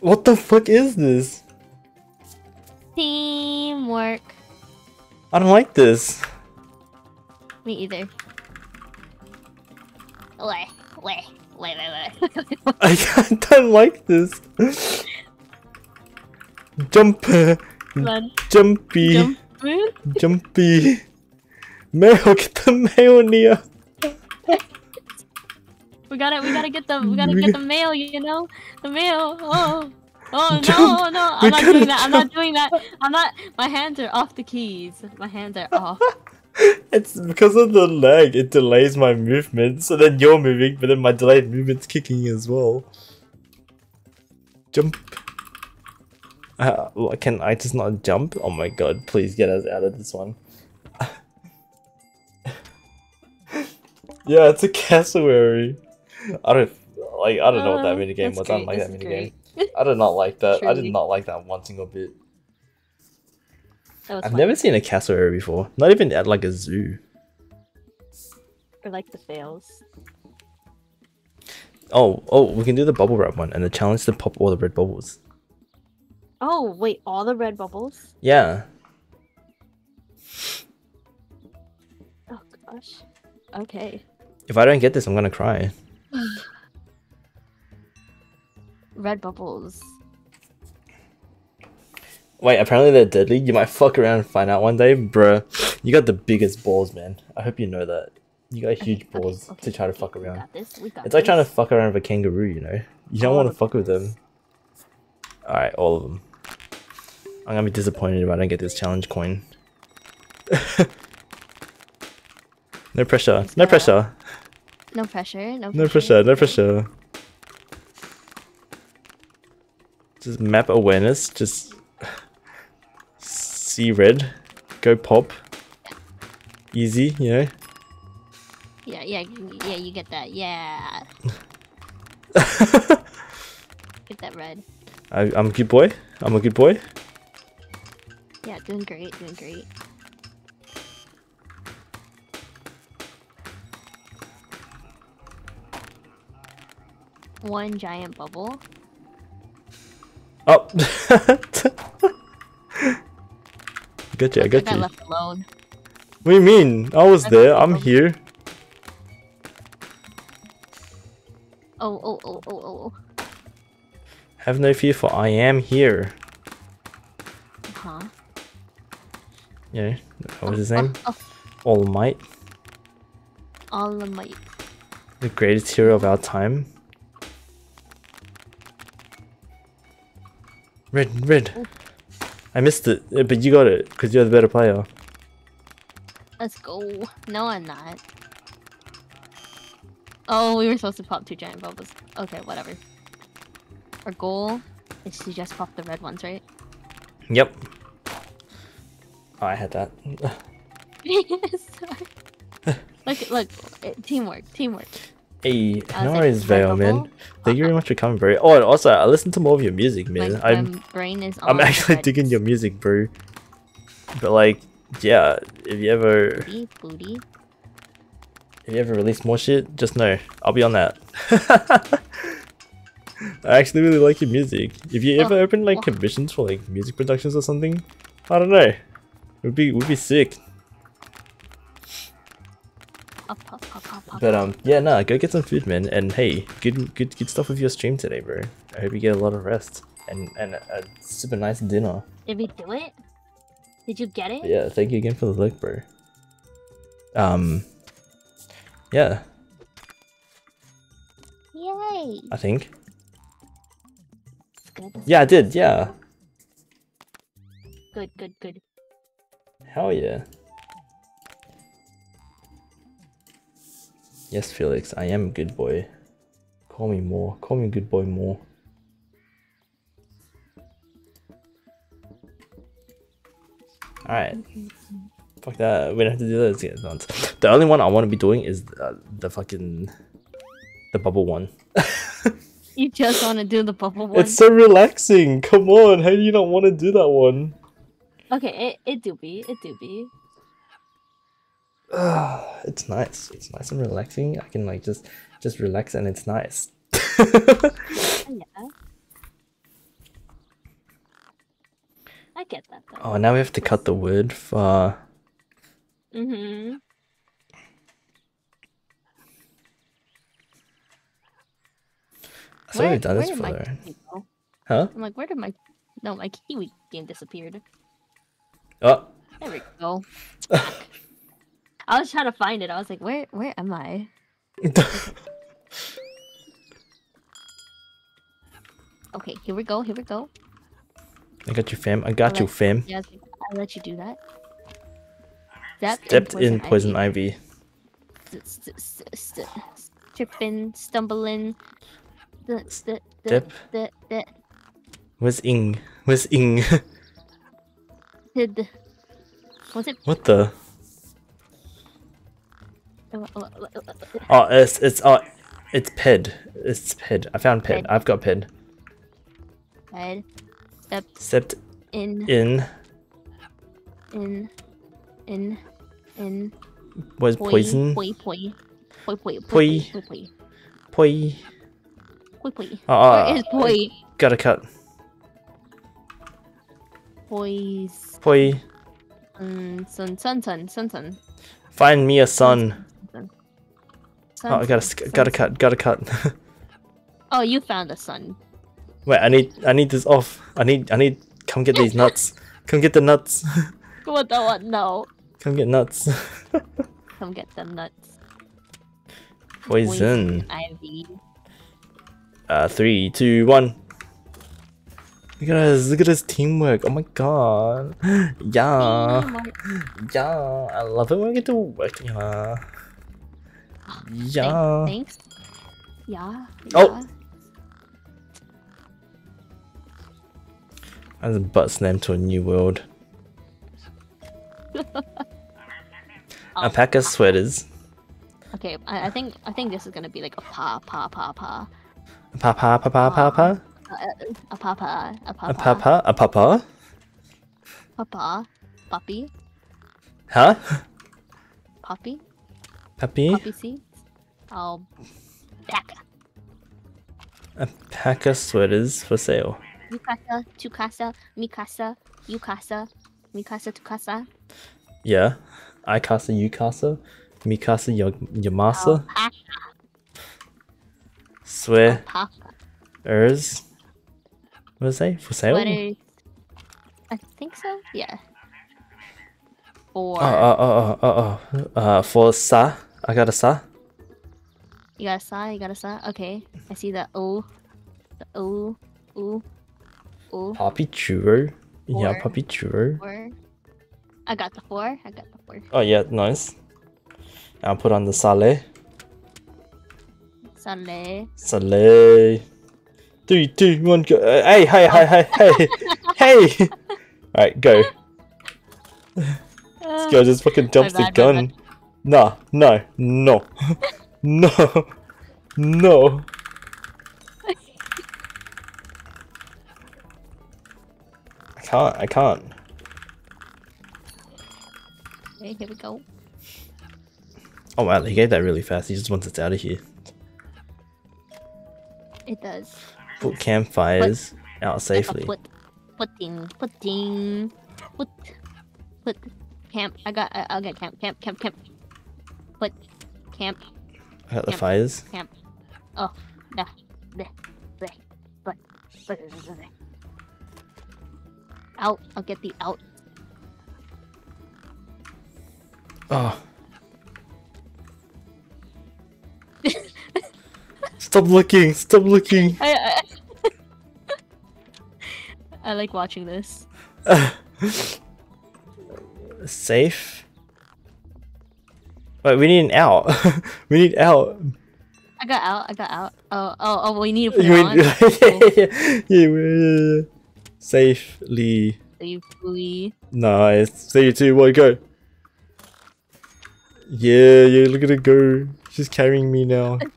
What the fuck is this? Teamwork. I don't like this. Me either. Wait, wait, wait, wait, wait. I don't like this. Jump, Run, jumpy, jump, jumpy. The mail, Nia. We gotta, we gotta get the, we gotta get the (laughs) mail. You know, the mail. Oh, oh (laughs) no, no! I'm not doing that. I'm not doing that. I'm not. My hands are off the keys. My hands are off. (laughs) It's because of the lag, it delays my movement, so then you're moving, but then my delayed movement's kicking as well. Jump. Uh, can I just not jump? Oh my god, please get us out of this one. yeah, it's a cassowary. I don't like. I don't know what that uh, mini game was. I don't great, like that minigame. great. I did not like that. I did not like that one single bit. I've fun. never seen a cassowary before. Not even at like a zoo. Or like the fails. Oh, oh, we can do the bubble wrap one and the challenge to pop all the red bubbles. Oh wait, all the red bubbles. Yeah. Oh gosh. Okay. If I don't get this, I'm gonna cry. (sighs) Red bubbles. Wait, apparently they're deadly. You might fuck around and find out one day, bruh. You got the biggest balls, man. I hope you know that. You got huge Okay, okay, balls okay, to try to okay, fuck around. got this. We got It's like trying to fuck around with a kangaroo, you know? You don't want to fuck with them. Alright, all of them. I'm gonna be disappointed if I don't get this challenge coin. (laughs) no pressure. No pressure. No pressure. No pressure. No pressure, no pressure. Just map awareness, just (sighs) see red, go pop. Easy, you know? Yeah, yeah, yeah. You get that. Yeah. (laughs) Get that red. I, I'm a good boy. I'm a good boy. Yeah, doing great. Doing great. One giant bubble. Oh! gotcha, I Look, I got you. left alone. What do you mean? I was I there, I'm left here. Oh, oh, oh, oh, oh. Have no fear, for I am here. Huh? Yeah, what was his Oh, name? oh, All Might, all my. the greatest hero of our time. Red, red. I missed it, uh, but you got it because you're the better player. Let's go. No, I'm not. Oh, we were supposed to pop two giant bubbles. Okay, whatever. Our goal is to just pop the red ones, right? Yep. Oh, I had that. (laughs) Sorry. (laughs) look, look, eh, teamwork, teamwork. Hey, I no worries, like, man. Thank you very uh-huh. much for coming, bro. Oh, and also, I listened to more of your music, man. my I'm brain is. I'm (laughs) actually digging your music, bro. But like, yeah, if you ever booty, booty. if you ever release more shit, just know I'll be on that. (laughs) I actually really like your music. If you ever Oh, open like wow. commissions for like music productions or something, I don't know. It would be would be sick. But um, yeah, nah, go get some food, man. And hey, good good good stuff with your stream today, bro. I hope you get a lot of rest and and a super nice dinner. Did we do it? Did you get it? But yeah, thank you again for the look, bro. Um, yeah, Yay! I think. Good. Yeah, I did. Yeah, Good, good, good. hell yeah. Yes, Felix, I am a good boy. Call me more. Call me good boy more. Alright. Fuck that. We don't have to do those again. once. The only one I want to be doing is uh, the fucking. The bubble one. (laughs) You just want to do the bubble one? It's so relaxing. Come on. How do you not want to do that one? Okay, it, it do be, it do be. Ah, (sighs) it's nice. It's nice and relaxing. I can like just just relax and it's nice. Yeah. I get that though. oh, now we have to cut the wood for. Mm-hmm. I thought we've done this did my before. though. kiwi go? Huh? I'm like, where did my no my kiwi game disappeared? Oh, There we go. (laughs) I was trying to find it. I was like, where where am I? (laughs) Okay, here we go. Here we go. I got you, fam. I got you, Alright. fam. Yes, I let you do that. Stepped, Stepped in poison ivy. ivy. Tripping, stumbling. Step. the, the, Where's Ing? Where's Ing? (laughs) the, the, was it? what the? Oh, it's it's oh, it's Ped. It's Ped. I found Ped. Ped. I've got Ped. Head. Stepped Stepped in, in in, in, in. was poison. Poi, poi. Poi, poi, Poi. poi, poi, poi, Poi. poi. Oh, Where is poi? Gotta cut. Poise. Poi. Mm, sun, sun, sun, sun, sun. Find me a son. Sun, Oh, I gotta sun, gotta sun. cut. Gotta cut. (laughs) Oh, you found a sun. Wait, I need I need this off. I need I need. Come get these nuts. (laughs) Come get the nuts. (laughs) What the what? No. Come get nuts. Come get them nuts. Poison. Ivy. Uh, three, two, one. Look at us! Look at us teamwork! Oh my god! (gasps) Yeah, yeah! I love it when we get to work. Thank- yeah. Thanks. Yeah. Oh. yeah. As a butt slam to a new world. (laughs) Oh. Alpaca sweaters. Okay, I, I think I think this is gonna be like a pa pa pa pa. Pa pa pa pa pa pa. Uh, a papa, a A papa, papa. A papa. papa, puppy, Huh? puppy, Puppy. puppy seeds. Oh, back. Alpaca sweaters for sale. Yukasa, Tukasa, Mikasa, Yukasa, Mikasa, Tukasa. Yeah. I casa, you casa. Me casa, your Yamasa. Alpaca, Swear. Ers. What it say? For sale? Sweaters. I think so. Yeah. For Oh, oh, oh, oh, oh, oh. Uh, for sa. I got a sa. you got a saw, you got a saw. Okay, I see the O, the O, O, O. Poppy churro. Yeah, poppy churro. Four. I got the four. I got the four. Oh, yeah, nice. I'll put on the sale. Sale. Sale. Three, two, one, go. Uh, hey, hey, hey, hey, hey. (laughs) hey! Alright, go. (laughs) This guy just fucking jumps the gun. Nah, no, no. no. No. I can't, I can't. Okay, here we go. Oh wow, he gave that really fast. He just wants us out of here. It does. Put campfires out safely. Put, putting, putting, put, put, camp. I got. I, I'll get camp, camp, camp, camp. Put, camp, I got the camp. fires. camp. Oh, bleh, bleh, bleh, bleh, bleh, bleh. Out. I'll get the out. Oh. (laughs) Stop looking! Stop looking! I, I, (laughs) I like watching this. (laughs) Safe. Wait, we need an out. (laughs) we need out. I got out. I got out. Oh, oh, oh. We need to put You it mean- on. (laughs) Yeah, yeah, yeah, yeah. Safely. Safely. Nice. Three, two, one, go. Yeah, yeah, look at it go. She's carrying me now. (laughs)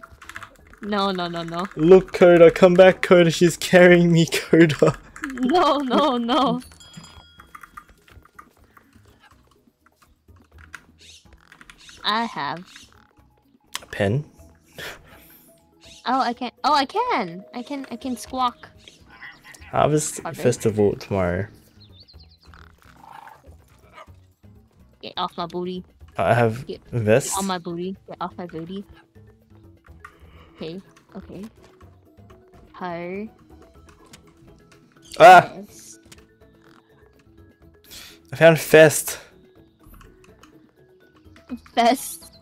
No, no, no, no. Look, Coda, come back, Coda. She's carrying me, Coda. No, no, no. I have. A pen. Oh, I can. Oh, I can. I can. I can squawk. Harvest Pardon? festival tomorrow. Get off my booty. I have Yeah. vest. On my booty. Get off my booty. Okay. Okay. Her. Ah! Yes. I found fest. Best.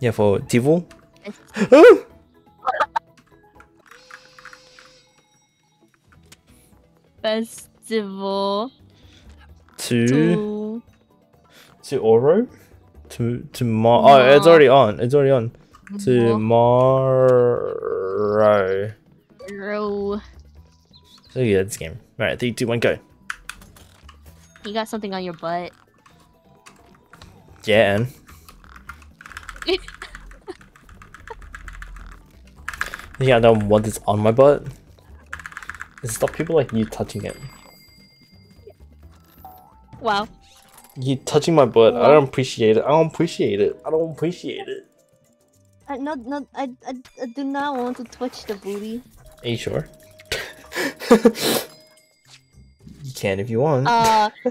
Yeah, for Tivol. Festival. to To. to Oro. To to Mar. Oh, it's already on. It's already on. To Morrow. Ro- So yeah, this game. Right, three, two, one, go. You got something on your butt. Yeah, (laughs) yeah, I don't want this on my butt. It's stop people like you touching it. Wow. You touching my butt. I don't appreciate it. I don't appreciate it. I don't appreciate it. I, no, no, I, I, I do not want to touch the booty. Are you sure? (laughs) you can if you want. Uh, (laughs)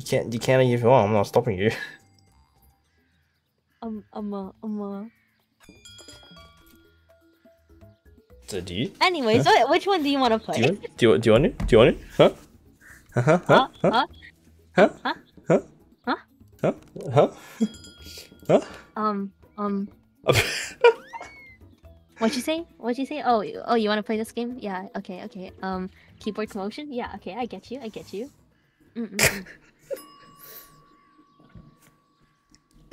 you can't. You can if you want. I'm not stopping you. um, um, uh, um, uh. So do you? Anyways, what, which one do you want to play? Do you want? Do you, do you want it? Do you want it? Huh? Huh? Huh? Huh? Huh? Huh? Huh? Huh? Huh? Huh? Huh? Huh? Um, um, what'd you say? What'd you say? Oh, oh, you want to play this game? Yeah. Okay. Okay. Um, keyboard motion. Yeah. Okay. I get you. I get you. Mm, Mm-mm.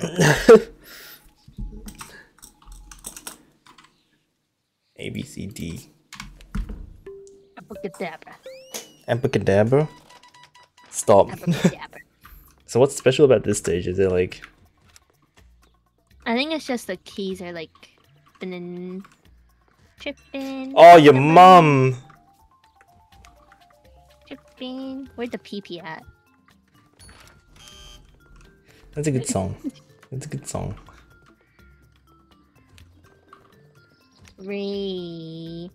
(laughs) A B C D. Abracadabra. Abracadabra. Stop. Abracadabra. (laughs) so what's special about this stage? Is it like I think it's just the keys are like, tripping. Oh your tripping, mum Tripping. Where'd the PP at? That's a good song. (laughs) That's a good song. Ray.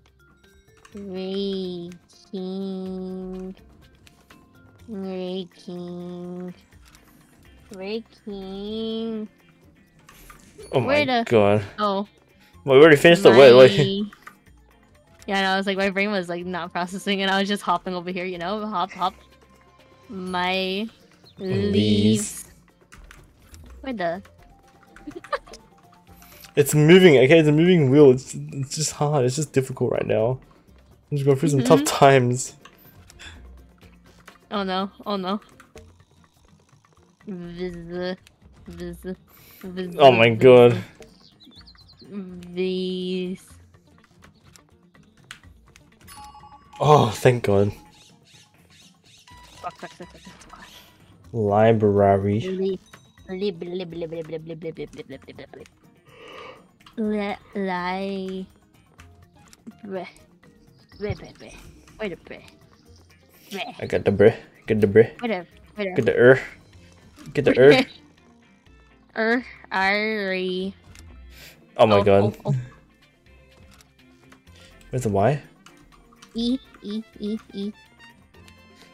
Ray King. Ray King. Ray King. Oh my the- god. Oh. Well, we already finished the wait, wait. Yeah, no, I was like, my brain was like not processing, and I was just hopping over here, you know, hop, hop. My Leaves. leaves. Where the? (laughs) It's moving, okay? It's a moving wheel. It's it's just hard. It's just difficult right now. I'm just going through some tough Mhm. times. Oh no! Oh no! Viz, viz, viz, Oh my god. These. Oh, thank god. Library. Lai. Wait a bit. I got the bruh. Get the bruh. Whatever. Whatever. Get the er. Get the er. er. Ari. Oh my oh, god. Oh, oh. With a Y? E, E, E, E.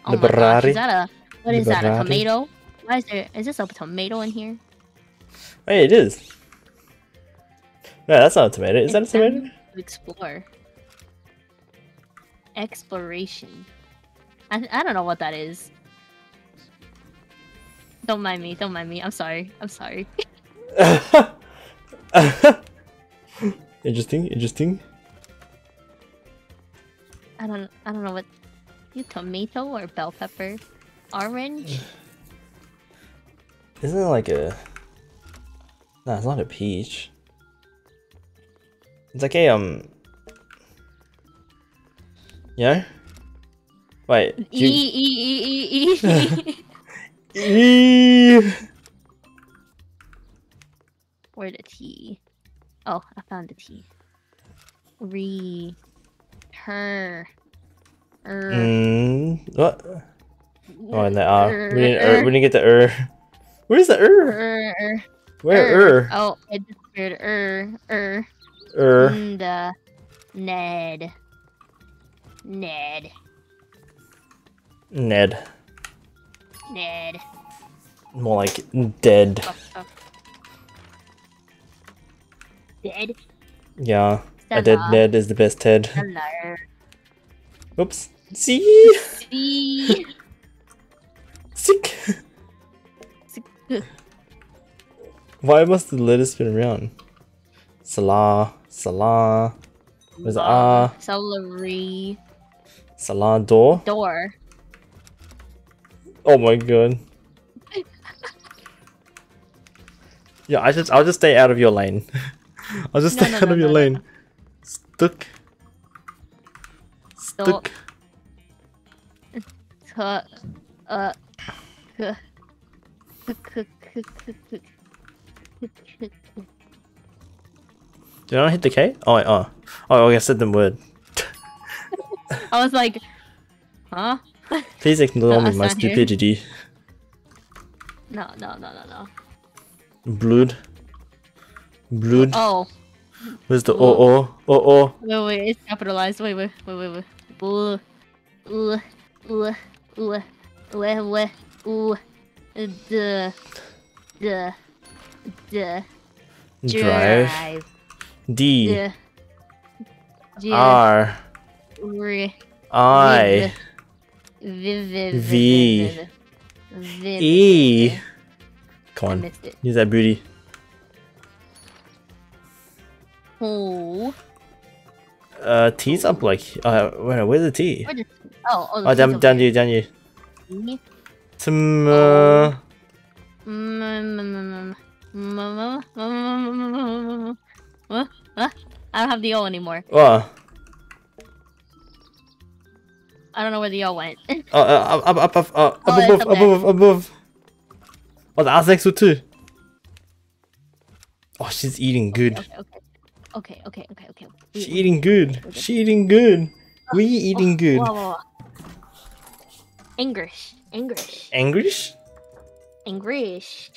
Oh the my Berrari. is that a, What is Liberari. that, a tomato? Why is there? Is this a tomato in here? Hey, it is. No, that's not a tomato. Is that a tomato? To explore. Exploration. I I don't know what that is. Don't mind me. Don't mind me. I'm sorry. I'm sorry. (laughs) (laughs) interesting, interesting. I don't. I don't know what. You tomato or bell pepper? Orange? (sighs) (laughs) Isn't it like a? No, it's not a peach. It's like a um. Yeah. Wait. E E E E E (laughs) E. E- Where the T? Oh, I found the T. Re. Her. Er. Mm, what? Oh, and the R. We didn't. Er, we didn't get the er. Where's the er? Er, er, Where er. er? Oh, it disappeared. Er, er. Er. And, uh, Ned. Ned. Ned. Ned. More like dead. Fuck, fuck. Dead. Yeah. A dead Ned is the best Ted. Hello. Oops. See? (laughs) See? Sick. (laughs) (laughs) Why must the letter spin around? Salah. Salah. Where's the ah? Celery. Salah door. Door. Oh my god. (laughs) Yeah, I just I'll just stay out of your lane. (laughs) I'll just No, stay no, out no, of your lane. Stuck. Door. Stuck. T- uh. Did I hit the K? Oh, oh. Oh, I said the word. I was like, huh? Please ignore No, me, my not here. stupidity. No, no, no, no, no. Blood. Blood. Oh, Where's the oh oh oh oh? oh. wait, wait, it's capitalized. Wait, wait, wait, wait, wait. Ooh, ooh, ooh, ooh, ooh, ooh, ooh, duh, duh, duh, Drive. D duh, duh, R re- I vi- vi- V. vi- vi- E. I Come on, use that booty. Oh, Uh, T's up like uh, where where's the T? where? Oh, oh, Oh, down down you down you. What? Huh? I don't have the O anymore. oh, I don't know where the O went. uh, uh, up up up up Oh, above above above. Oh, the next to two. Oh, she's eating good. okay, okay, okay, okay, okay, okay. Eating good. She eating good. We eating good. Whoa, whoa. English, English, English? English,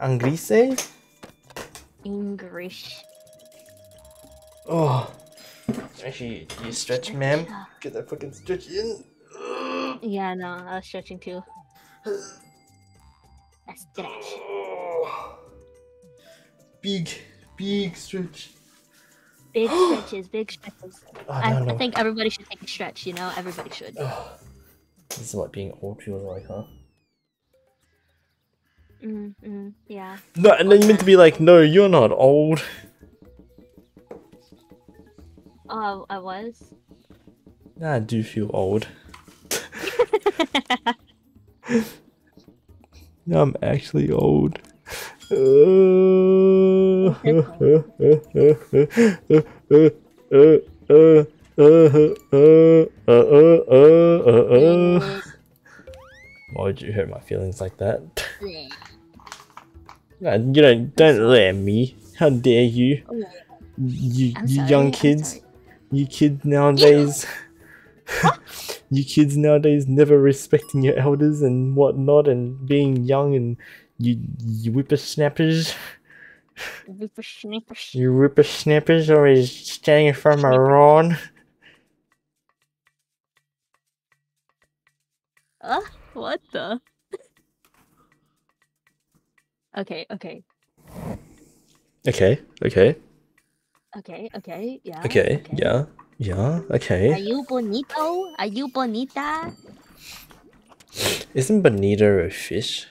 Anglise? English. Oh. Actually, you stretch, ma'am. Get that fucking stretch in. Yeah, no, I was stretching too. That's stretch. Oh. (sighs) Big, big stretch. Big (gasps) stretches, big stretches. Oh, I, no, no. I think everybody should take a stretch. You know, everybody should. This is what being old feels like, huh? Mm, mm, yeah. No, and then you meant to be like, no, you're not old. Oh, I was. Nah, I do feel old. (laughs) No, I'm actually old. (laughs) (laughs) Why would you hurt my feelings like that? (laughs) You don't don't let me. How dare you? Oh. You, I'm you sorry, young kids. You kids nowadays. (laughs) you kids nowadays never respecting your elders and whatnot and being young and you, you whippersnappers. Whippersnappers. You whippersnappers always staying from around. Uh, (laughs) what the? okay, okay, Okay, okay, okay, okay, yeah. okay, yeah, yeah, okay. Are you bonito? Are you bonita? Isn't bonito a fish?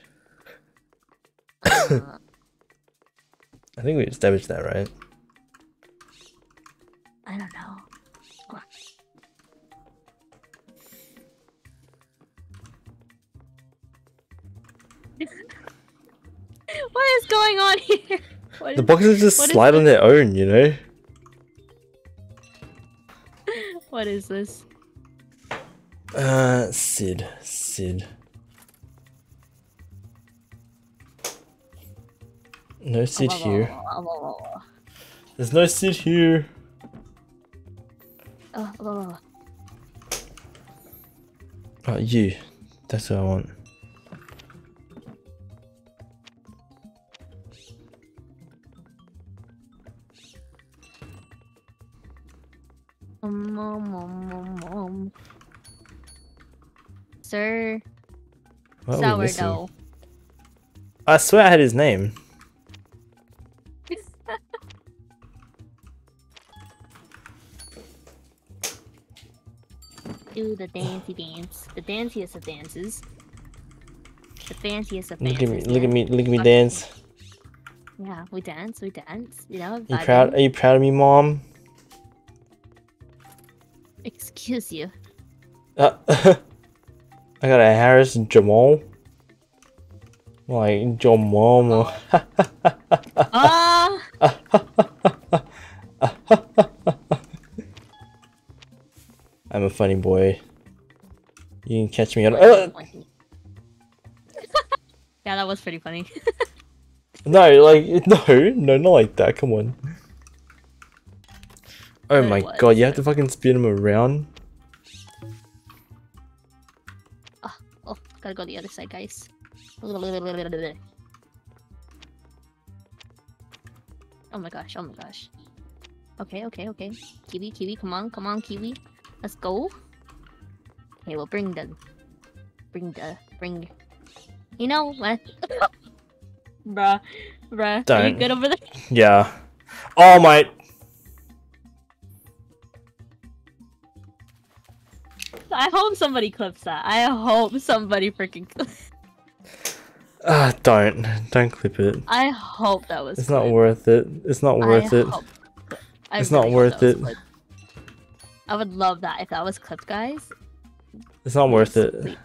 Uh, (coughs) I think we established that, right? I don't know. What is going on here? (laughs) What The boxes just slide on their own, you know? (laughs) what is this? Uh, Sid, Sid. No Sid here. Oh, There's no Sid here. oh, oh. Oh, you. That's what I want. Um, um, um, um, um. Sir What are we missing? Sourdough. I swear I had his name. (laughs) Do the dancey dance. The danciest of dances. The fanciest of Look dances. at me! Look at me! Look at me dance. Yeah, we dance, we dance. You know, You proud? Are you proud of me, mom? Excuse you. Uh, (laughs) I got a Harris Jamal. Like Jamal. (laughs) Ah! (laughs) I'm a funny boy. You can catch me on. Uh, yeah, that was pretty funny. no, like no, no, not like that. Come on. Oh my was. god, you have to fucking spin him around. Ah, oh, gotta go the other side, guys. Oh my gosh, oh my gosh. Okay, okay, okay. Kiwi, Kiwi, come on, come on, Kiwi. Let's go. Okay, we'll bring the... Bring the... Bring... You know what? (laughs) bruh. Bruh. Are you good over there? Yeah. Oh my. I hope somebody clips that. I hope somebody freaking... (laughs) clips- Ah, don't, don't clip it. I hope that was It's not worth it. It's not worth I it. hope- It's not really hope worth it. clipped. I would love that if that was clipped, guys. It's not worth Please, it. please.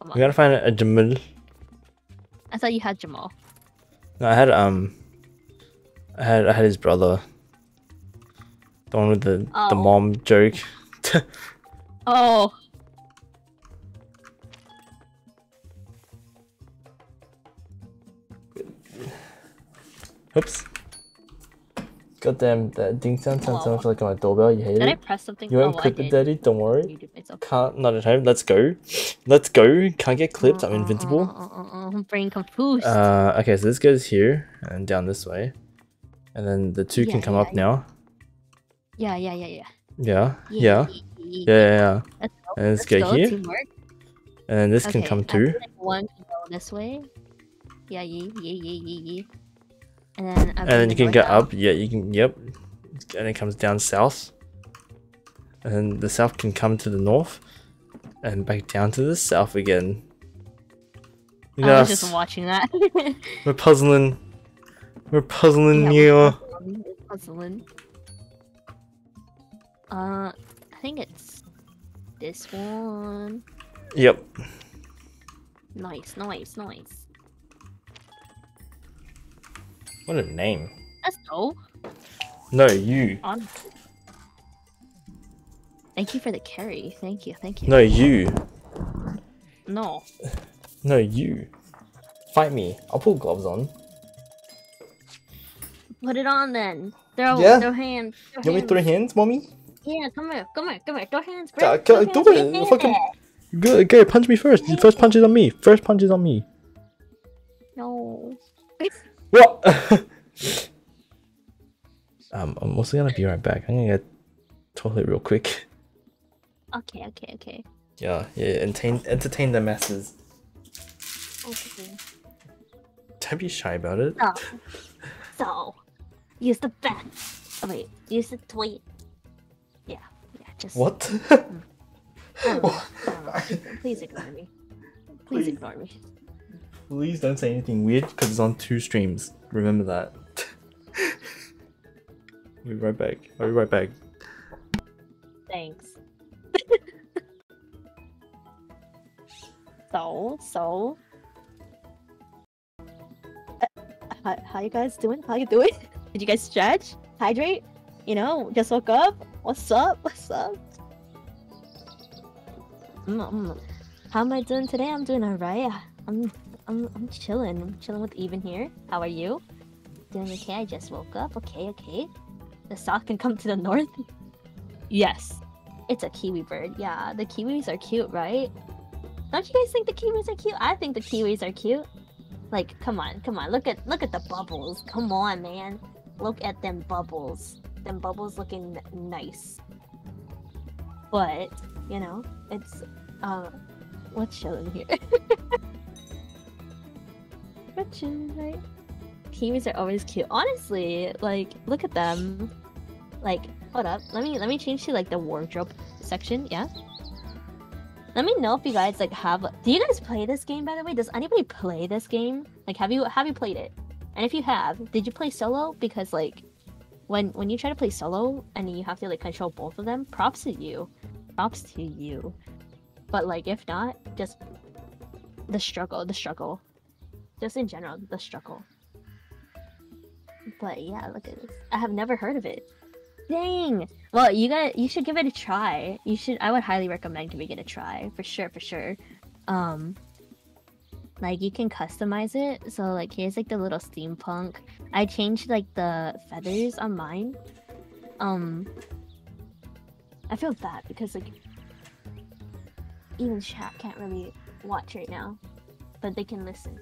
Come on. We gotta find a Jamal. I thought you had Jamal. No, I had um, I had I had his brother. The one with the the Oh. mom joke. (laughs) Oh, Oops. Goddamn, that ding sound sounds so much like my doorbell. You hate it. did I press something? You won't oh, clip it. Daddy. Don't worry. It's okay. Can't. Not at home. Let's go. Let's go. Can't get clipped. I'm invincible. I'm brain confused. Uh, okay, so this goes here and down this way, and then the two Yeah, can come yeah, up now. yeah, yeah, yeah, yeah. Yeah, yeah, yeah, yeah. Let's go. And let's Let's go here, Teamwork. and then this can come like one can go this way. Yeah, yeah, yeah, yeah, yeah. And then and then you can go out. up. Yeah, you can. Yep, and it comes down south, and the south can come to the north, and back down to the south again. Look I was us. just watching that. (laughs) We're puzzling. We're puzzling Yeah, here. we're puzzling. Uh, think it's this one. Yep. Nice, nice, nice. What a name. Let's go. No, you. On. Thank you for the carry. Thank you, thank you. No, you. No. No, you. Fight me. I'll put gloves on. Put it on then. Throw, Yeah? throw hands. Throw You want me to throw hands, mommy? Yeah, come here, come here, come here. Throw hands, bro. Yeah, go- do hands, it. Fucking- Go, go, punch me first. The first punch is on me. First punch is on me. No. (laughs) What? (laughs) um, I'm also gonna be right back. I'm gonna get toilet real quick. Okay, okay, okay. Yeah, yeah. Entertain, entertain the masses. Okay. Don't be shy about it. So, so, use the bat. Oh wait, use the tweet. Yeah, yeah, just. What? I don't know, I don't know. Please ignore me. Please Please. ignore me. Please don't say anything weird because it's on two streams. Remember that. (laughs) We'll be right back. I'll be right back. Thanks. so, so. Uh, How, how you guys doing? How you doing? (laughs) Did you guys stretch? Hydrate? You know, just woke up? What's up? What's up? How am I doing today? I'm doing alright. I'm I'm I'm chilling. I'm chilling with Even here. How are you? Doing okay? I just woke up. Okay, okay. The south can come to the north. Yes. It's a kiwi bird. Yeah, the kiwis are cute, right? Don't you guys think the kiwis are cute? I think the kiwis are cute. Like, come on, come on. Look at look at the bubbles. Come on, man. Look at them bubbles. Them bubbles looking nice. but you know, it's uh, what's chilling here? (laughs) We're chilling, right? Kiwis are always cute. Honestly, like look at them. Like, hold up. Let me let me change to like the wardrobe section. Yeah. Let me know if you guys like have. Do you guys play this game by the way? Does anybody play this game? Like, have you have you played it? And if you have, did you play solo? Because like, when when you try to play solo and you have to like control both of them, props to you, props to you. But like, if not, just the struggle, the struggle, just in general, the struggle. But yeah, look at this. I have never heard of it. Dang. Well, you got you should give it a try. You should. I would highly recommend giving it a try for sure, for sure. Um, like you can customize it. So like here's like the little steampunk. I changed like the feathers on mine. Um, I feel bad because like even chat can't really watch right now, but they can listen.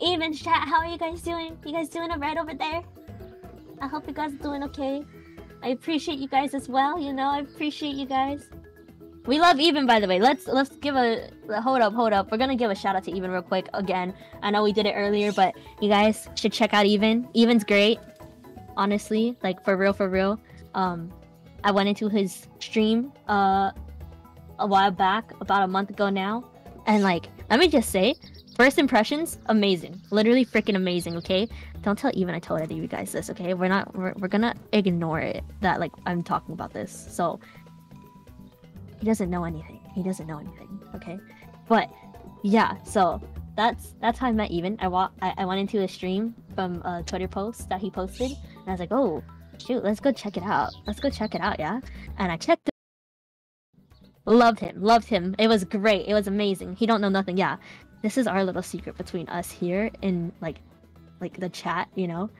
Even chat, how are you guys doing? You guys doing alright over there? I hope you guys are doing okay. I appreciate you guys as well. You know, I appreciate you guys. We love Even, by the way. Let's let's give a hold up, hold up. We're gonna give a shout out to Even real quick again. I know we did it earlier, but you guys should check out Even. Even's great, honestly. Like for real, for real. Um, I went into his stream uh a while back, about a month ago now, and like let me just say, first impressions, amazing. Literally freaking amazing. Okay, don't tell even I told you guys this. Okay, we're not we're, we're gonna ignore it that like I'm talking about this. So he doesn't know anything. He doesn't know anything. Okay, but yeah. So that's that's how I met Even. I wa- I, I went into a stream from a Twitter post that he posted, and I was like, oh shoot, let's go check it out. Let's go check it out, yeah. And I checked. It. Loved him. Loved him. It was great. It was amazing. He don't know nothing. Yeah, this is our little secret between us here in like, like the chat. You know,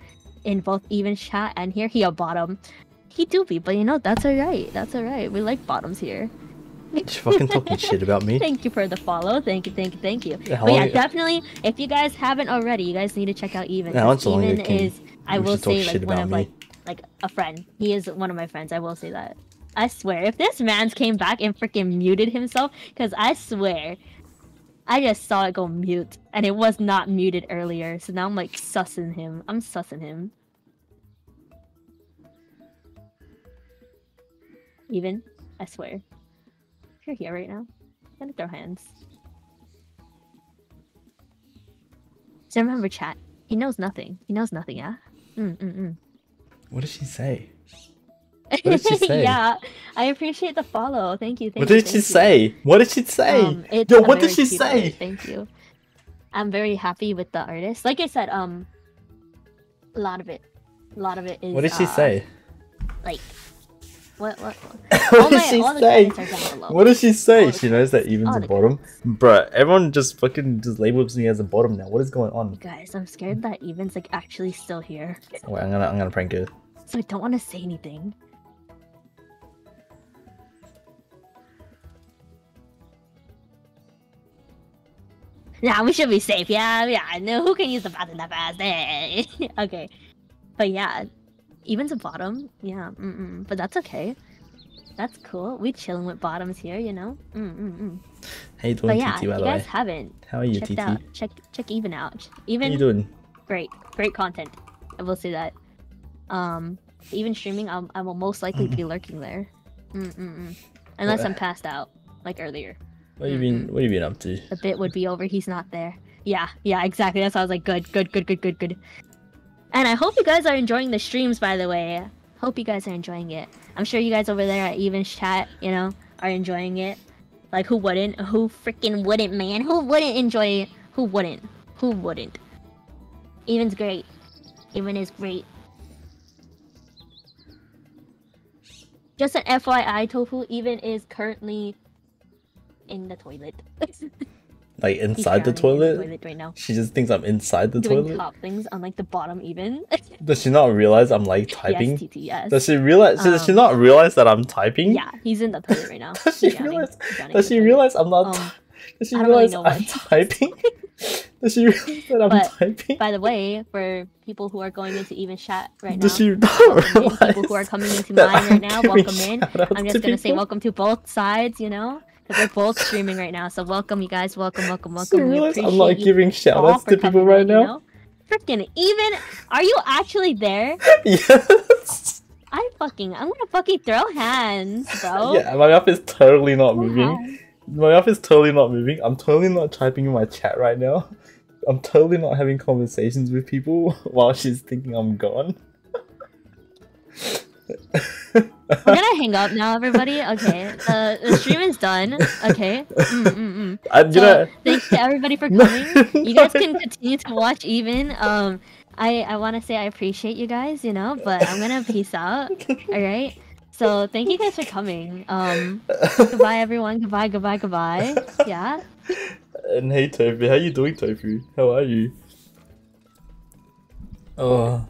in both even chat and here. He a bottom. He do be, but you know that's alright. That's alright. We like bottoms here. Just fucking talking (laughs) shit about me. Thank you for the follow. Thank you, thank you, thank you. How but yeah, long- uh, definitely, if you guys haven't already, you guys need to check out Even. Yeah, how 'cause much Even is, I will say, like one of like like a friend. He is one of my friends. I will say that. I swear, if this man's came back and freaking muted himself, because I swear, I just saw it go mute, and it was not muted earlier. So now I'm like sussing him. I'm sussing him. Even, I swear. If you're here right now, I'm gonna throw hands. So remember, chat. He knows nothing. He knows nothing. Yeah. Mm mm mm. What did she say? (laughs) What did she say? yeah, I appreciate the follow. Thank you. Thank What you, did she you. say? What did she say? Um, Yo, what did she say? art, Thank you. I'm very happy with the artist. Like I said, um, a lot of it, a lot of it is. What did she uh, say? Like, what? What? what? (laughs) what my- she say? comments are down below. What does she say? She knows that even's the bottom. Bruh, everyone just fucking just labels me as a bottom now. What is going on? Guys, I'm scared that Even's like actually still here, Wait, I'm gonna I'm gonna prank her. so I don't want to say anything. Nah, we should be safe. Yeah, yeah. No, who can use the bathroom that fast? (laughs) Okay, but yeah, even's a bottom. Yeah, mm-mm. but that's okay. That's cool. We chilling with bottoms here, you know. Mm-mm-mm. How you But yeah, TT? if By you the guys way, haven't how are you, checked TT? out, check check even out. How Even you doing? great, great content. I will say that. Um, even streaming, I'll, I will most likely be mm-hmm. lurking there. Mm-mm-mm. Unless I'm uh, passed out, like earlier. What have you been What have you been up to? The bit would be over. He's not there. Yeah, yeah, exactly. That's why I was like, good, good, good, good, good, good. And I hope you guys are enjoying the streams, by the way. Hope you guys are enjoying it. I'm sure you guys over there at Even's chat, you know, are enjoying it. Like, who wouldn't? Who freaking wouldn't, man? Who wouldn't enjoy it? Who wouldn't? Who wouldn't? Even's great. Even is great. Just an FYI, Tofu Even is currently in the toilet. (laughs) Like inside the drowning in toilet? right now. She just thinks I'm inside the Doing toilet. top things on like the bottom even. (laughs) Does she not realize I'm like typing? yes, TT, yes. Does she realize? Does she Um, not realize that I'm typing? Yeah, he's in the toilet right now. (laughs) Does she drowning. realize? Drowning Does she toilet. realize I'm not? Um, (laughs) does she realize really I'm typing? Does she realize that I'm But, typing? By the way, for people who are going into even chat right now, Does realize people who are coming into mine right I'm now, welcome in. I'm just gonna say welcome to both sides, you know, because we're both streaming right now. So welcome, you guys. Welcome, welcome, welcome. We appreciate I'm not giving shoutouts to people right in, you now? know? Freaking even, are you actually there? yes. I fucking, I'm gonna fucking throw hands, bro. Yeah, my mouth is totally not Throw moving. hands. My mouth is totally not moving. I'm totally not typing in my chat right now. I'm totally not having conversations with people (laughs) while she's thinking I'm gone. (laughs) I'm gonna hang up now, everybody. Okay, the, the stream is done. Okay. Mm, mm, mm. So, know, thanks to everybody for (laughs) No, coming. You guys can continue to watch even. Um, I I want to say I appreciate you guys, you know, but I'm gonna peace out. All right. So thank you guys for coming. Um, goodbye everyone. Goodbye. Goodbye. Goodbye. Yeah. and hey Tofu, how you doing, Tofu? How are you? Oh,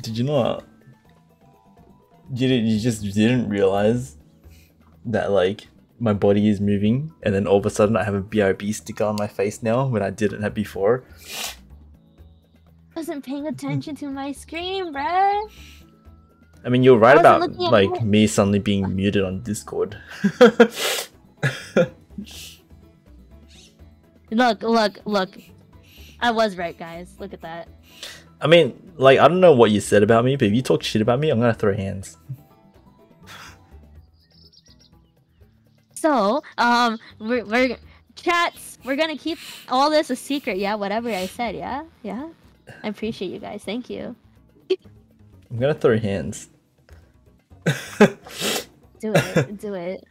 did you not? You you just didn't realize that like my body is moving, and then all of a sudden I have a BRB sticker on my face now when I didn't have before. Wasn't paying attention to my screen, bruh. I mean, you're right about like me suddenly being muted on Discord. (laughs) Look, look, look. I was right, guys. Look at that. I mean, like I don't know what you said about me, but if you talk shit about me, I'm gonna throw hands. So, um, we're, we're chats. We're gonna keep all this a secret. Yeah, whatever I said. Yeah, yeah. I appreciate you guys. Thank you. I'm gonna throw hands. Do it. do it.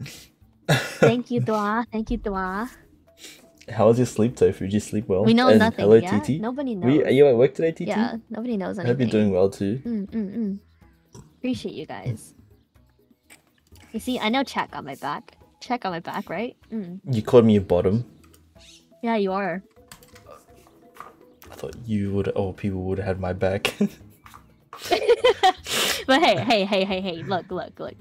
(laughs) Thank you, Dua. Thank you, Dua. How was your sleep, Tofu? Did you sleep well? We know And nothing. Hello, yeah, TT. nobody knows. We, are you at work today, TT? yeah, nobody knows I anything. hope you're doing well too. Mm, mm, mm. Appreciate you guys. You see, I know chat got my back. Chat got my back, right? Mm. You called me a bottom. Yeah, you are. I thought you would, or people would have had my back. (laughs) But hey, hey, hey, hey, hey, look, look, look.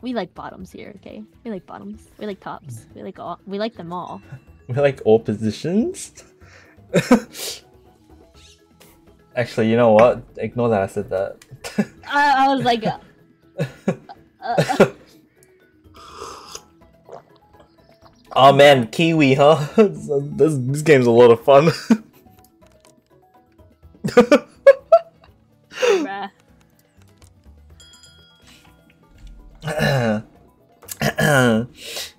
We like bottoms here, okay? We like bottoms. We like tops. We like all. We like them all. We (laughs) like all positions. (laughs) Actually, you know what? Ignore that I said that. I, I was like, uh, uh, (laughs) oh man, Kiwi, huh? this, this game's a lot of fun. (clears throat)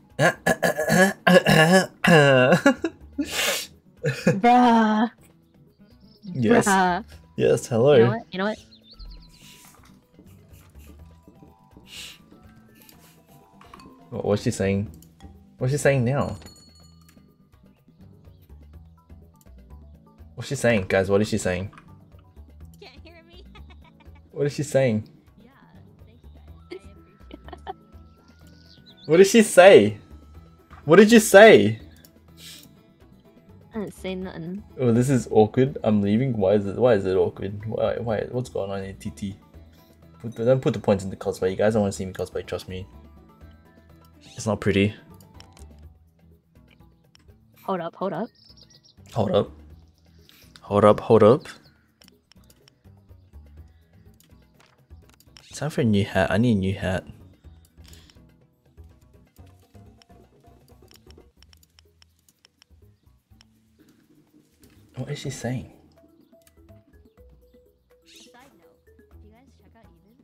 bruh. Yes. Bruh. Yes, hello. You know what? You know what? What, what's she saying? What's she saying now? What's she saying, guys? What is she saying? Can't hear me. (laughs) What is she saying? yeah. Thank you guys. I appreciate What did she say? What did you say? I didn't say nothing. Oh, this is awkward. I'm leaving. Why is it? Why is it awkward? Why? Why? What's going on in TT? Put, don't put the points in the cosplay. You guys don't want to see me cosplay. Trust me. It's not pretty. Hold up, hold up. Hold up. Hold up. Hold up. Time for a new hat. I need a new hat. What is she saying? Side note, if you guys check out Even,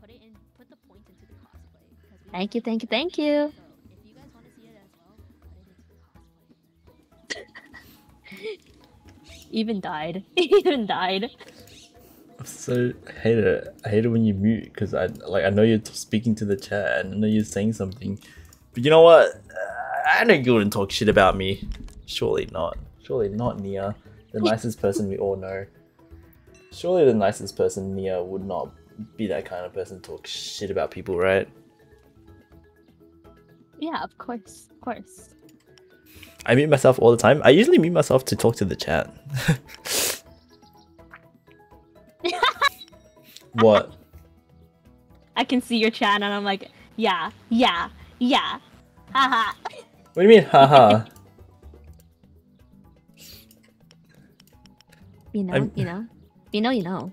put it in, put the points into the cosplay. Thank you, thank you, thank you. If you guys (laughs) want to see it as well, put it into the cosplay. Even died. (laughs) Even died. So I hate it. I hate it when you mute because I like I know you're speaking to the chat and I know you're saying something, but you know what? Uh, I know you wouldn't talk shit about me. Surely not. Surely not Nia, the nicest person we all know. Surely the nicest person Nia would not be that kind of person to talk shit about people, right? Yeah, of course, of course. I mute myself all the time. I usually mute myself to talk to the chat. (laughs) what? I can see your chat and I'm like, yeah, yeah, yeah. Haha. What do you mean, haha? (laughs) You know, I'm- you know, you know, you know.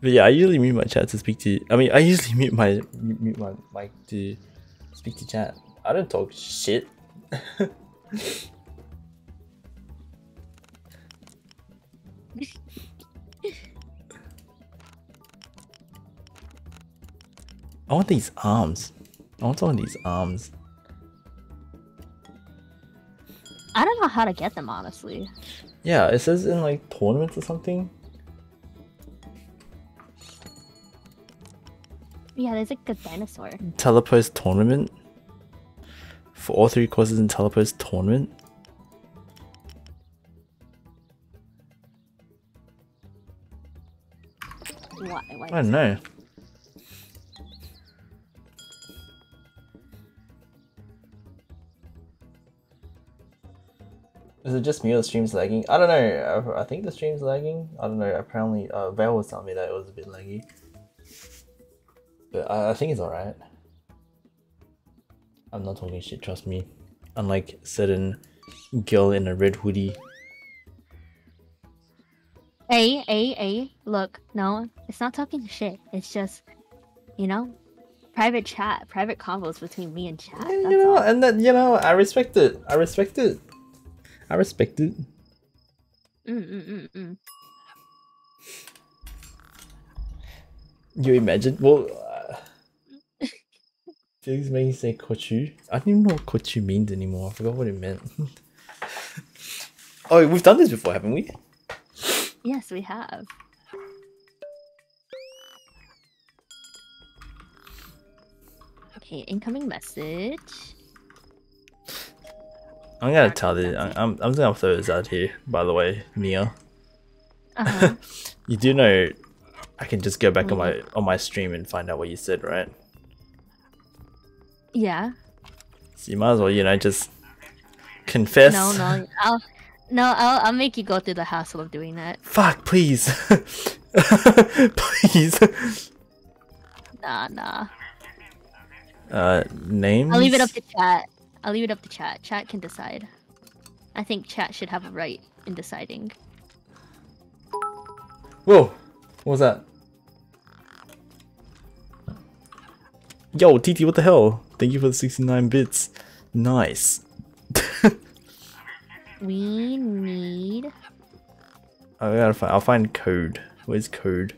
But yeah, I usually mute my chat to speak to. I mean, I usually mute my mute my mic to speak to chat. I don't talk shit. I want these arms. I want some of these arms. I don't know how to get them honestly. Yeah, it says in like tournaments or something. Yeah, there's like a dinosaur. Telepost tournament for all three courses in Telepost tournament. Why? Why? I don't know. Is it just me or the stream's lagging? I don't know. I, I think the stream's lagging. I don't know. Apparently, uh, Val was telling me that it was a bit laggy. But I, I think it's alright. I'm not talking shit, trust me. Unlike certain girl in a red hoodie. A, A, A. Look, no, it's not talking shit. It's just, you know, private chat, private convos between me and chat. And, you know, all. and then you know, I respect it. I respect it. I respect it. Mm, mm, mm. You imagine? Well, (laughs) uh, Felix making say kochu. I don't even know what kochu means anymore. I forgot what it meant. (laughs) oh, we've done this before, haven't we? Yes, we have. Okay, incoming message. I'm gonna tell this. I'm, I'm, just gonna throw this out here. By the way, Nia, Uh-huh. (laughs) you do know I can just go back on my on my stream and find out what you said, right? yeah. So you might as well, you know, just confess. No, no, I'll no, I'll I'll make you go through the hassle of doing that. Fuck, please, (laughs) please. Nah, nah. Uh, names. I'll leave it up to chat. I'll leave it up to chat. Chat can decide. I think chat should have a right in deciding. Whoa! What was that? Yo, TT, what the hell? Thank you for the 69 bits. Nice. (laughs) We need oh, I gotta find. I'll find code. Where's code?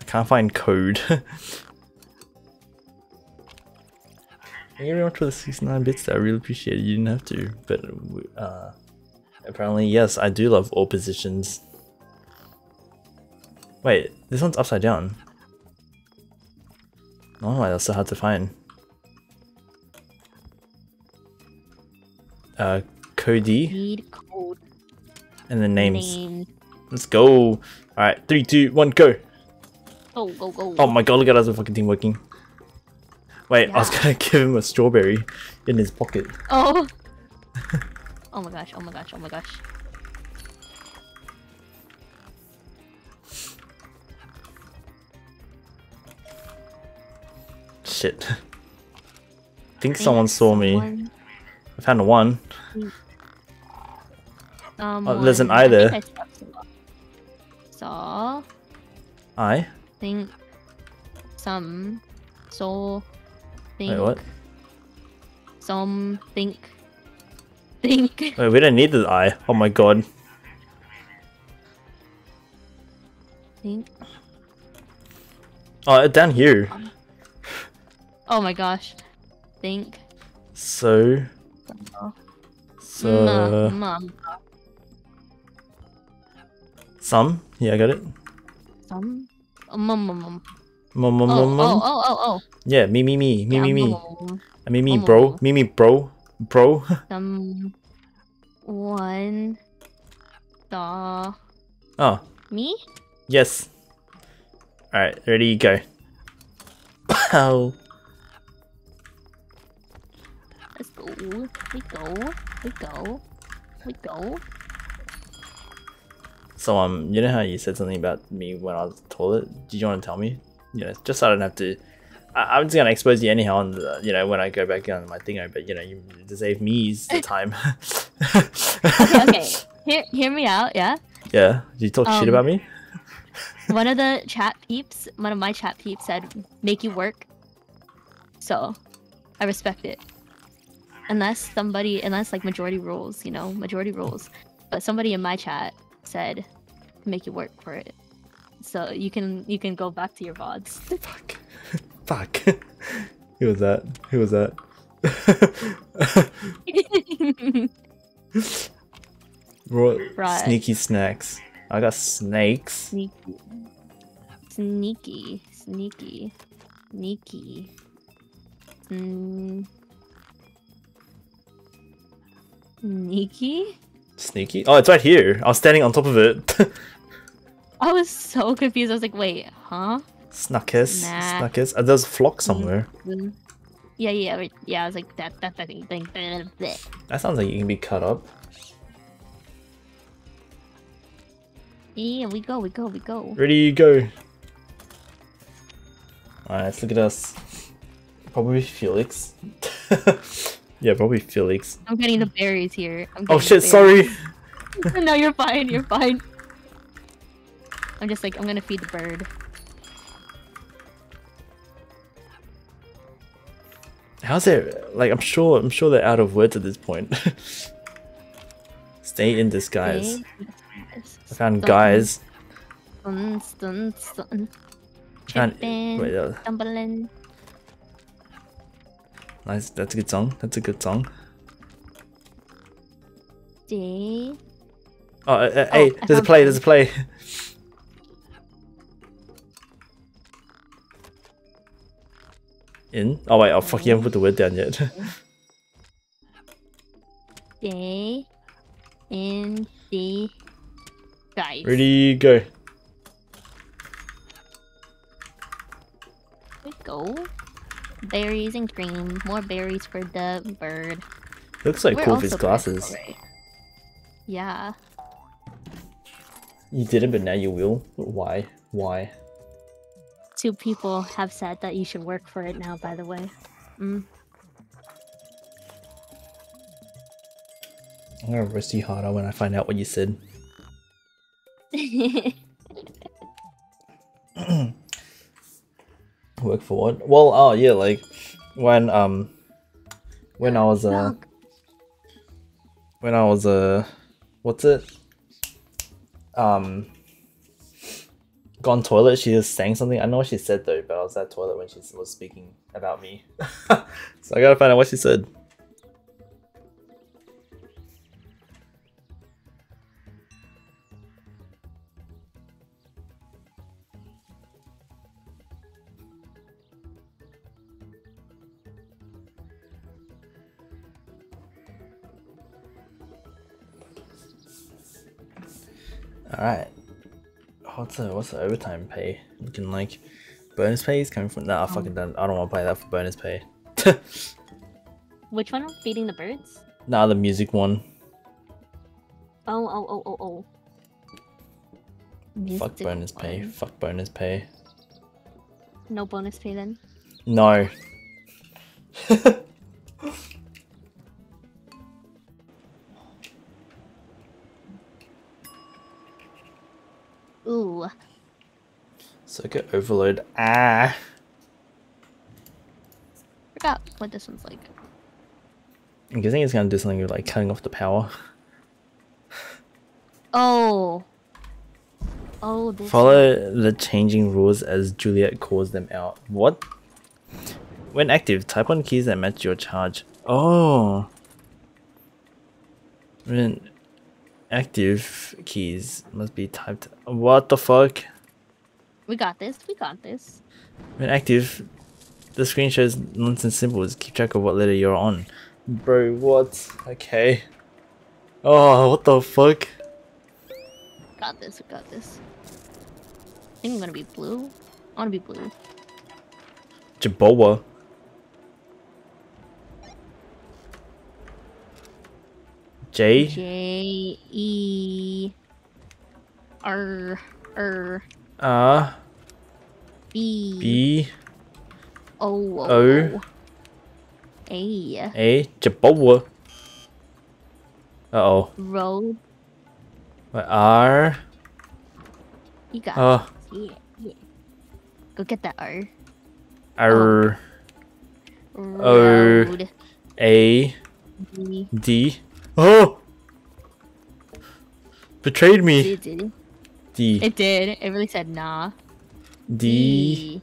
I can't find code. (laughs) Thank you very much for the 69 bits. I really appreciate it. You didn't have to, but uh, apparently, yes, I do love all positions. Wait, this one's upside down. Oh, that's so hard to find. Uh, Cody and the names. name. Let's go. Alright, three, two, one, go. Go go go. Oh my god, look at us, the fucking thing working. Wait, I was gonna (laughs) give him a strawberry in his pocket. Oh. (laughs) oh my gosh! Oh my gosh! Oh my gosh! Shit. I think someone saw me. I found a one. Someone, there's an eye there. I saw. I? think some so think Wait, what? some think think (laughs) Wait, we don't need the eye. Oh my god. think Oh, down here. Um, oh my gosh think So. So. Mum, Some? Yeah, I got it. some mum mum mum Mum, oh, mum, oh, mum, mum. oh oh oh Yeah, me, me, me. Me, yeah, me, me. mum, mum. Uh, Me, me, bro. Me, me, bro. Bro. some (laughs) one saw oh, me yes. Alright, ready, go. Wow. let's go we go we go we go So, um, you know how you said something about me when I was toilet? Did you want to tell me? Yeah, just so I don't have to I, I'm just gonna expose you anyhow, on the, you know, when I go back on my thingo. But you know, you to save me the (laughs) time. Okay, okay. (laughs) Hear, hear me out, yeah? yeah, did you talk shit Um, about me? One of the chat peeps, one of my chat peeps said, make you work. So, I respect it. Unless somebody, unless like majority rules, you know, majority rules. But somebody in my chat said, make you work for it. So you can you can go back to your vods. (laughs) Fuck. Fuck. (laughs) Who was that? Who was that? Right. Sneaky snacks. I got snakes. sneaky, sneaky, sneaky, sneaky. Mm. Sneaky? Sneaky? Oh, it's right here. I was standing on top of it. (laughs) I was so confused. I was like, wait, huh? Snuckers. Nah. Snuckers. There's a flock somewhere. Mm. Yeah, yeah, yeah. I was like, that, that, that thing, thing. That sounds like you can be cut up. Yeah, we go, we go, we go. Ready, go. Alright, let's look at us. Probably Felix. (laughs) yeah, probably Felix. I'm getting the berries here. I'm Oh shit, sorry. (laughs) no, you're fine. You're fine. I'm just like, I'm gonna feed the bird. How's it like I'm sure I'm sure they're out of words at this point. (laughs) Stay in disguise. Okay. I found Stun, guys. Stun, stun, stun. Tripping, wait, uh, stumbling. nice, that's a good song. That's a good song. Day. Oh, uh, uh, Oh, hey, I there's a play, there's a play. (laughs) In? Oh wait, oh fuck, you haven't put the word down yet. (laughs) Day. In the guys. Ready, go. We go. Berries and cream. More berries for the bird. looks like We're cool with his glasses. right? Yeah. You didn't, but now you will. Why? Why? Two people have said that you should work for it now, by the way. Mm. I'm gonna roast you harder when I find out what you said. (laughs) Work for what? Well, oh yeah, like when um when I was uh when I was uh what's it um gone toilet she was saying something. I know what she said though but I was at toilet when she was speaking about me. (laughs) So I gotta find out what she said. All right what's the what's the overtime pay looking like bonus pay is coming from nah I fucking oh. don't I don't want to play that for bonus pay (laughs) Which one? Feeding the birds? nah the music one Oh, oh, oh, oh, oh. fuck Mystic bonus pay one. fuck bonus pay No bonus pay then. no (laughs) circuit overload ah Forgot what this one's like. I'm guessing it's gonna do something with like cutting off the power Oh. Oh. Follow the changing rules as Juliet calls them out. What? When active, type on keys that match your charge. Oh. When active keys must be typed. What the fuck? We got this. We got this. When active, the screen shows nonsense symbols. Keep track of what letter you're on. Bro, what? Okay. Oh, what the fuck? Got this. We got this. I think I'm gonna be blue. I wanna be blue. Jabowa. J? J E R R R B B O. O. A. A. Jaboa. Uh oh. Road. Wait, R. You got Uh, it. Yeah, yeah. Go get that R. R. Road. A. D. D. Oh! Betrayed me. It did. D. It did. It really said nah. D.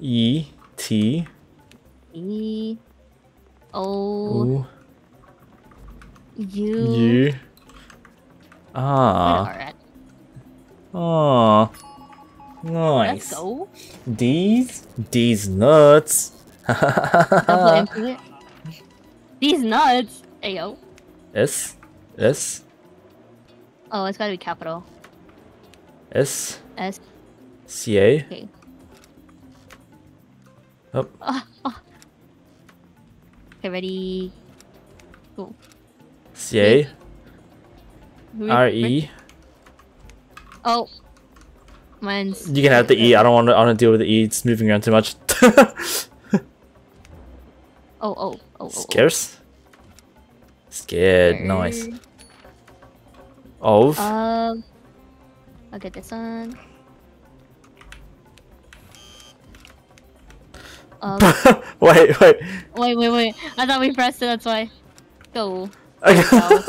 E. T. E. O. U. U. Ah. Oh. Let's go. D's? D's nuts. (laughs) Double it. These nuts. Ayo. S. S. Oh, it's gotta be capital. S. S. C. A. Okay. Oh. Ah, ah. Okay, ready. Go. C. A. R. E. Oh. Mine's. You can have the E. I don't want to. I don't deal with the E. It's moving around too much. (laughs) Oh, oh, oh, oh. oh. Scarce. Scared. Nice. Of. Um. I'll get this one. Um, (laughs) wait. Wait. wait, wait, wait. I thought we pressed it, that's why. Go. Okay. (laughs)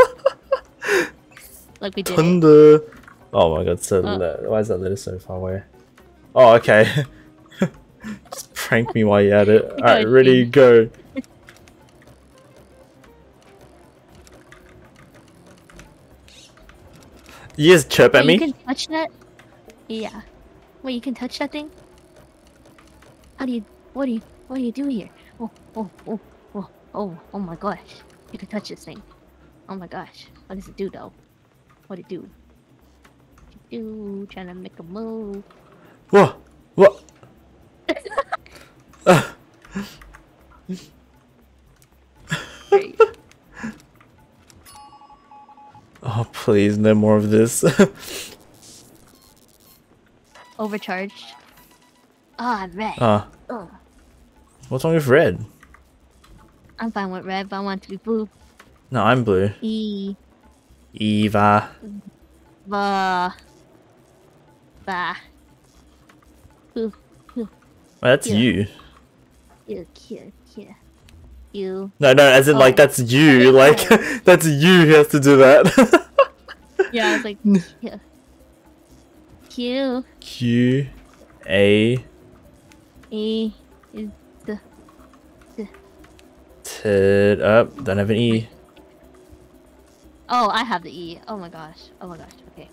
Like we did. it. Thunder. Oh my god, so Uh. why is that letter so far away? Oh, okay. (laughs) Just prank me while you're at it. Alright, ready, go. You just chirp at me? You can touch that? Yeah. Wait, you can touch that thing? How do you? What do you? What do you do here? Oh, oh, oh, oh, oh, oh my gosh! You can touch this thing. Oh my gosh! What does it do though? What it do? What it do? Trying to make a move. Whoa! What? (laughs) Ah, Great. Oh, please, no more of this. (laughs) Overcharged. Ah, red. Ah, Ugh. what's wrong with red? I'm fine with red, but I want to be blue. No, I'm blue. E. Eva. Va. Ba. Ooh. Well, that's Yeah. you. Ew, cute, cute. You. No, no, as in, like, Oh. that's you. Like, (laughs) that's you who has to do that. Yeah, I was like, (laughs) yeah. Q Q A E is the the. T up. Don't have an E. oh I have the E. Oh my gosh. Oh my gosh. Okay.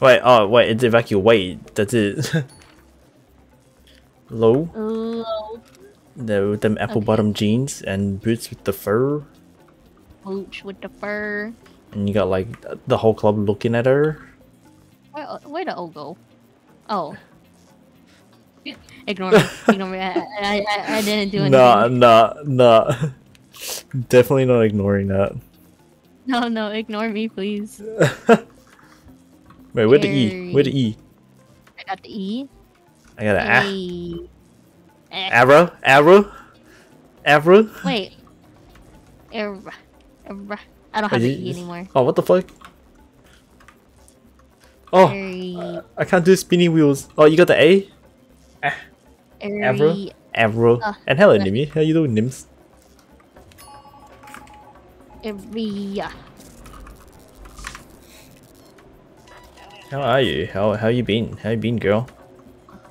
Wait, oh wait, it's evacuate. That's it. (laughs) Low. Low The with them apple Okay. bottom jeans and boots with the fur, booch with the fur. and you got like the whole club looking at her. Where where the O go? Oh. (laughs) Ignore me. Ignore me. I, I, I, I didn't do anything. Nah, nah, nah. (laughs) Definitely not ignoring that. No, no. Ignore me, please. (laughs) Wait, where the E? Where the E? I got the E. I got an A. A. Eh, Arrow, arrow, arrow. Wait. Era. Era. I don't have the you- E anymore. Oh, what the fuck? Oh, Airy. I can't do spinning wheels. Oh, you got the A? Arrow? Airy. Arrow. Uh, and hello, uh. Nimmy. How you doing, Nims? Area. How are you? How how you been? How you been, girl?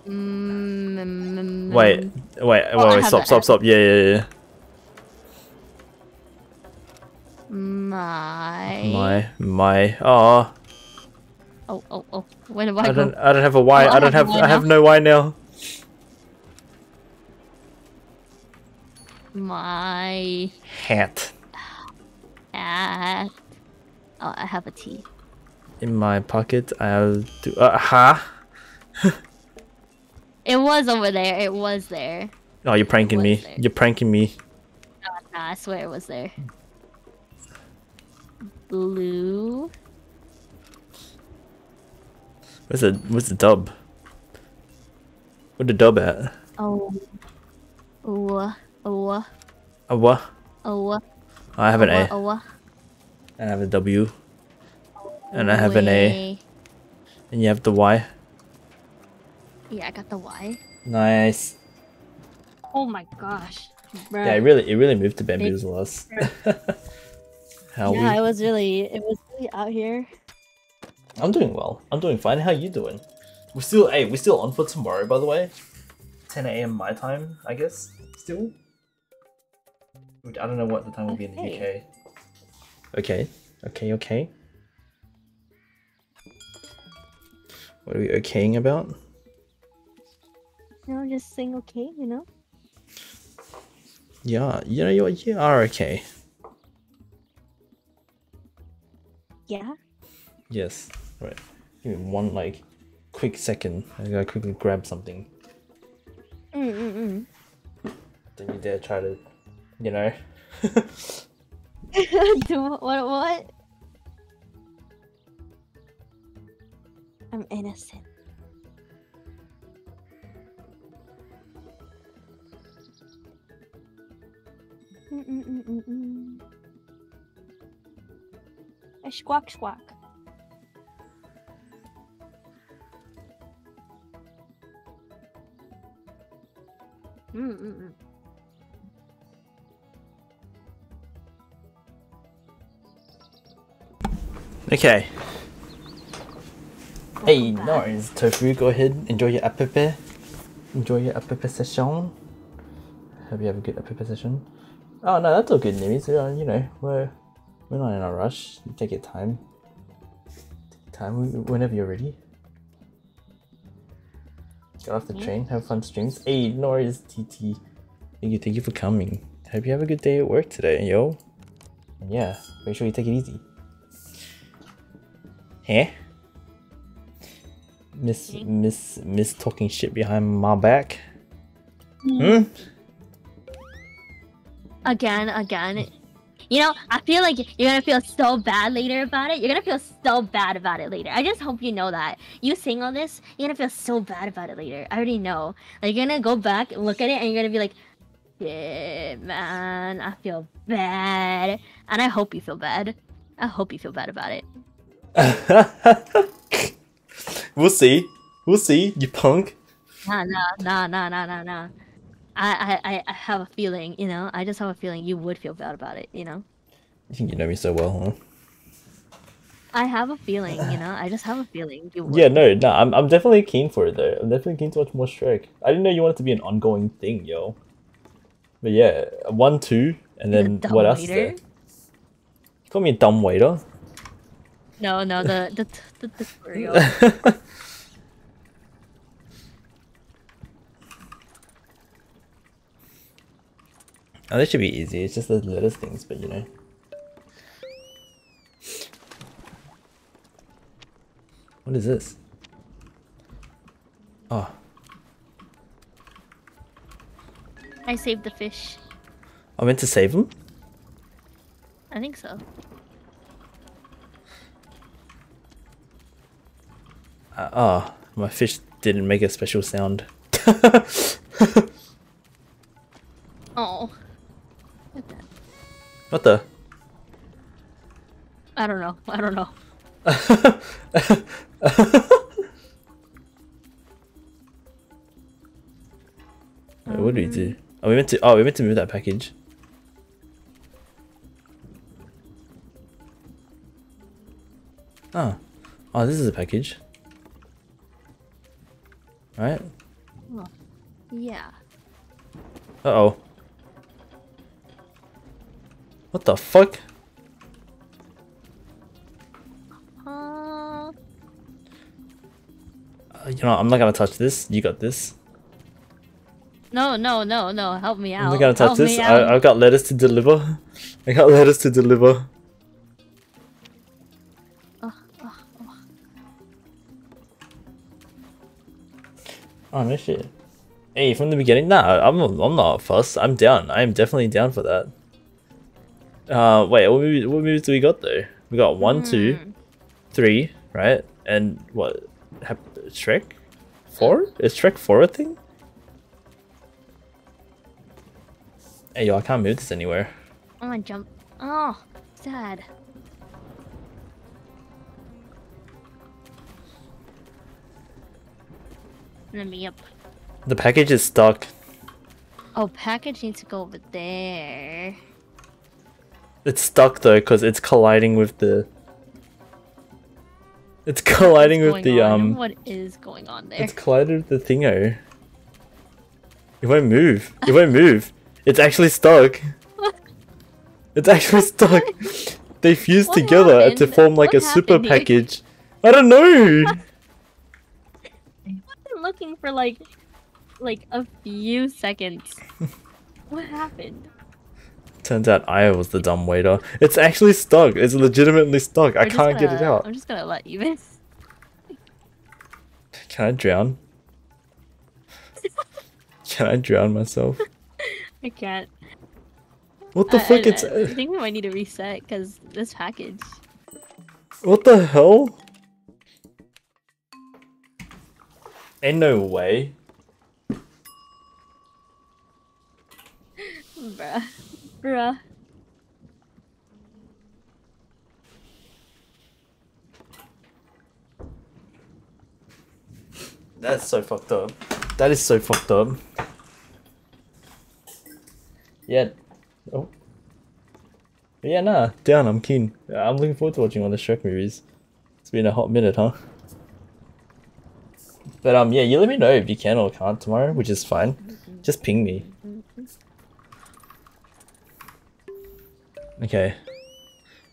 Mm, Wait, wait, wait, Oh, I wait, stop, stop, stop. Yeah, yeah, yeah. My. My, my. Oh, Oh, oh, oh. Where do I, I go? don't, I don't have a Y. Oh, I I don't have have, a Y I have no Y now. My Hat hat. Oh, I have a T. in my pocket. I have to. Uh, ha. (laughs) It was over there. It was there. Oh, you're pranking me. there. You're pranking me. Nah, I swear it was there. Blue. Where's the, where's the dub? Where the dub at? Oh. Oh. Oh. Oh. Oh. I have an A. Oh. I have a W. And I have an A. And you have the Y. Yeah, I got the Y. Nice. Oh my gosh. Bruh. Yeah, it really it really moved to bamboozle us. (laughs) How yeah, we it was really it was really out here. I'm doing well. I'm doing fine. How you doing? We're still hey, we're still on for tomorrow by the way. 10 a.m. my time, I guess. Still. I don't know what the time will be in the UK. Okay. Okay, okay. What are we okaying about? You know, just sing okay, you know? Yeah, you know you you are okay. Yeah. Yes. Right. Give me one like quick second. I gotta quickly grab something. Mm mm mm. Then you dare try to, you know. (laughs) Do what? What? I'm innocent. Mm. A squawk squawk. Mm mm mm. Okay. Hey, Welcome no worries. Tofu, go ahead. Enjoy your apepe. Enjoy your apepe session. Hope you have a good apepe session. Oh no, that's all good, Nimis. Uh, you know, we're we're not in a rush. You take your time. Take your time whenever you're ready. Get off the Yeah. train. Have fun streams. Hey, no worries, TT. Thank you, thank you for coming. Hope you have a good day at work today, yo. And yeah, make sure you take it easy. Huh? Miss Okay. Miss Miss talking shit behind my back. Hmm? Again, again. You know, I feel like you're gonna feel so bad later about it. You're gonna feel so bad about it later. I just hope you know that. You sing all this, you're gonna feel so bad about it later. I already know. Like you're gonna go back and look at it and you're gonna be like, Shit, man, I feel bad. And I hope you feel bad. I hope you feel bad about it. (laughs) we'll see. We'll see, you punk. Nah, nah, nah, nah, nah, nah, nah. I, I, I- have a feeling, you know. I just have a feeling you would feel bad about it, you know. You think you know me so well, huh? I have a feeling, you know. I just have a feeling you would. Yeah, no, no, I'm, I'm definitely keen for it though. I'm definitely keen to watch more Shrek. I didn't know you wanted to be an ongoing thing, yo. But yeah, one, two, and then dumb what else is there? You call me a dumb waiter? No, no, the the the, the tutorial. (laughs) Oh, this should be easy. It's just the letters things, but you know. What is this? Oh, I saved the fish. I meant to save them? I think so. Uh, oh, my fish didn't make a special sound. (laughs) Oh. What the- I don't know. I don't know. Wait, (laughs) what do we do? Oh, we meant to. Oh, we meant to move that package. Oh, oh, this is a package. Right? Yeah. Uh oh. What the fuck? Uh, you know, I'm not gonna touch this. You got this. no, no, no, no. Help me out. I'm not gonna touch Help this. I, I've got letters to deliver. I got letters to deliver. Oh no shit. Hey, from the beginning, nah, I'm I'm not fussed. I'm down. I am definitely down for that. Uh, wait, what movies, what movies do we got though? We got one, mm. two, hmm. three, right? And what? Have, Shrek? Four? Is Shrek four a thing? Hey yo, I can't move this anywhere. I'm gonna jump. Oh, sad. Let me up. The package is stuck. Oh, package needs to go over there. It's stuck though, because it's colliding with the. It's colliding with the on? um. What is going on there? It's collided with the thingo. It won't move. It won't move. It's actually stuck. (laughs) It's actually stuck. They fused What together to form like What a super here? package. I don't know. (laughs) I've been looking for like, like a few seconds. (laughs) what happened? Turns out I was the dumb waiter. It's actually stuck. It's legitimately stuck. I We're just can't get it out. I'm just gonna let you in. (laughs) Can I drown? (laughs) Can I drown myself? I can't. What the I, fuck? I, It's I uh, think we might need to reset because this package. what the hell? Ain't no way. (laughs) Bruh. Bruh. That's so fucked up. That is so fucked up. Yeah. Oh. Yeah, nah. Down. I'm keen. I'm looking forward to watching all the Shrek movies. It's been a hot minute, huh? But um, yeah, you let me know if you can or can't tomorrow, which is fine. Just ping me. Okay.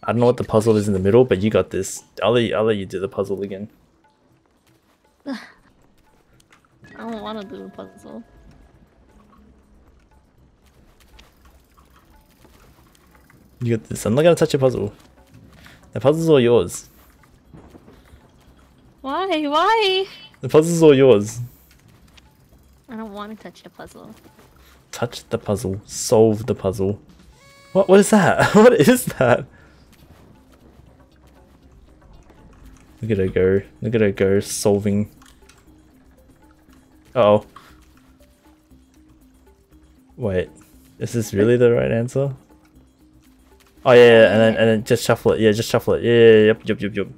I don't know what the puzzle is in the middle, but you got this. I'll let you, I'll let you do the puzzle again. I don't want to do a puzzle. You got this. I'm not gonna touch your puzzle. The puzzle's all yours. Why? Why? The puzzle's all yours. I don't want to touch the puzzle. Touch the puzzle. Solve the puzzle. What? What is that? (laughs) What is that? Look at her go. Look at her go solving. Uh oh. Wait. Is this really the right answer? Oh yeah, yeah, and then and then just shuffle it. Yeah, just shuffle it. Yeah, yeah, yeah, yep, yep, yep, yep.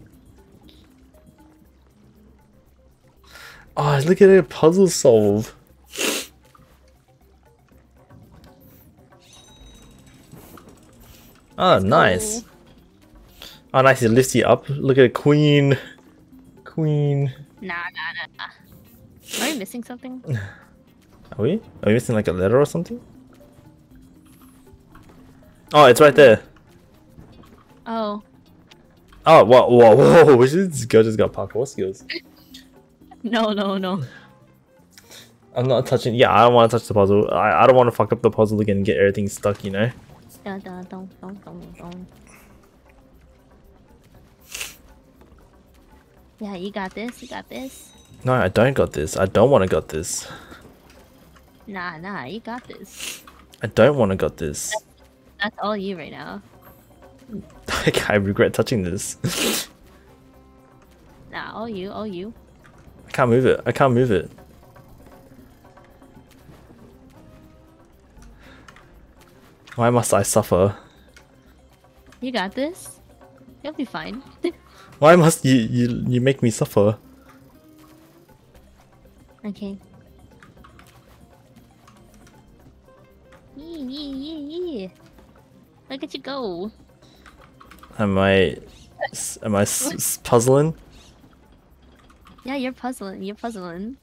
Oh, look at her puzzle solve. Oh, nice. go. Oh, nice. It lifts you up. Look at a Queen. Queen. Nah, nah, nah, nah. Are we missing something? (laughs) Are we? Are we missing like a letter or something? Oh, it's right there. Oh. Oh, whoa, whoa, (laughs) whoa. This girl just got parkour skills. (laughs) No, no, no. I'm not touching. Yeah, I don't want to touch the puzzle. I, I don't want to fuck up the puzzle again and get everything stuck, you know? Dun, dun, dun, dun, dun, dun. Yeah, you got this. You got this. No, I don't got this. I don't want to got this. Nah, nah, you got this. I don't want to got this. That's all you right now. (laughs) Like, I regret touching this. (laughs) Nah, all you, all you. I can't move it. I can't move it. Why must I suffer? You got this. You'll be fine. (laughs) Why must you you you make me suffer? okay. Yee, yee, yee, yee. Look at you go. Am I... am I puzzling? Yeah, you're puzzling. You're puzzling.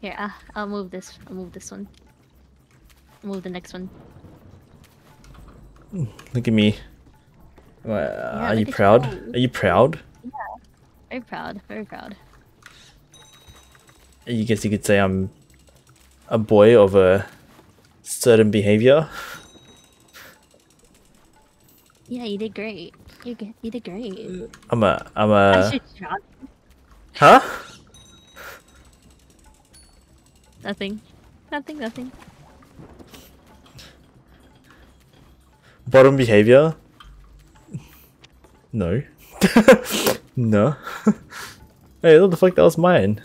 Here, uh, I'll move this. I'll move this one. Move the next one. Look at me. I- are you proud? you. Are you proud? Yeah, very proud. Very proud. You guess you could say I'm a boy of a certain behavior. Yeah, you did great. You you did great. I'm a I'm I a should huh? Nothing. Nothing. Nothing. Bottom behavior? No. (laughs) no. (laughs) hey, what the fuck? That was mine.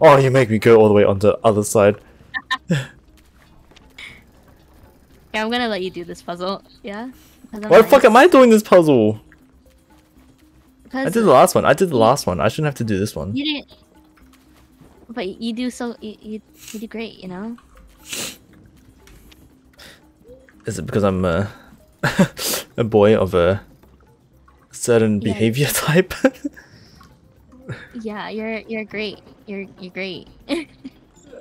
Oh, you make me go all the way onto the other side. (laughs) Yeah, I'm gonna let you do this puzzle. Yeah. Why the fuck am I doing this puzzle? I did the last one. I did the last one. I shouldn't have to do this one. you didn't. But you do so. You, you, you do great, you know? Is it because I'm a, (laughs) a boy of a certain Yeah. behavior (laughs) type? Yeah, you're you're great. You're you're great.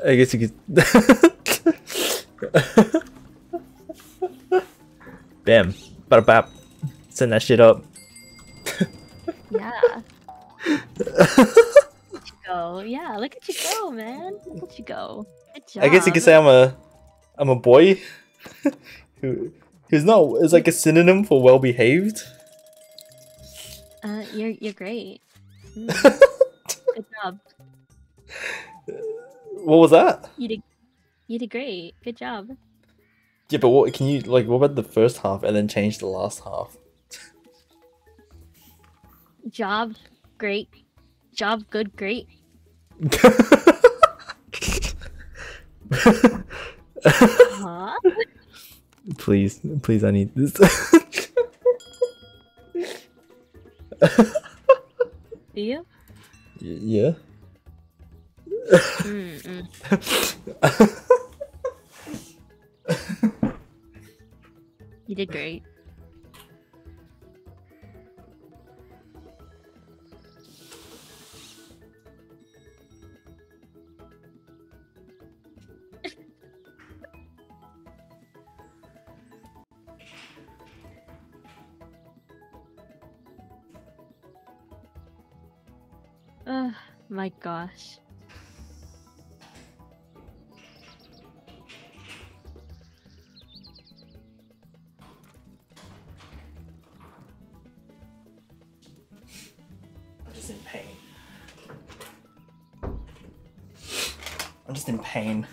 I guess you could. (laughs) Bam. Bada bap. Send that shit up. yeah. Look at you go. Yeah, look at you go, man. Look at you go. Good job. I guess you could say I'm a, I'm a boy, who, who's not It's like a synonym for well behaved. Uh, you're you're great. Mm, (laughs) good job. What was that? You did you did great. Good job. Yeah, but what can you like? What about the first half and then change the last half? Job great. Job good great. (laughs) Huh? Please, please, I need this. Do you? yeah. Mm-mm. You did great. Oh (sighs) my gosh. I'm just in pain. I'm just in pain.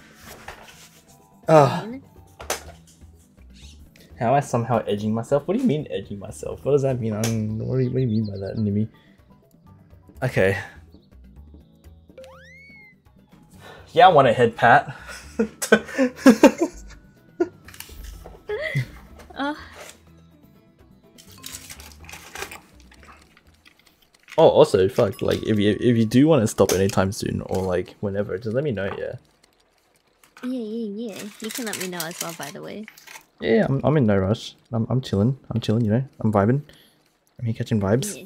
Ah, how am I somehow edging myself? What do you mean edging myself? What does that mean? I don't, what, do you, what do you mean by that, Nimi? Okay. Yeah, I want a head pat. Oh, (laughs) oh, also, fuck, like, if you if you do want to stop anytime soon, or like whenever, just let me know, yeah. yeah, yeah, yeah. You can let me know as well, by the way. Yeah, I'm, I'm in no rush. I'm, I'm chilling. I'm chilling, you know? I'm vibing. I'm here catching vibes.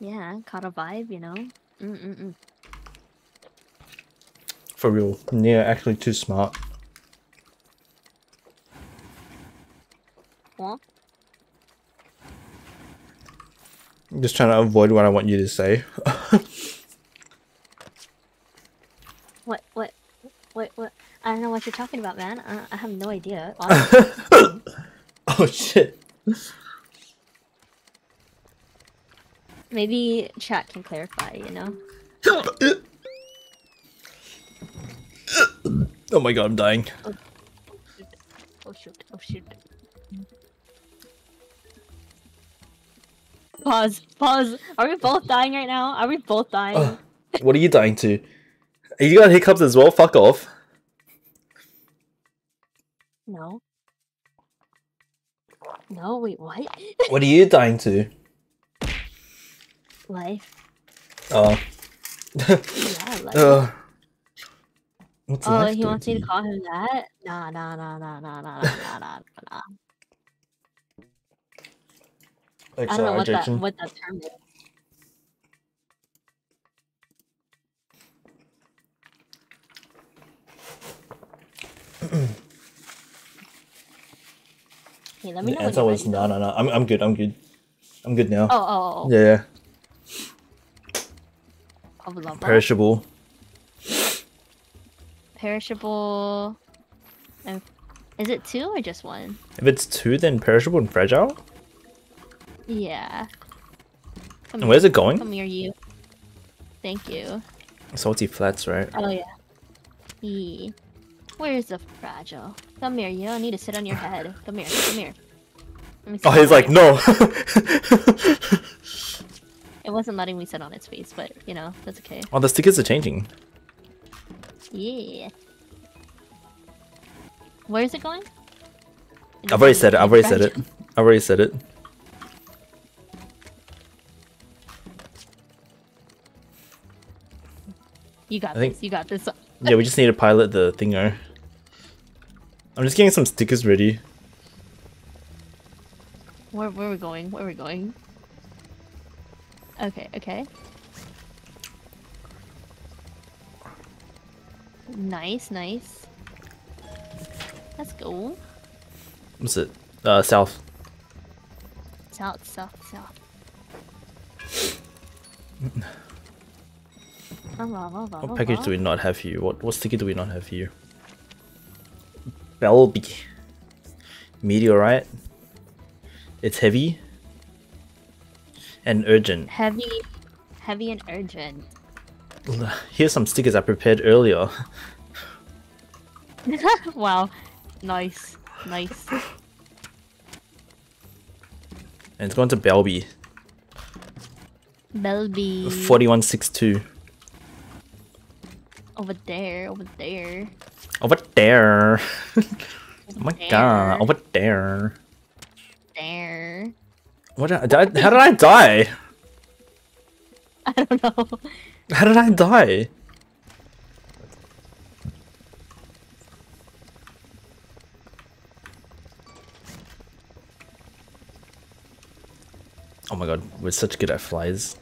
Yeah, yeah, caught a vibe, you know? Mm-mm-mm. For real. Yeah, actually too smart. What? I'm just trying to avoid what I want you to say. What, what, what, what? I don't know what you're talking about, man. I, I have no idea. (laughs) oh shit. Maybe chat can clarify, you know? (laughs) Oh my god, I'm dying. Oh shoot, oh shoot. Pause, pause. Are we both dying right now? Are we both dying? Ugh. What are you dying to? You got hiccups as well? Fuck off. No. No, wait, what? What are you dying to? Life. Oh. Yeah, (laughs) life. uh, what's oh, he wants me to call him that? Nah, nah, nah, nah, nah, nah, nah, nah, nah, nah. I don't know what that what that term is. (clears throat) Hey, let me The know. answer was no, no, no. I'm, I'm good. I'm good. I'm good now. Oh, oh, oh. oh. Yeah, yeah. oh, blah. Perishable. Perishable. And is it two or just one? If it's two, then perishable and fragile. Yeah. Come And where's it going? Come here, you. Thank you. Salty flats, right? Oh yeah. E. Where's the fragile? Come here, you don't need to sit on your head. Come here, come here. Let me oh, sit Oh, he's like, no. It wasn't letting me sit on its face, but you know, that's okay. oh, the stickers are changing. Yeah. Where is it going? I've already said it. I've already said it. I've already said it. You got I think- this. You got this. (laughs) Yeah, we just need to pilot the thinger. I'm just getting some stickers ready. Where where are we going? Where are we going? Okay, okay. Nice, nice. Let's go. What's it? Uh, south. South, south, south. (laughs) What package do we not have here? What what sticker do we not have here? Belby. Meteorite. It's heavy. And urgent. Heavy, heavy and urgent. (sighs) Here's some stickers I prepared earlier. (laughs) wow, nice, nice. And it's going to Belby. Belby 4162. over there, over there. Over there. oh my There. god, over there. There. What did I, did I- how did I die? (laughs) I don't know. How did I die? Oh my god, we're such good at flies.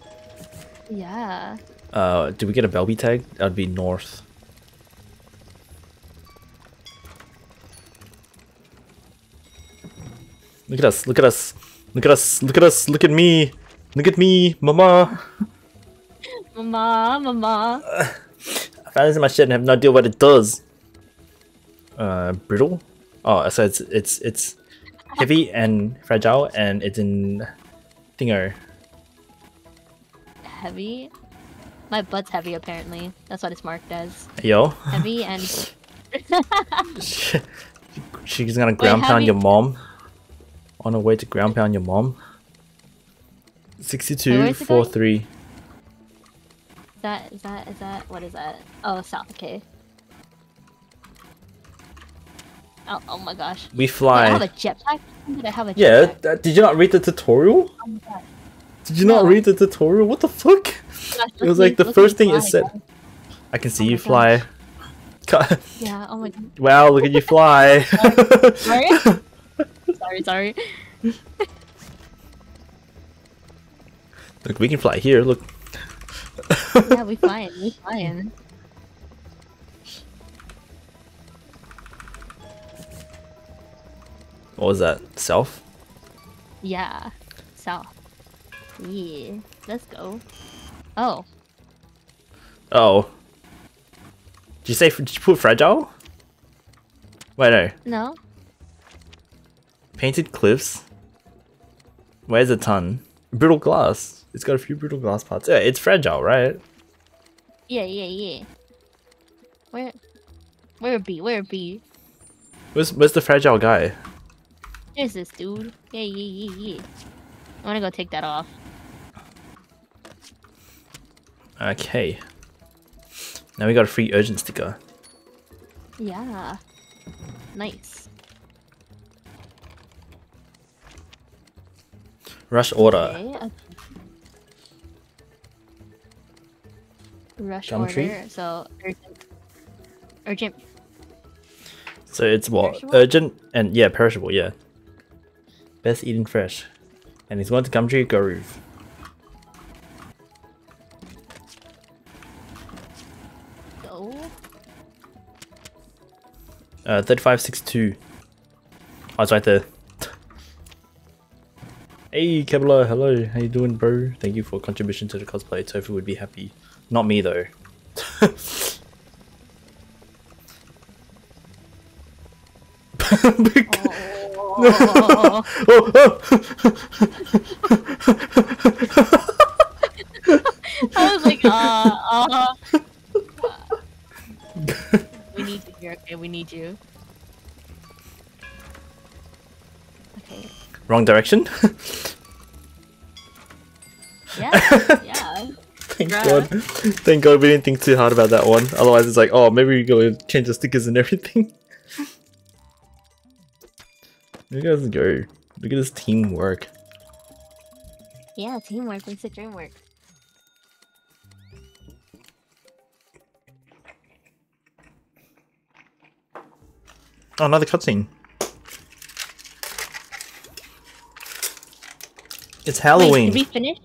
Yeah. Uh, do we get a Belby tag? That'd be north. Look at us, look at us, look at us, look at us, look at me, look at me, mama. (laughs) Mama, mama. I found this in my shed and have no idea what it does. Uh, brittle? Oh, so it's it's it's heavy and fragile, and it's in thingo. Heavy. My butt's heavy apparently. That's what it's marked as. Yo, Heavy and (laughs) she's gonna ground pound heavy- your mom. On her way to ground pound your mom. Wait, Sixty-two where's it four three. Is that is that is that what is that? Oh south, okay. Oh, oh my gosh. We Did I have a fly. jetpack? Did I have a Yeah, jetpack? th- did you not read the tutorial? Oh. Did you not read the tutorial? What the fuck? Gosh, (laughs) It was me- like the first thing it said. guys. I can see Oh you fly. (laughs) Yeah, oh my god. Wow, look at you fly. (laughs) Sorry? sorry, sorry. look, we can fly here. Look. Yeah, we flying, we flying. What was that? Self? Yeah. self. Yeah. Let's go. Oh. Oh. Did you say? Did you put fragile? Wait, no. No? Painted cliffs. Where's a ton? Brittle glass. It's got a few brittle glass parts. Yeah, it's fragile, right? Yeah, yeah, yeah. Where where be? Where be? Where's Where's the fragile guy? There's this dude. Yeah, yeah, yeah, yeah. I wanna go take that off. Okay. Now we got a free urgent sticker. Yeah. Nice. Rush order. Okay. Rush Gumtree? order. So urgent. Urgent. So it's what? Perishable? Urgent and yeah, perishable, yeah. Best eating fresh. And he's going to Gumtree Grove. Go. Uh, 3562. Oh, it's right there. (laughs) Hey, Kevlar, hello. How you doing, bro? Thank you for contribution to the cosplay. Tofu would be happy. Not me, though. Oh. oh, oh. I was like, uh, uh. we need you here. Okay, we need you. Okay. Wrong direction? Yeah. Yeah. Thank. God. Thank God we didn't think too hard about that one. Otherwise, it's like, oh, maybe we go change the stickers and everything. (laughs) You guys go. Look at this teamwork. Yeah, teamwork makes the dream work. Oh, another cutscene. It's Wait, Halloween. did we finish?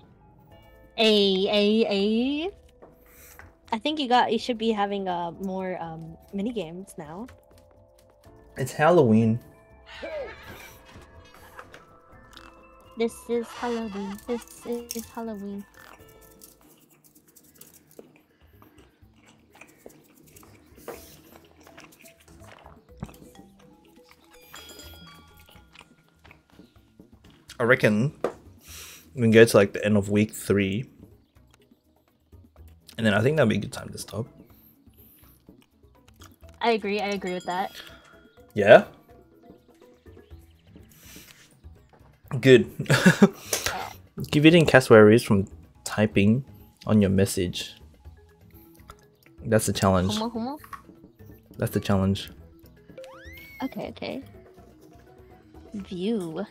A a a. I think you got. You should be having uh more um mini games now. It's Halloween. This is Halloween. This is Halloween. I reckon we can go to like the end of week three. And then I think that'd be a good time to stop. I agree. I agree with that. Yeah? Good. (laughs) Give it in cassowaries from typing on your message. That's the challenge. Homo homo. That's the challenge. Okay. Okay. View.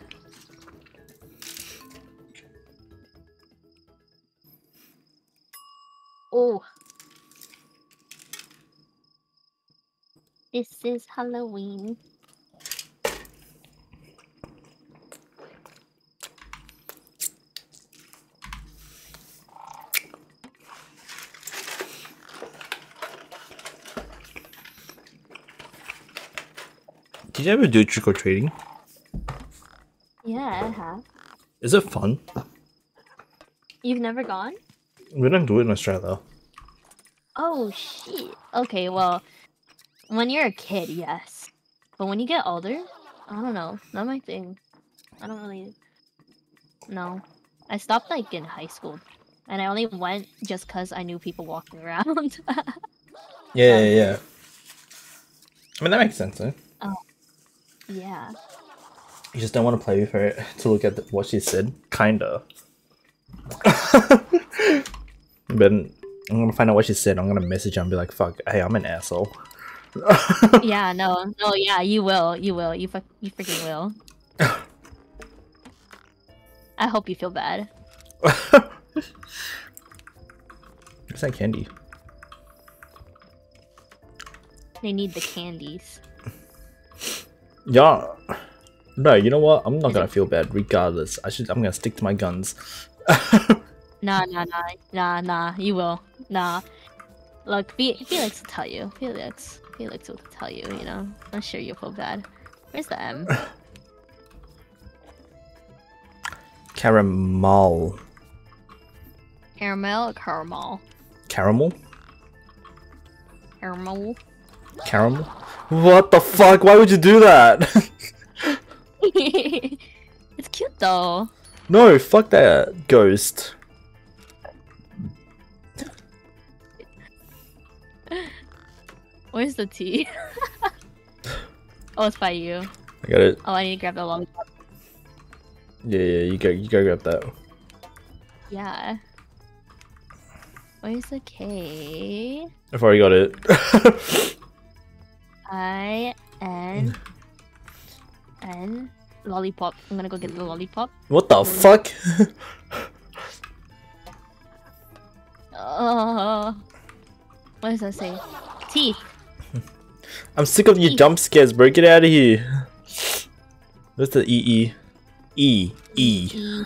Oh. This is Halloween. Did you ever do trick or treating? Yeah, I have. Is it fun? You've never gone? We don't do it in Australia. Oh shit. Okay, well, when you're a kid, yes, but when you get older, I don't know. Not my thing. I don't really. No, I stopped like in high school, and I only went just cause I knew people walking around. (laughs) Yeah, yeah, yeah. I mean, that makes sense, eh? yeah. You just don't want to play with her (laughs) to look at the, what she said. Kinda. (laughs) but I'm gonna find out what she said. I'm gonna message her and be like, fuck, hey, I'm an asshole. (laughs) Yeah. No. No. Yeah. You will. You will. You fuck. You freaking will. I hope you feel bad. (laughs) It's that candy. They need the candies. Yeah. No, you know what? I'm not Is gonna feel bad regardless. I should I'm gonna stick to my guns. (laughs) Nah. Nah. Nah. Nah. Nah. You will. Nah. Look, Fe- Felix will tell you. Felix. Felix will tell you. You know. I'm sure you'll feel bad. Where's the M? (laughs) Caramel. Caramel or caramel? Caramel? Caramel. Caramel? What the fuck? Why would you do that? (laughs) it's cute though. no, fuck that ghost. Where's the T? (laughs) oh, it's by you. I got it. Oh, I need to grab the lollipop. Yeah, yeah, you go you go grab that. Yeah. Where's the K? I've already got it. (laughs) I N N lollipop. I'm gonna go get the lollipop. what the fuck? Uh, (laughs) what does that say? Teeth. I'm sick of your jump scares, bro. Get out of here. What's the E E? E E.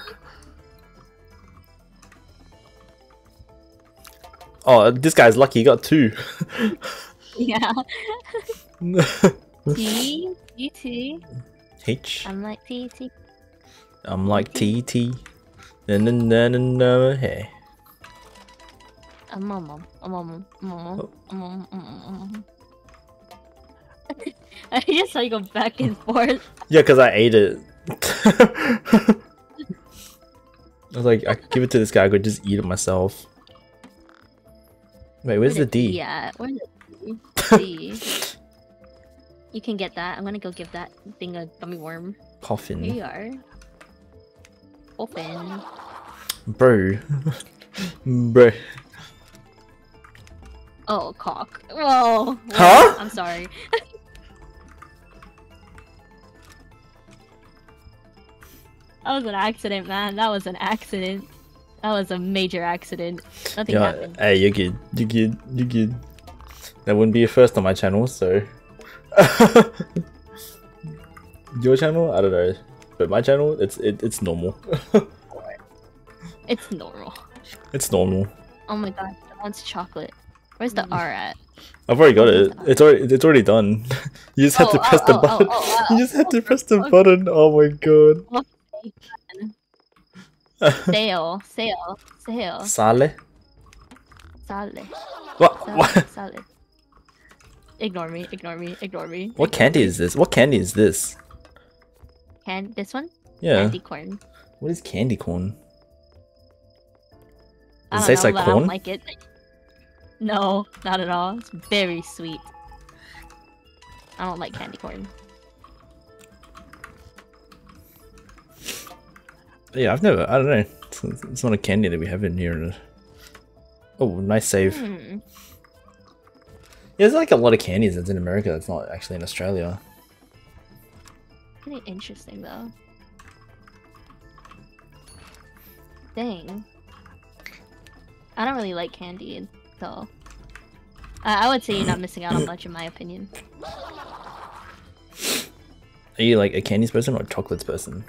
Oh, this guy's lucky. He got two. (laughs) Yeah. (laughs) T T T. H. I'm like T T. I'm like T T. Na na na na na. Hey. A mom, mom, a mom, a mom, a mom. (laughs) I just saw you go back and forth. Yeah, because I ate it. (laughs) I was like, I could give it to this guy. I could just eat it myself. Wait, where's the D? Yeah, uh, where's the D? D. You can get that. I'm gonna go give that thing a gummy worm. Coffin. Here you are. Open. bro. (laughs) bro. Oh, cock. Whoa. Huh? I'm sorry. That was an accident, man. That was an accident. That was a major accident. Nothing Yeah, happened. hey, you're good. You're good. You're good. That wouldn't be a first on my channel, so. (laughs) Your channel, I don't know, but my channel, it's it, it's normal. It's normal. (laughs) it's normal. Oh my god, I want chocolate. Where's the mm. R at? I've already got it. It's already it's already done. (laughs) you just had Oh, to press oh, the oh, oh, button. oh, oh you oh, just had oh, to oh, press the button. Oh my god. Sale, (laughs) sale, sale, Sale. sale, What? sale, What? (laughs) sale. Ignore me, ignore me, ignore me. What candy is this? What candy is this? Can this one? Yeah. Candy corn. What is candy corn? Does it taste know, like but I corn? don't like it. No, not at all. It's very sweet. I don't like candy corn. Yeah, I've never. I don't know. It's, it's not a candy that we have in here. Oh, nice save. Hmm. Yeah, there's like a lot of candies that's in America that's not actually in Australia. Pretty interesting though. Dang. I don't really like candy, so I, I would say you're not missing out on much, in my opinion. Are you like a candies person or a chocolates person?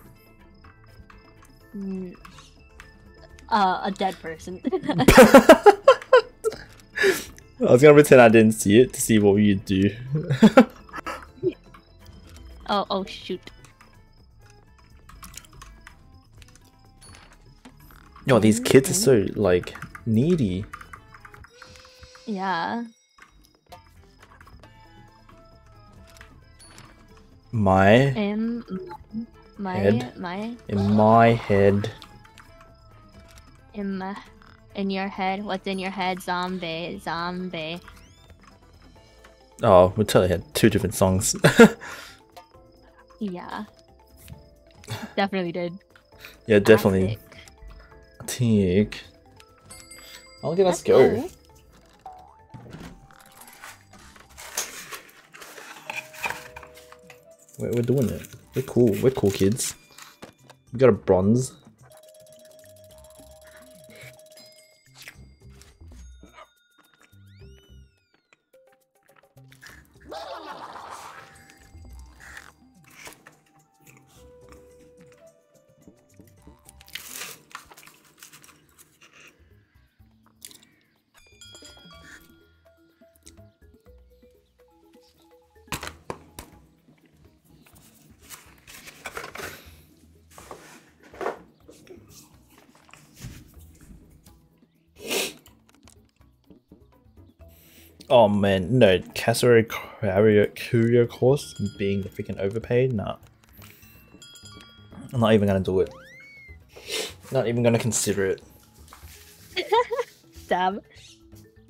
Mm. Uh, a dead person. (laughs) I was gonna pretend I didn't see it to see what you'd do. (laughs) oh, oh shoot. Yo, these kids are so like needy. Yeah. My In my Head. my in my head. in my in your head. What's in your head? Zombie, zombie. Oh, we totally had two different songs. (laughs) Yeah. Definitely did. yeah, definitely. Tick. I'll get us Let's go. We're, we're doing it. We're cool. We're cool kids. We got a bronze. Oh man, no, Courier, Courier course being freaking overpaid? Nah. I'm not even gonna do it. Not even gonna consider it. (laughs) Stab.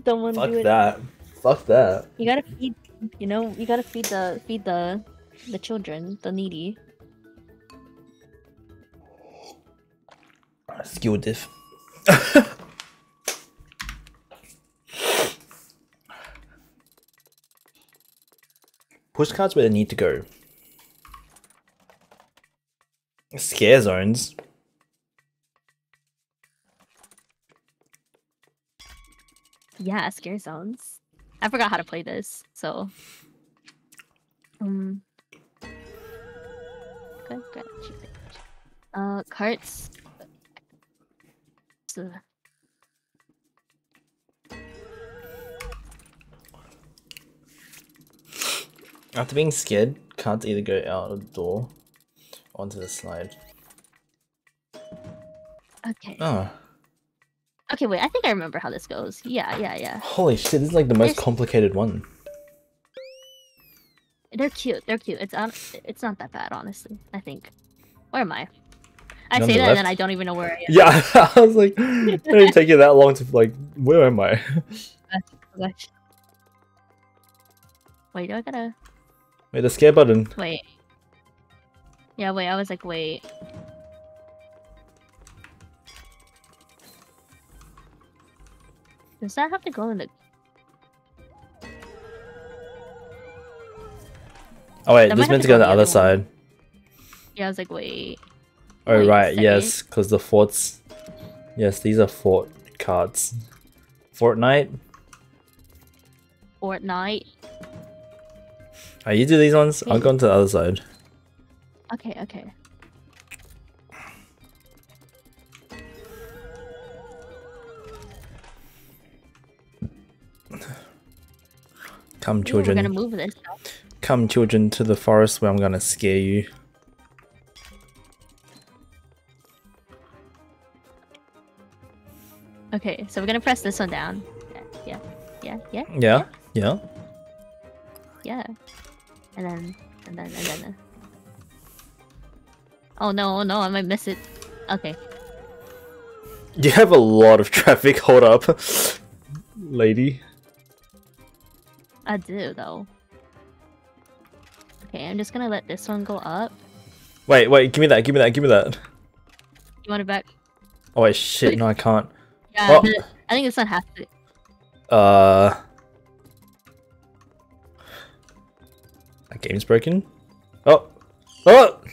Don't want to Fuck do it. that. Fuck that. You gotta feed. You know, you gotta feed the feed the the children, the needy. Skill diff. (laughs) Push cards where they need to go. Scare zones. Yeah, scare zones. I forgot how to play this, so. Um. Good, good. Uh, carts. So, After being scared, can't either go out of the door onto the slide. okay. Oh, Okay, wait. I think I remember how this goes. Yeah, yeah, yeah. holy shit! This is like the most There's- complicated one. They're cute. They're cute. It's on. It's not that bad, honestly. I think. Where am I? I say that and then? I don't even know where I am. Yeah, (laughs) I was like, it didn't take you that long to like, where am I? (laughs) Wait, do I gotta Wait, the scare button. wait? Yeah, wait. I was like, wait. Does that have to go in the? Oh wait, That this meant to go on the the other other side. Yeah, I was like, wait. Oh Wait, right, yes, because the forts. Yes, these are fort cards. Fortnite. Fortnite. Oh, you do these ones. I'll go on to the other side. Okay, okay. Come, Ooh, we're children. gonna move this. Come, children, to the forest where I'm gonna scare you. Okay, so we're gonna press this one down. Yeah, yeah, yeah, yeah, Yeah, yeah. yeah. And then, and then, and then. Oh no, no, I might miss it. Okay. You have a lot of (laughs) traffic. Hold up, lady. I do though. Okay, I'm just gonna let this one go up. Wait, wait. Give me that. Give me that. Give me that. You want it back? Oh wait, shit. No, I can't. Yeah, Oh. I think this one has to. Uh. That game's broken. Oh. Oh. (laughs)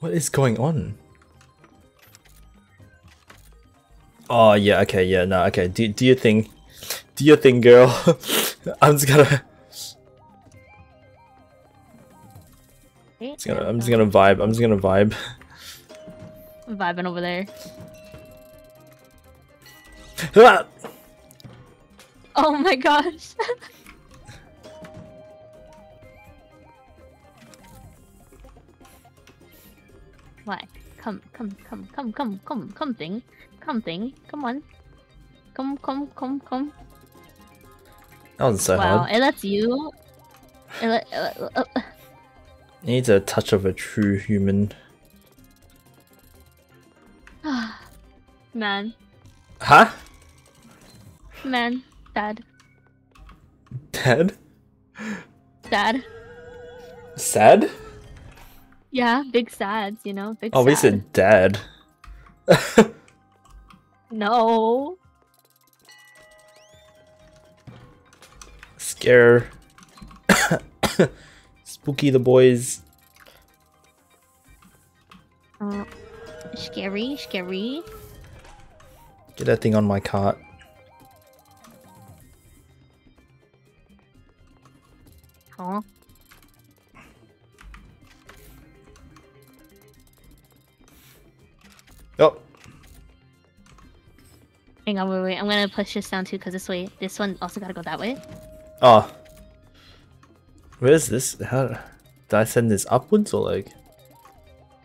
What is going on? Oh yeah, okay, yeah, no, okay. Do do your thing, do your thing, girl. (laughs) I'm just gonna, Okay, just gonna, I'm just gonna vibe. I'm just gonna vibe. I'm vibing over there. (laughs) Ah! (laughs) Oh my gosh. (laughs) Why? Come, come, come, come, come, come, come, thing. Come, thing. Come on. Come, come, come, come. That wasn't so wow, hard. it lets you. It let, uh, uh, uh, It needs a touch of a true human. (sighs) man, Huh? man, dad, Dad? dad. Sad? Yeah, big sads, you know, big. Oh, we said dad. no. Scare. (coughs) Spooky the boys. Uh, scary, scary. Get that thing on my cart. Huh? Oh, Hang on, wait, wait. I'm gonna push this down too, cause this way, this one also gotta go that way. oh. Where is this? How did I send this upwards or like?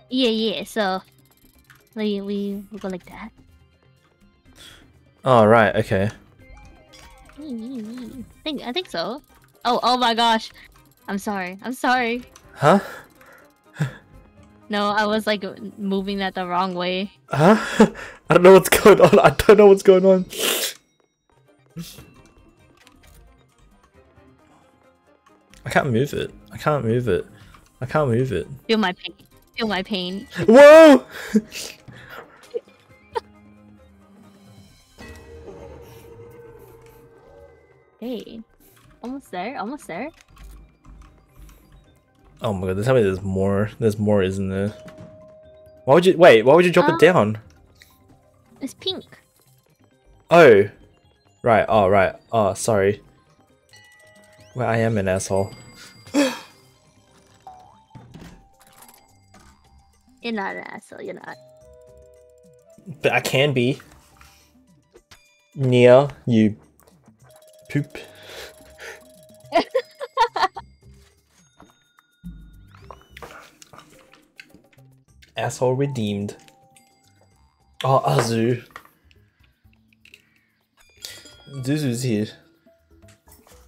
Yeah, yeah. So we we we go like that. Oh right, okay. I think I think so. Oh oh my gosh. I'm sorry. I'm sorry. Huh? (laughs) No, I was like moving that the wrong way. Huh? (laughs) I don't know what's going on. I don't know what's going on. I can't move it. I can't move it. I can't move it. Feel my pain. Feel my pain. Whoa! (laughs) Hey, almost there. Almost there. Oh my god, tell me there's more. There's more, isn't there? Why would you wait? Why would you drop Uh, it down? It's pink. Oh, right. Oh, right. Oh, sorry. Well, I am an asshole. (gasps) You're not an asshole. You're not. But I can be. Nia, you poop. (laughs) Asshole redeemed. Oh, Azu. Zuzu's here.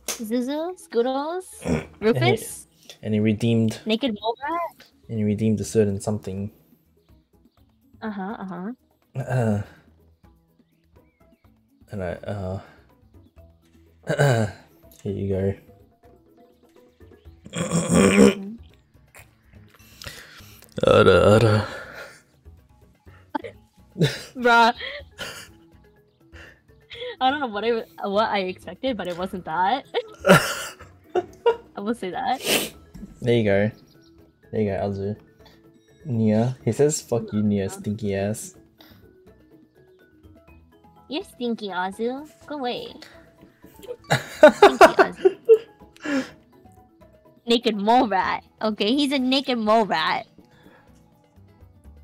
Zuzu, Scoodles, (coughs) Rufus, And he redeemed Naked mole rat. and he redeemed a certain something. Uh huh. Uh huh. Uh, and I, uh, (coughs) here you go. Ada, ada. Bruh. I don't know what I what I expected, but it wasn't that. I will say that. There you go. There you go, Azu. Nia. He says fuck you, Nia, stinky ass. You're stinky, Azu. Go away. (laughs) stinky Azu. Naked mole rat. Okay, he's a naked mole rat.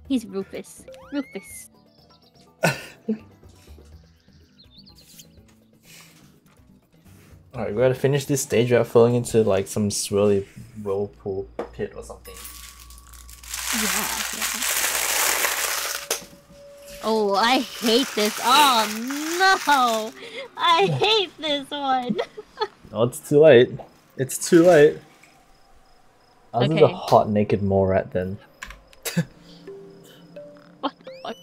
He's Rufus. Rufus. (laughs) Alright, we gotta finish this stage without falling into like some swirly whirlpool pit or something. Yeah, yeah. Oh, I hate this. Oh no! I (laughs) hate this one. (laughs) Oh, it's too late. It's too late. I was a Okay. hot naked mole rat then. (laughs) what the fuck?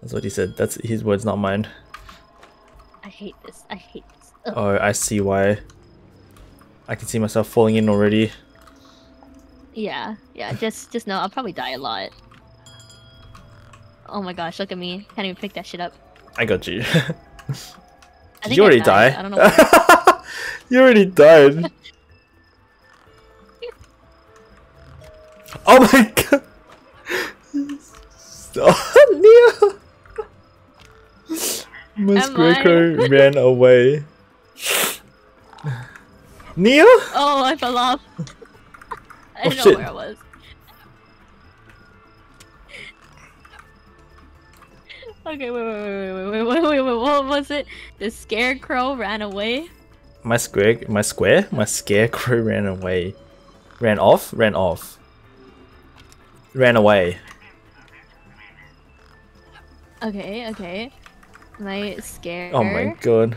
That's what he said. That's his words, not mine. I hate this. I hate this. Ugh. Oh, I see why. I can see myself falling in already. Yeah, yeah. Just, just know I'll probably die a lot. Oh my gosh! Look at me. Can't even pick that shit up. I got you. (laughs) I Did you already died. die? I don't know. (laughs) You already died. Oh my (laughs) god! Oh, Leo! Miss Greco ran away. Neo? Oh, I fell off. (laughs) Oh, I don't know where I was. Okay, wait, wait, wait, wait, wait, wait, wait, what was it? The scarecrow ran away? My square, my square? My scarecrow (laughs) ran away. Ran off? Ran off. Ran away. Okay, okay. My scare. Oh my god.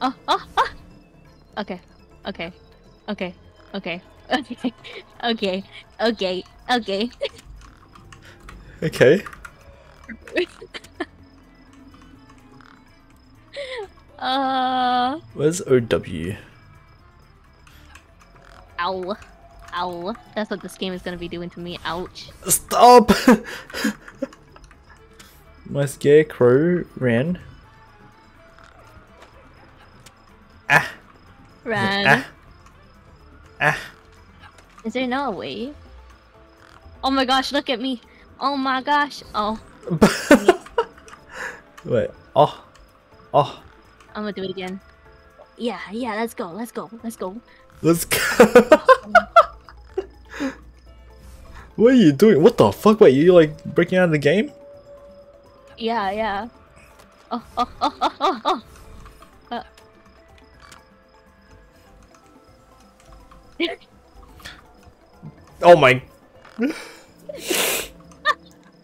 Oh, oh, oh. Okay, okay, okay, okay, (laughs) okay, okay, okay, okay. Okay. (laughs) Uh, Where's OW? ow, ow. That's what this game is gonna be doing to me. Ouch. Stop! (laughs) My scarecrow ran. Ah! Ran. Ah! Ah! Is there no way? Oh my gosh! Look at me. Oh my gosh. Oh, (laughs) Wait. Oh. Oh. I'm gonna do it again. Yeah, yeah. Let's go. Let's go. Let's go. Let's go. (laughs) what are you doing? What the fuck? Wait, you like breaking out of the game? Yeah, yeah. Oh, oh, oh, oh, oh, oh. Uh. (laughs) Oh my. (laughs)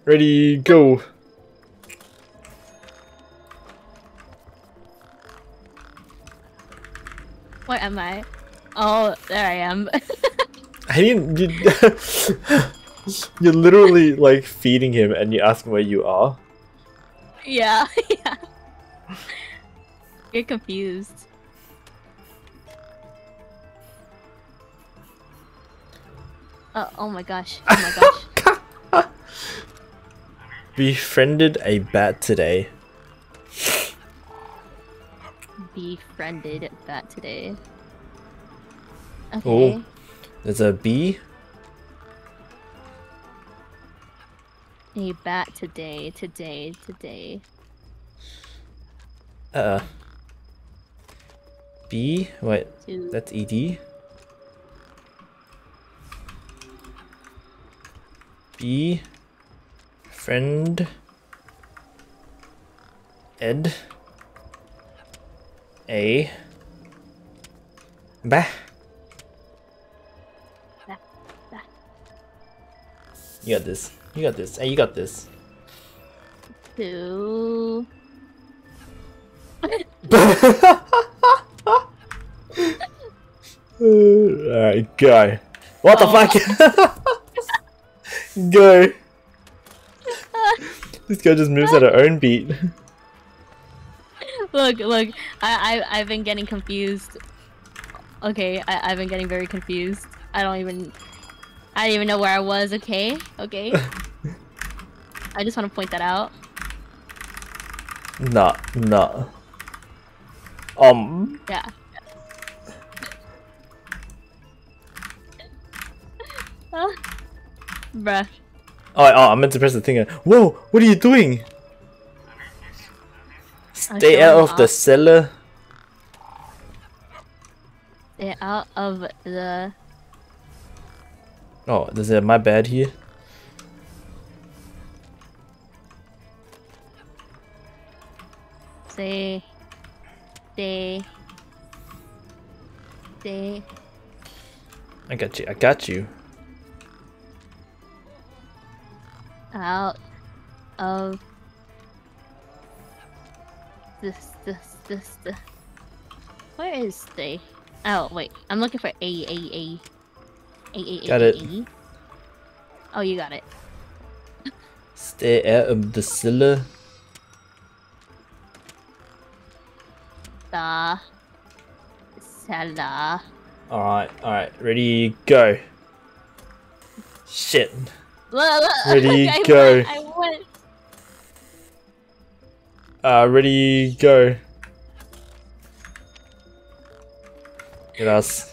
Ready, go. Where am I? Oh, there I am. (laughs) I didn't. You, (laughs) you're literally like feeding him and you ask him where you are. yeah, (laughs) yeah. You're confused. Oh, oh my gosh. Oh my gosh. (laughs) Befriended a bat today. Befriended that today. Oh, okay. Oh. There's a bee. A bat today, today, today. Uh. B. Wait, To that's ed. B. Friend. Ed. A. Bah. Bah, bah. You got this. You got this. Hey, you got this. to (laughs) Alright, go. What the oh. fuck? (laughs) go. this girl just moves at her own beat. (laughs) look, look. I, I, I've been getting confused. Okay, I, I've been getting very confused. I don't even, I don't even know where I was. Okay, okay. I just want to point that out. Nah, nah. Um, Yeah. (laughs) Bruh. Oh, oh, I meant to press the thing. Whoa, what are you doing? Stay out of the cellar. Stay out of the. Oh, is it my bad here? Stay. Stay. Stay. I got you. I got you. Out of this, this, this, this. Where is stay? Oh wait, I'm looking for A A A. A A A. Got it. Oh, you got it. Stay out of the cellar. The cellar. Alright, alright. Ready, go. Shit. (laughs) Ready, I go. Went, I went. Uh, ready, go. Get us.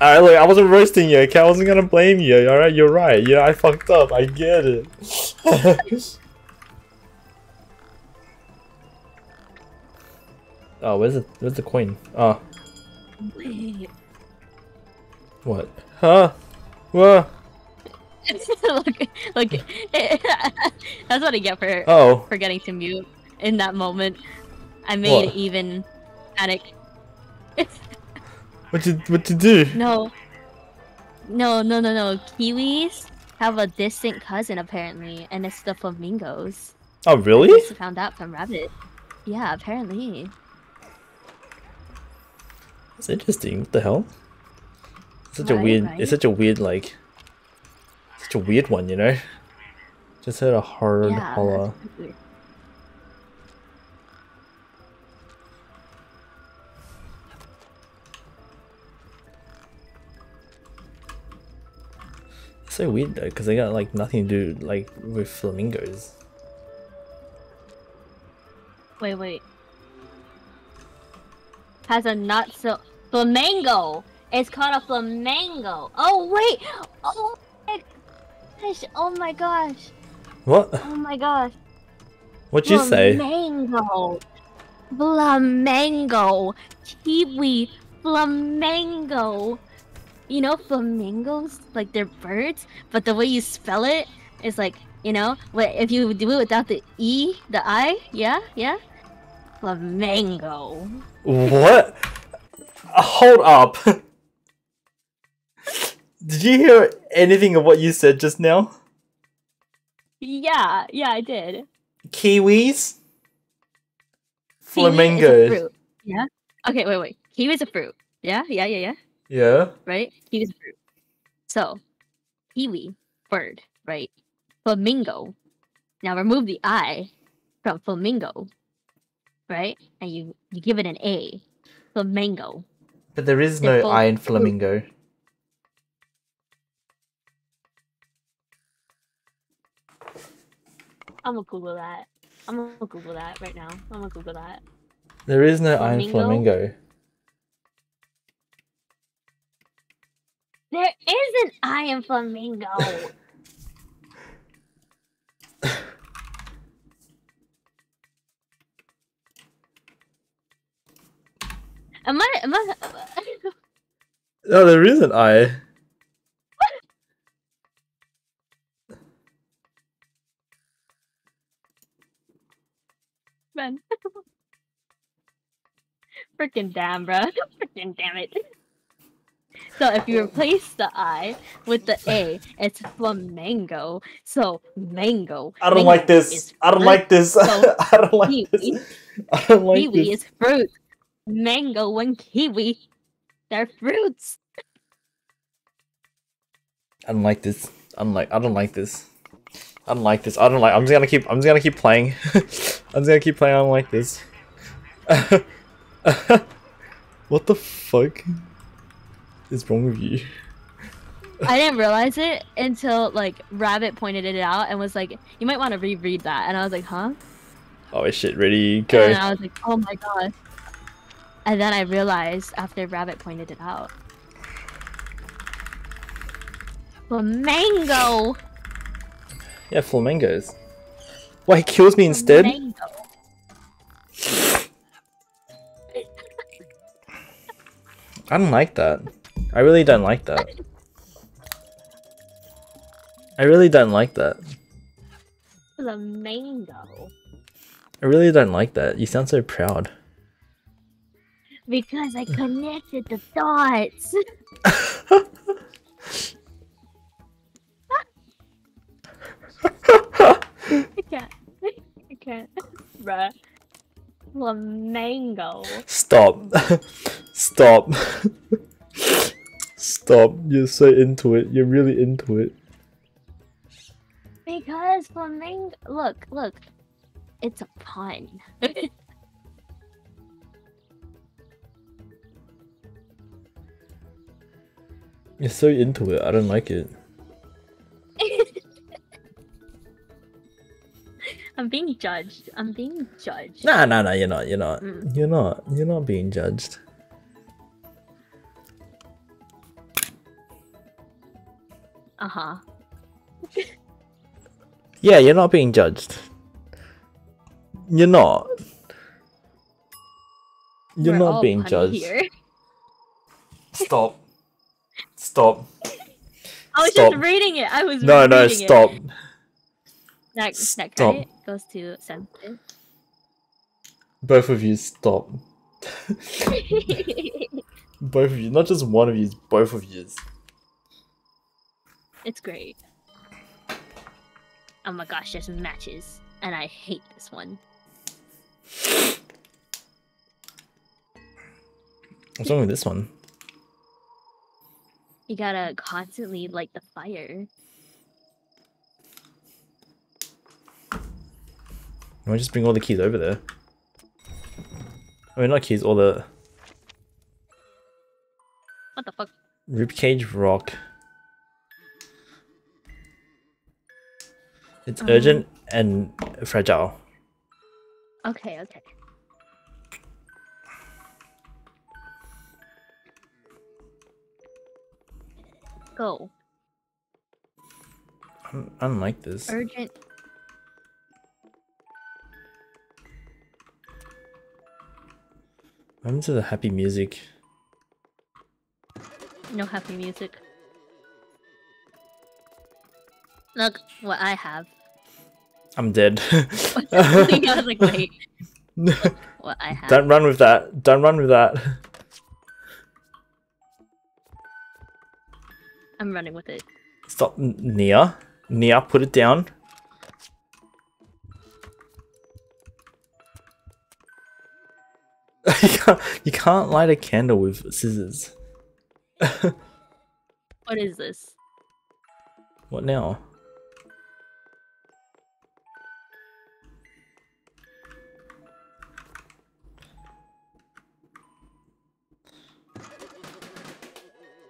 Alright, look, I wasn't roasting you, okay? I wasn't gonna blame you, alright? You're right. Yeah, I fucked up. I get it. (laughs) oh, where's the where's the coin? Oh, Wait. what? Huh? What? (laughs) look, look. (laughs) That's what I get for Oh, forgetting to mute in that moment. I made What? even panic. what you what you do? No. No, no, no, no. Kiwis have a distant cousin apparently, and it's the flamingos. Oh, really? I just found out from Rabbit. Yeah, apparently. It's interesting. What the hell? It's Such a weird. right. It's such a weird like. Such a weird one, you know. Just heard a hard yeah. holler. It's so weird though, because they got like nothing to do like with flamingos. Wait, wait. Has a not so flamingo. It's called a flamingo. Oh wait. Oh my gosh. Oh my gosh. What? Oh my gosh. What'd you say? Flamingo. Flamingo. Kiwi. Flamingo. You know flamingos? Like they're birds, but the way you spell it is like, you know, what if you do it without the E, the I, yeah, yeah? Flamingo. What? Hold up. (laughs) Did you hear anything of what you said just now? Yeah, yeah, I did. Kiwis? Kiwi Flamingos. fruit. Yeah. Okay, wait, wait. Kiwi is a fruit. Yeah, yeah, yeah, yeah. Yeah. right? Kiwi is a fruit. So, kiwi, bird, right? Flamingo. Now remove the I from flamingo, right? And you you give it an A. Flamingo. But there is They're no I in flamingo. I'm gonna Google that. I'm gonna Google that right now. I'm gonna Google that. There is no I in Flamingo? flamingo. There is an I in flamingo. (laughs) am I? Am I? No, there is an I. Man. (laughs) Freaking damn, bro. (laughs) Freaking damn it. So if you replace the I with the A, it's flamingo. So mango. I don't Mango like this. I don't like this. (laughs) So, I don't like this. I don't like kiwi this. is fruit. Mango and kiwi, they're fruits. I don't like this. I'm like I don't like this. I don't like this. I don't like. I'm just gonna keep. I'm just gonna keep playing. (laughs) I'm just gonna keep playing. I don't like this. (laughs) what the fuck is wrong with you? I didn't realize it until like Rabbit pointed it out and was like, "You might want to reread that." And I was like, "Huh?" Oh shit! Ready? Go. And I was like, "Oh my god!" And then I realized after Rabbit pointed it out. Flamingo. Yeah, flamingos. Why he kills me instead? (laughs) I don't like that. I really don't like that. I really don't like that. Flamingo. I really don't like that. You sound so proud. Because I connected the dots. (laughs) I can't. I can't. Bruh. Flamingo. Stop. Stop. Stop. You're so into it. You're really into it. Because flamingo. Look, look. It's a pun. (laughs) You're so into it. I don't like it. (laughs) I'm being judged. I'm being judged. Nah, nah, nah. You're not. You're not. Mm. You're not. You're not being judged. Uh huh. (laughs) Yeah, you're not being judged. You're not. You're We're not being judged. Here. (laughs) Stop. Stop. I was Stop. just reading it. I was No, no, reading stop. It. Next, next Stop. credit goes to sensitive. Both of you stop. (laughs) Both of you, not just one of you, both of you. it's great. Oh my gosh, there's matches, and I hate this one. What's wrong with this one? You gotta constantly light the fire. Why don't I just bring all the keys over there? I mean, not keys, all the What the fuck? ribcage rock. It's Um. urgent and fragile. Okay, okay. Go. I don't, I don't like this. Urgent. What happened to the happy music? No happy music. Look what I have. I'm dead. (laughs) (laughs) I was like, wait, (laughs) what I have. Don't run with that. Don't run with that. I'm running with it. Stop, Nia. Nia, put it down. (laughs) you, can't, you can't light a candle with scissors. (laughs) What is this? What now?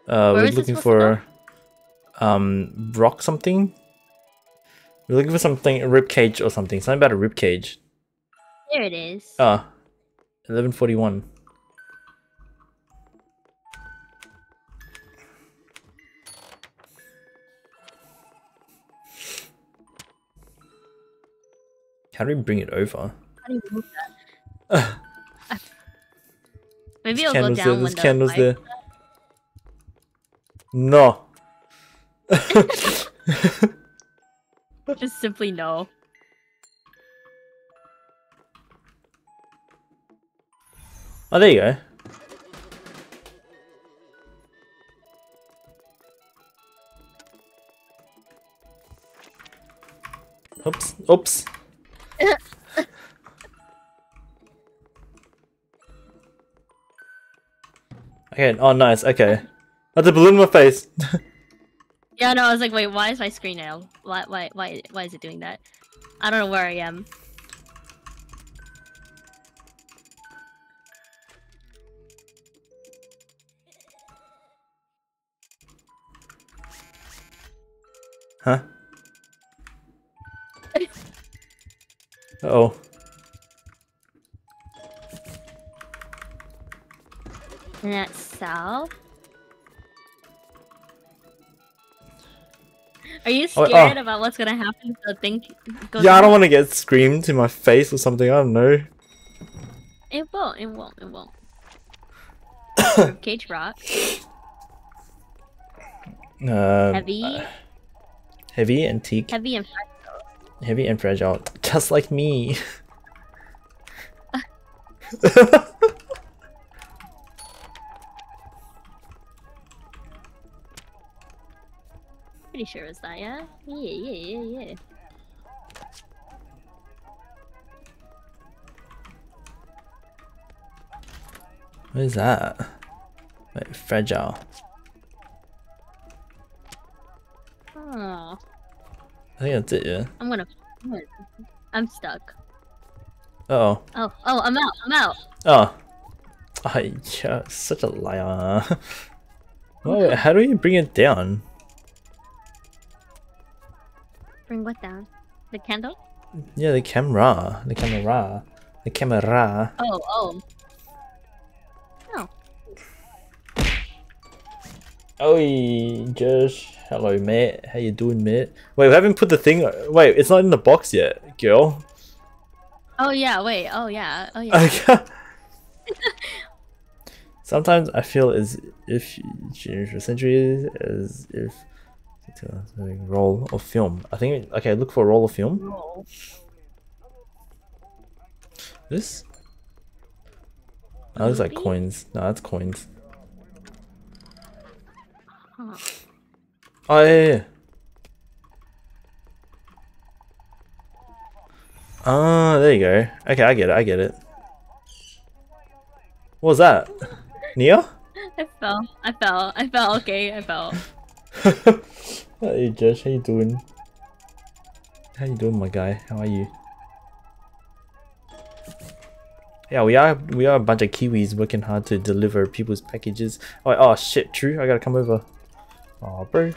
Uh, Where we're looking for um rock something. We're looking for something a rib cage or something. Something about a rib cage. There it is. Ah, eleven forty one. How do we bring it over? How do you move that? (laughs) Maybe it'll go down there. There's the candles there. No. Just simply no. Oh, there you go. Oops. Oops. (laughs) okay. Oh, nice. Okay. That's a balloon in my face. (laughs) Yeah, no, I was like, wait, why is my screen now? Why, why, why, why is it doing that? I don't know where I am. Huh? Uh oh. And (laughs) that's south. Are you Oh, scared oh. about what's gonna happen thing goes Yeah, I don't want to get screamed in my face or something. I don't know. It won't. It won't. It won't. (coughs) Cage rock. Um, Heavy. heavy, antique, Heavy and fragile. heavy and fragile, just like me. (laughs) pretty sure it was that. Yeah. Yeah. Yeah. Yeah. Yeah. what is that? Wait, fragile. Oh, I think that's it. Yeah. I'm gonna. I'm, stuck. Uh oh. Oh. Oh. I'm out. I'm out. Oh. (laughs) Oh, yeah, such a liar. (laughs) Oh, how do you bring it down? Bring what down? The candle? Yeah, the camera. The camera. The camera. Oh. Oh. Oh. Oi, Josh. Hello, mate. How you doing, mate? Wait, we haven't put the thing. Wait, it's not in the box yet, girl. Oh yeah. Wait. Oh yeah. Oh yeah. (laughs) Sometimes I feel as if the century as if roll of film. I think okay, look for a roll of film. This? That looks like coins. No, that's coins. Oh yeah, yeah, yeah. Ah, there you go. Okay, I get it. I get it. What was that? Nia? I fell. I fell. I fell. Okay. I fell. (laughs) hey Josh, how you doing? How you doing, my guy? How are you? Yeah, we are we are a bunch of Kiwis working hard to deliver people's packages. Oh, oh shit, true. I gotta come over. Oh, bro.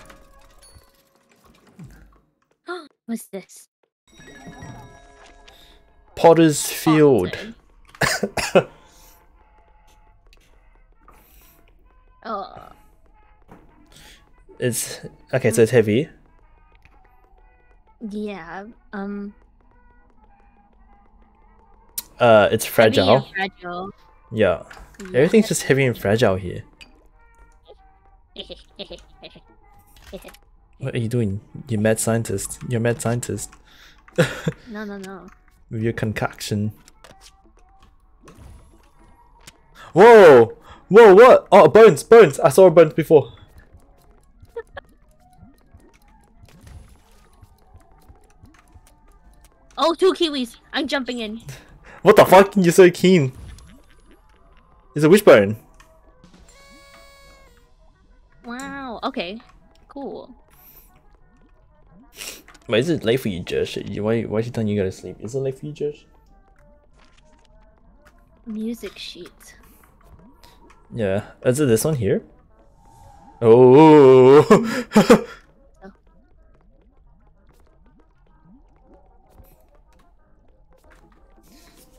(gasps) What's this? Potter's Field. (laughs) (laughs) Oh. It's okay, so it's heavy. Yeah. Um. Uh, it's fragile. fragile. Yeah, Yeah. everything's just heavy and fragile here. (laughs) What are you doing? You're mad scientist. You're mad scientist (laughs) no, no, no. with your concoction. Whoa! Whoa! What? Oh, bones! Bones! I saw a bones before. Oh, two kiwis. I'm jumping in. What the fuck? You're so keen. It's a wishbone. Wow. Okay. Cool. Wait, is it late for you, Josh? Why? Why is she telling you you gotta sleep? Is it late for you, Josh? Music sheet. Yeah. Is it this one here? Oh. (laughs)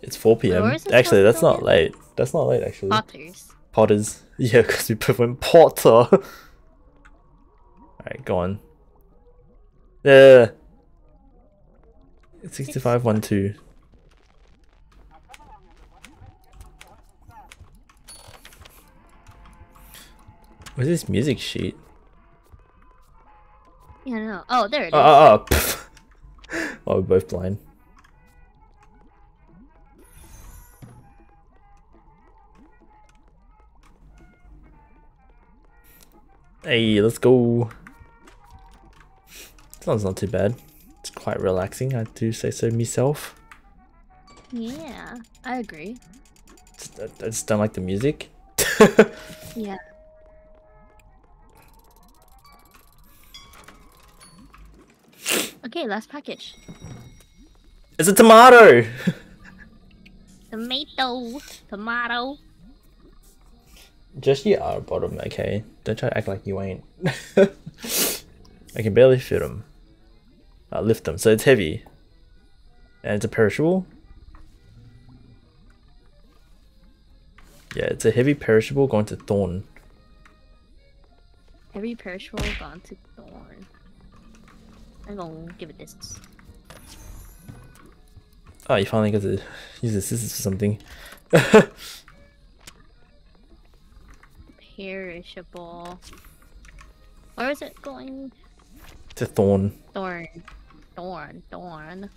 it's 4 p.m. is Actually, that's not late. That's not late, actually. Potters. Potters. (laughs) Yeah, because we both went Potter. (laughs) Alright, go on. Yeah. 65 1 2. Where's this music sheet? Yeah, no. Oh, there it uh, is. Oh, oh, oh. oh, we're both blind. Hey, let's go. Sounds not too bad. It's quite relaxing, I do say so myself. Yeah, I agree. Just- I I just don't like the music. (laughs) Yeah. Okay, last package. It's a tomato! (laughs) Tomato. Tomato. Just you are bottom, okay? Don't try to act like you ain't. (laughs) I can barely fit them. I'll lift them, so it's heavy. And it's a perishable? Yeah, it's a heavy perishable going to Thorn. Every perishable gone to thorn. I'm gonna give it this. Oh, you finally got to use the scissors for something. (laughs) Perishable. Where is it going? to Thorn. Thorn. Thorn. Thorn.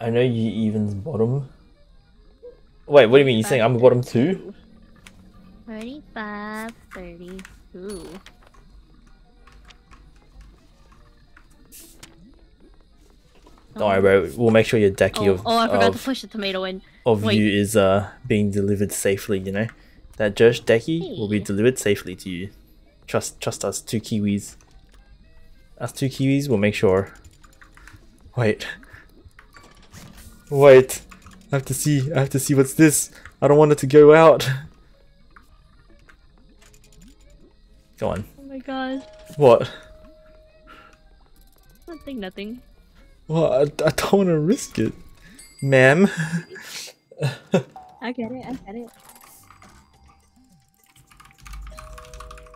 I know you even's bottom. Wait, what do you mean? You're saying I'm bottom two? 35, 32. Don't worry, bro. We'll make sure your decky Oh, of, oh, I forgot of, to push the tomato in. of wait. you is uh being delivered safely. You know, that Josh decky will be delivered safely to you. Trust, trust us, two Kiwis. Us two Kiwis will make sure. Wait. Wait. I have to see. I have to see what's this. I don't want it to go out. Go on. Oh my god. What? Nothing, nothing. What? I, I don't want to risk it, ma'am. (laughs) I get it, I get it.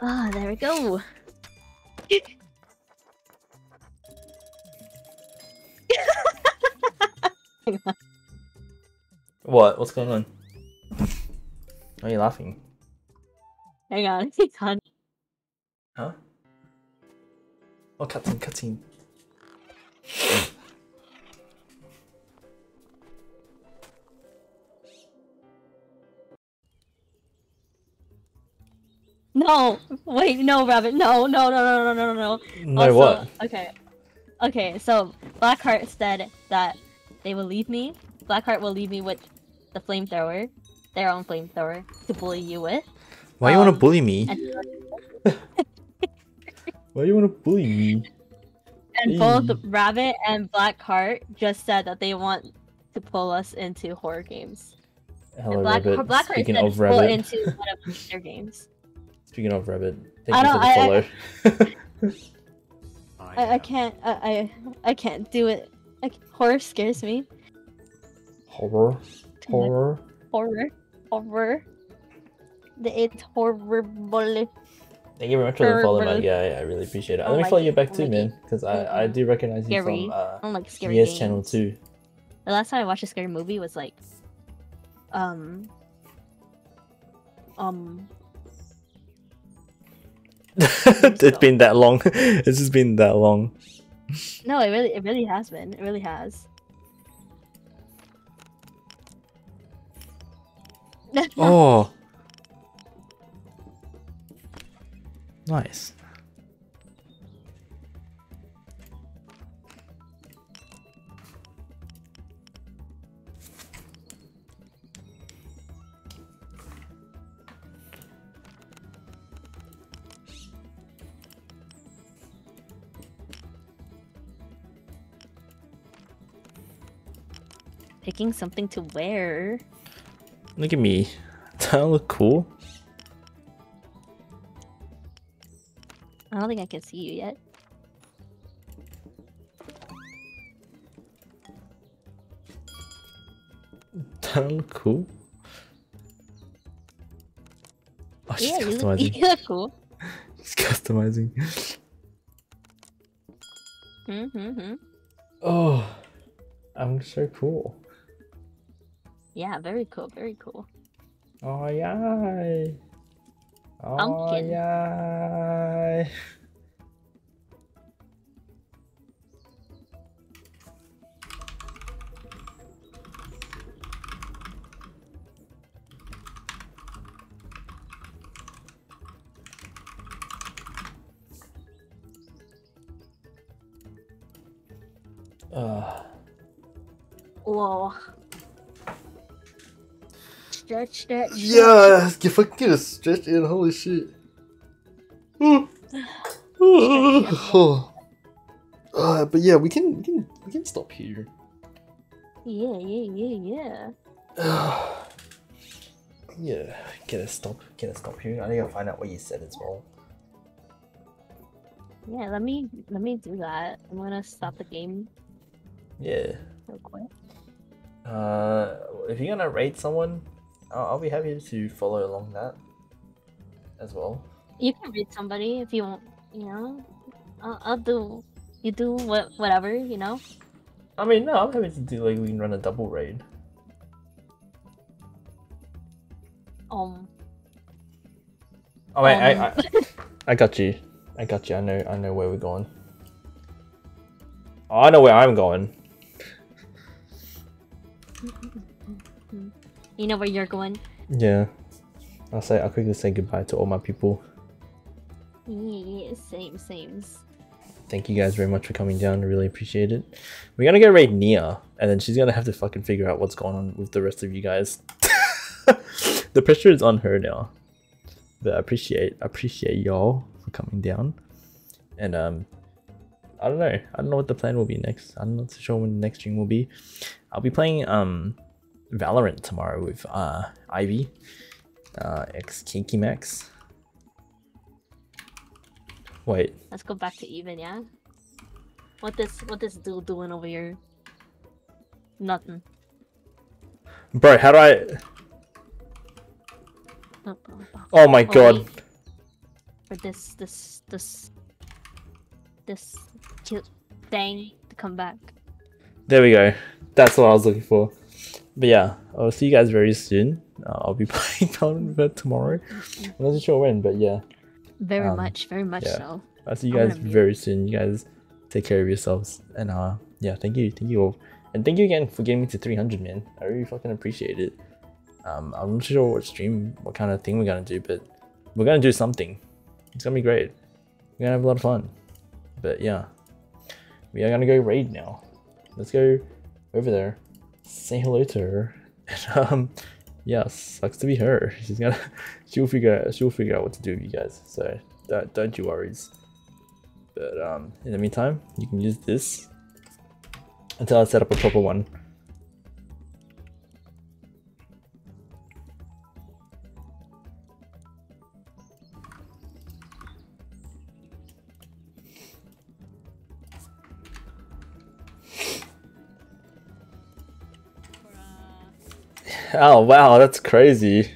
Ah, there we go. What? What's going on? Why are you laughing? Hang on, (laughs) hang on. Huh? Oh, cutscene, cutscene. No! Wait, no, Rabbit, no, no, no, no, no, no, no, no. Also, what? Okay. Okay, so Blackheart said that they will leave me. Blackheart will leave me with the flamethrower, their own flamethrower, to bully you with. Why you want to um, bully me? And, (laughs) Why you want to bully me? and both. Rabbit and Blackheart just said that they want to pull us into horror games. Hello, and Black, Rabbit. Blackheart Speaking said of pull into one of their games. Speaking of Rabbit. I Thank you for don't- I- the follow. (laughs) I, I can't I, I I can't do it. I, horror scares me. Horror. Horror. Horror, horror. The it's horrible. Thank you very much for the follow, Horror. man. Yeah, yeah, I really appreciate it. I Let me like follow you back too, like man, because I, I do recognize you from uh, I don't like scary Mia's games. channel too. The last time I watched a scary movie was like, um, um, (laughs) it's been that long. (laughs) it's just been that long. no, it really, it really has been. It really has. (laughs) Oh. Nice. Picking something to wear. Look at me. (laughs) Does I look cool? I don't think I can see you yet. (laughs) Does I look cool? Oh, she's yeah, you look, customizing. (laughs) you look cool. She's customizing. Mm-hmm. Oh, I'm so cool. Yeah, very cool. Very cool. Oh yeah. Oh Pumpkin. yeah. (sighs) Uh, Whoa. Stretch that. stretch. yeah, you fucking get a stretch in. Holy shit. (sighs) Uh, but yeah, we can we can we can stop here. Yeah, yeah, yeah, yeah. (sighs) yeah, get a stop, get a stop here. I need to find out what you said as well. Yeah, let me let me do that. I'm gonna stop the game Yeah. real quick. Uh, if you're gonna raid someone, I'll, be happy to follow along that. as well. You can read somebody if you want. You know, I'll, I'll do. You do what whatever you know. I mean, no, I'm happy to do like we can run a double raid. Um. Oh wait, I, um, I I got you. I got you. I know I know where we're going. Oh, I know where I'm going. You know where you're going. Yeah. I'll say I'll quickly say goodbye to all my people. Yeah, same, same. Thank you guys very much for coming down. I really appreciate it. We're gonna go raid Nia, and then she's gonna have to fucking figure out what's going on with the rest of you guys. (laughs) the pressure is on her now. But I appreciate appreciate y'all for coming down. And um I don't know. I don't know what the plan will be next. I'm not sure when the next stream will be. I'll be playing um Valorant tomorrow with uh Ivy, uh ex Kinky Max. Wait, Let's go back to even, yeah. What this what this dude doing over here? Nothing. bro, how do I? Oh, my Oh, god. wait. For this this this this cute thing to come back. There we go. That's what I was looking for. But yeah, I'll see you guys very soon. Uh, I'll be (laughs) playing her tomorrow. I'm not sure when, but yeah. Very Um, much, very much yeah. so. I'll see you guys very soon. You guys take care of yourselves. And uh yeah, thank you. Thank you all. And thank you again for getting me to 300, man. I really fucking appreciate it. Um, I'm not sure what stream, what kind of thing we're gonna do, but we're gonna do something. It's gonna be great. We're gonna have a lot of fun. But yeah, we are gonna go raid now. Let's go over there, say hello to her, (laughs) and um, yeah, sucks to be her. (laughs) She's gonna, she'll figure, she'll figure out what to do with you guys. So don't, don't you worries. But um, in the meantime, you can use this until I set up a proper one. Oh wow, that's crazy.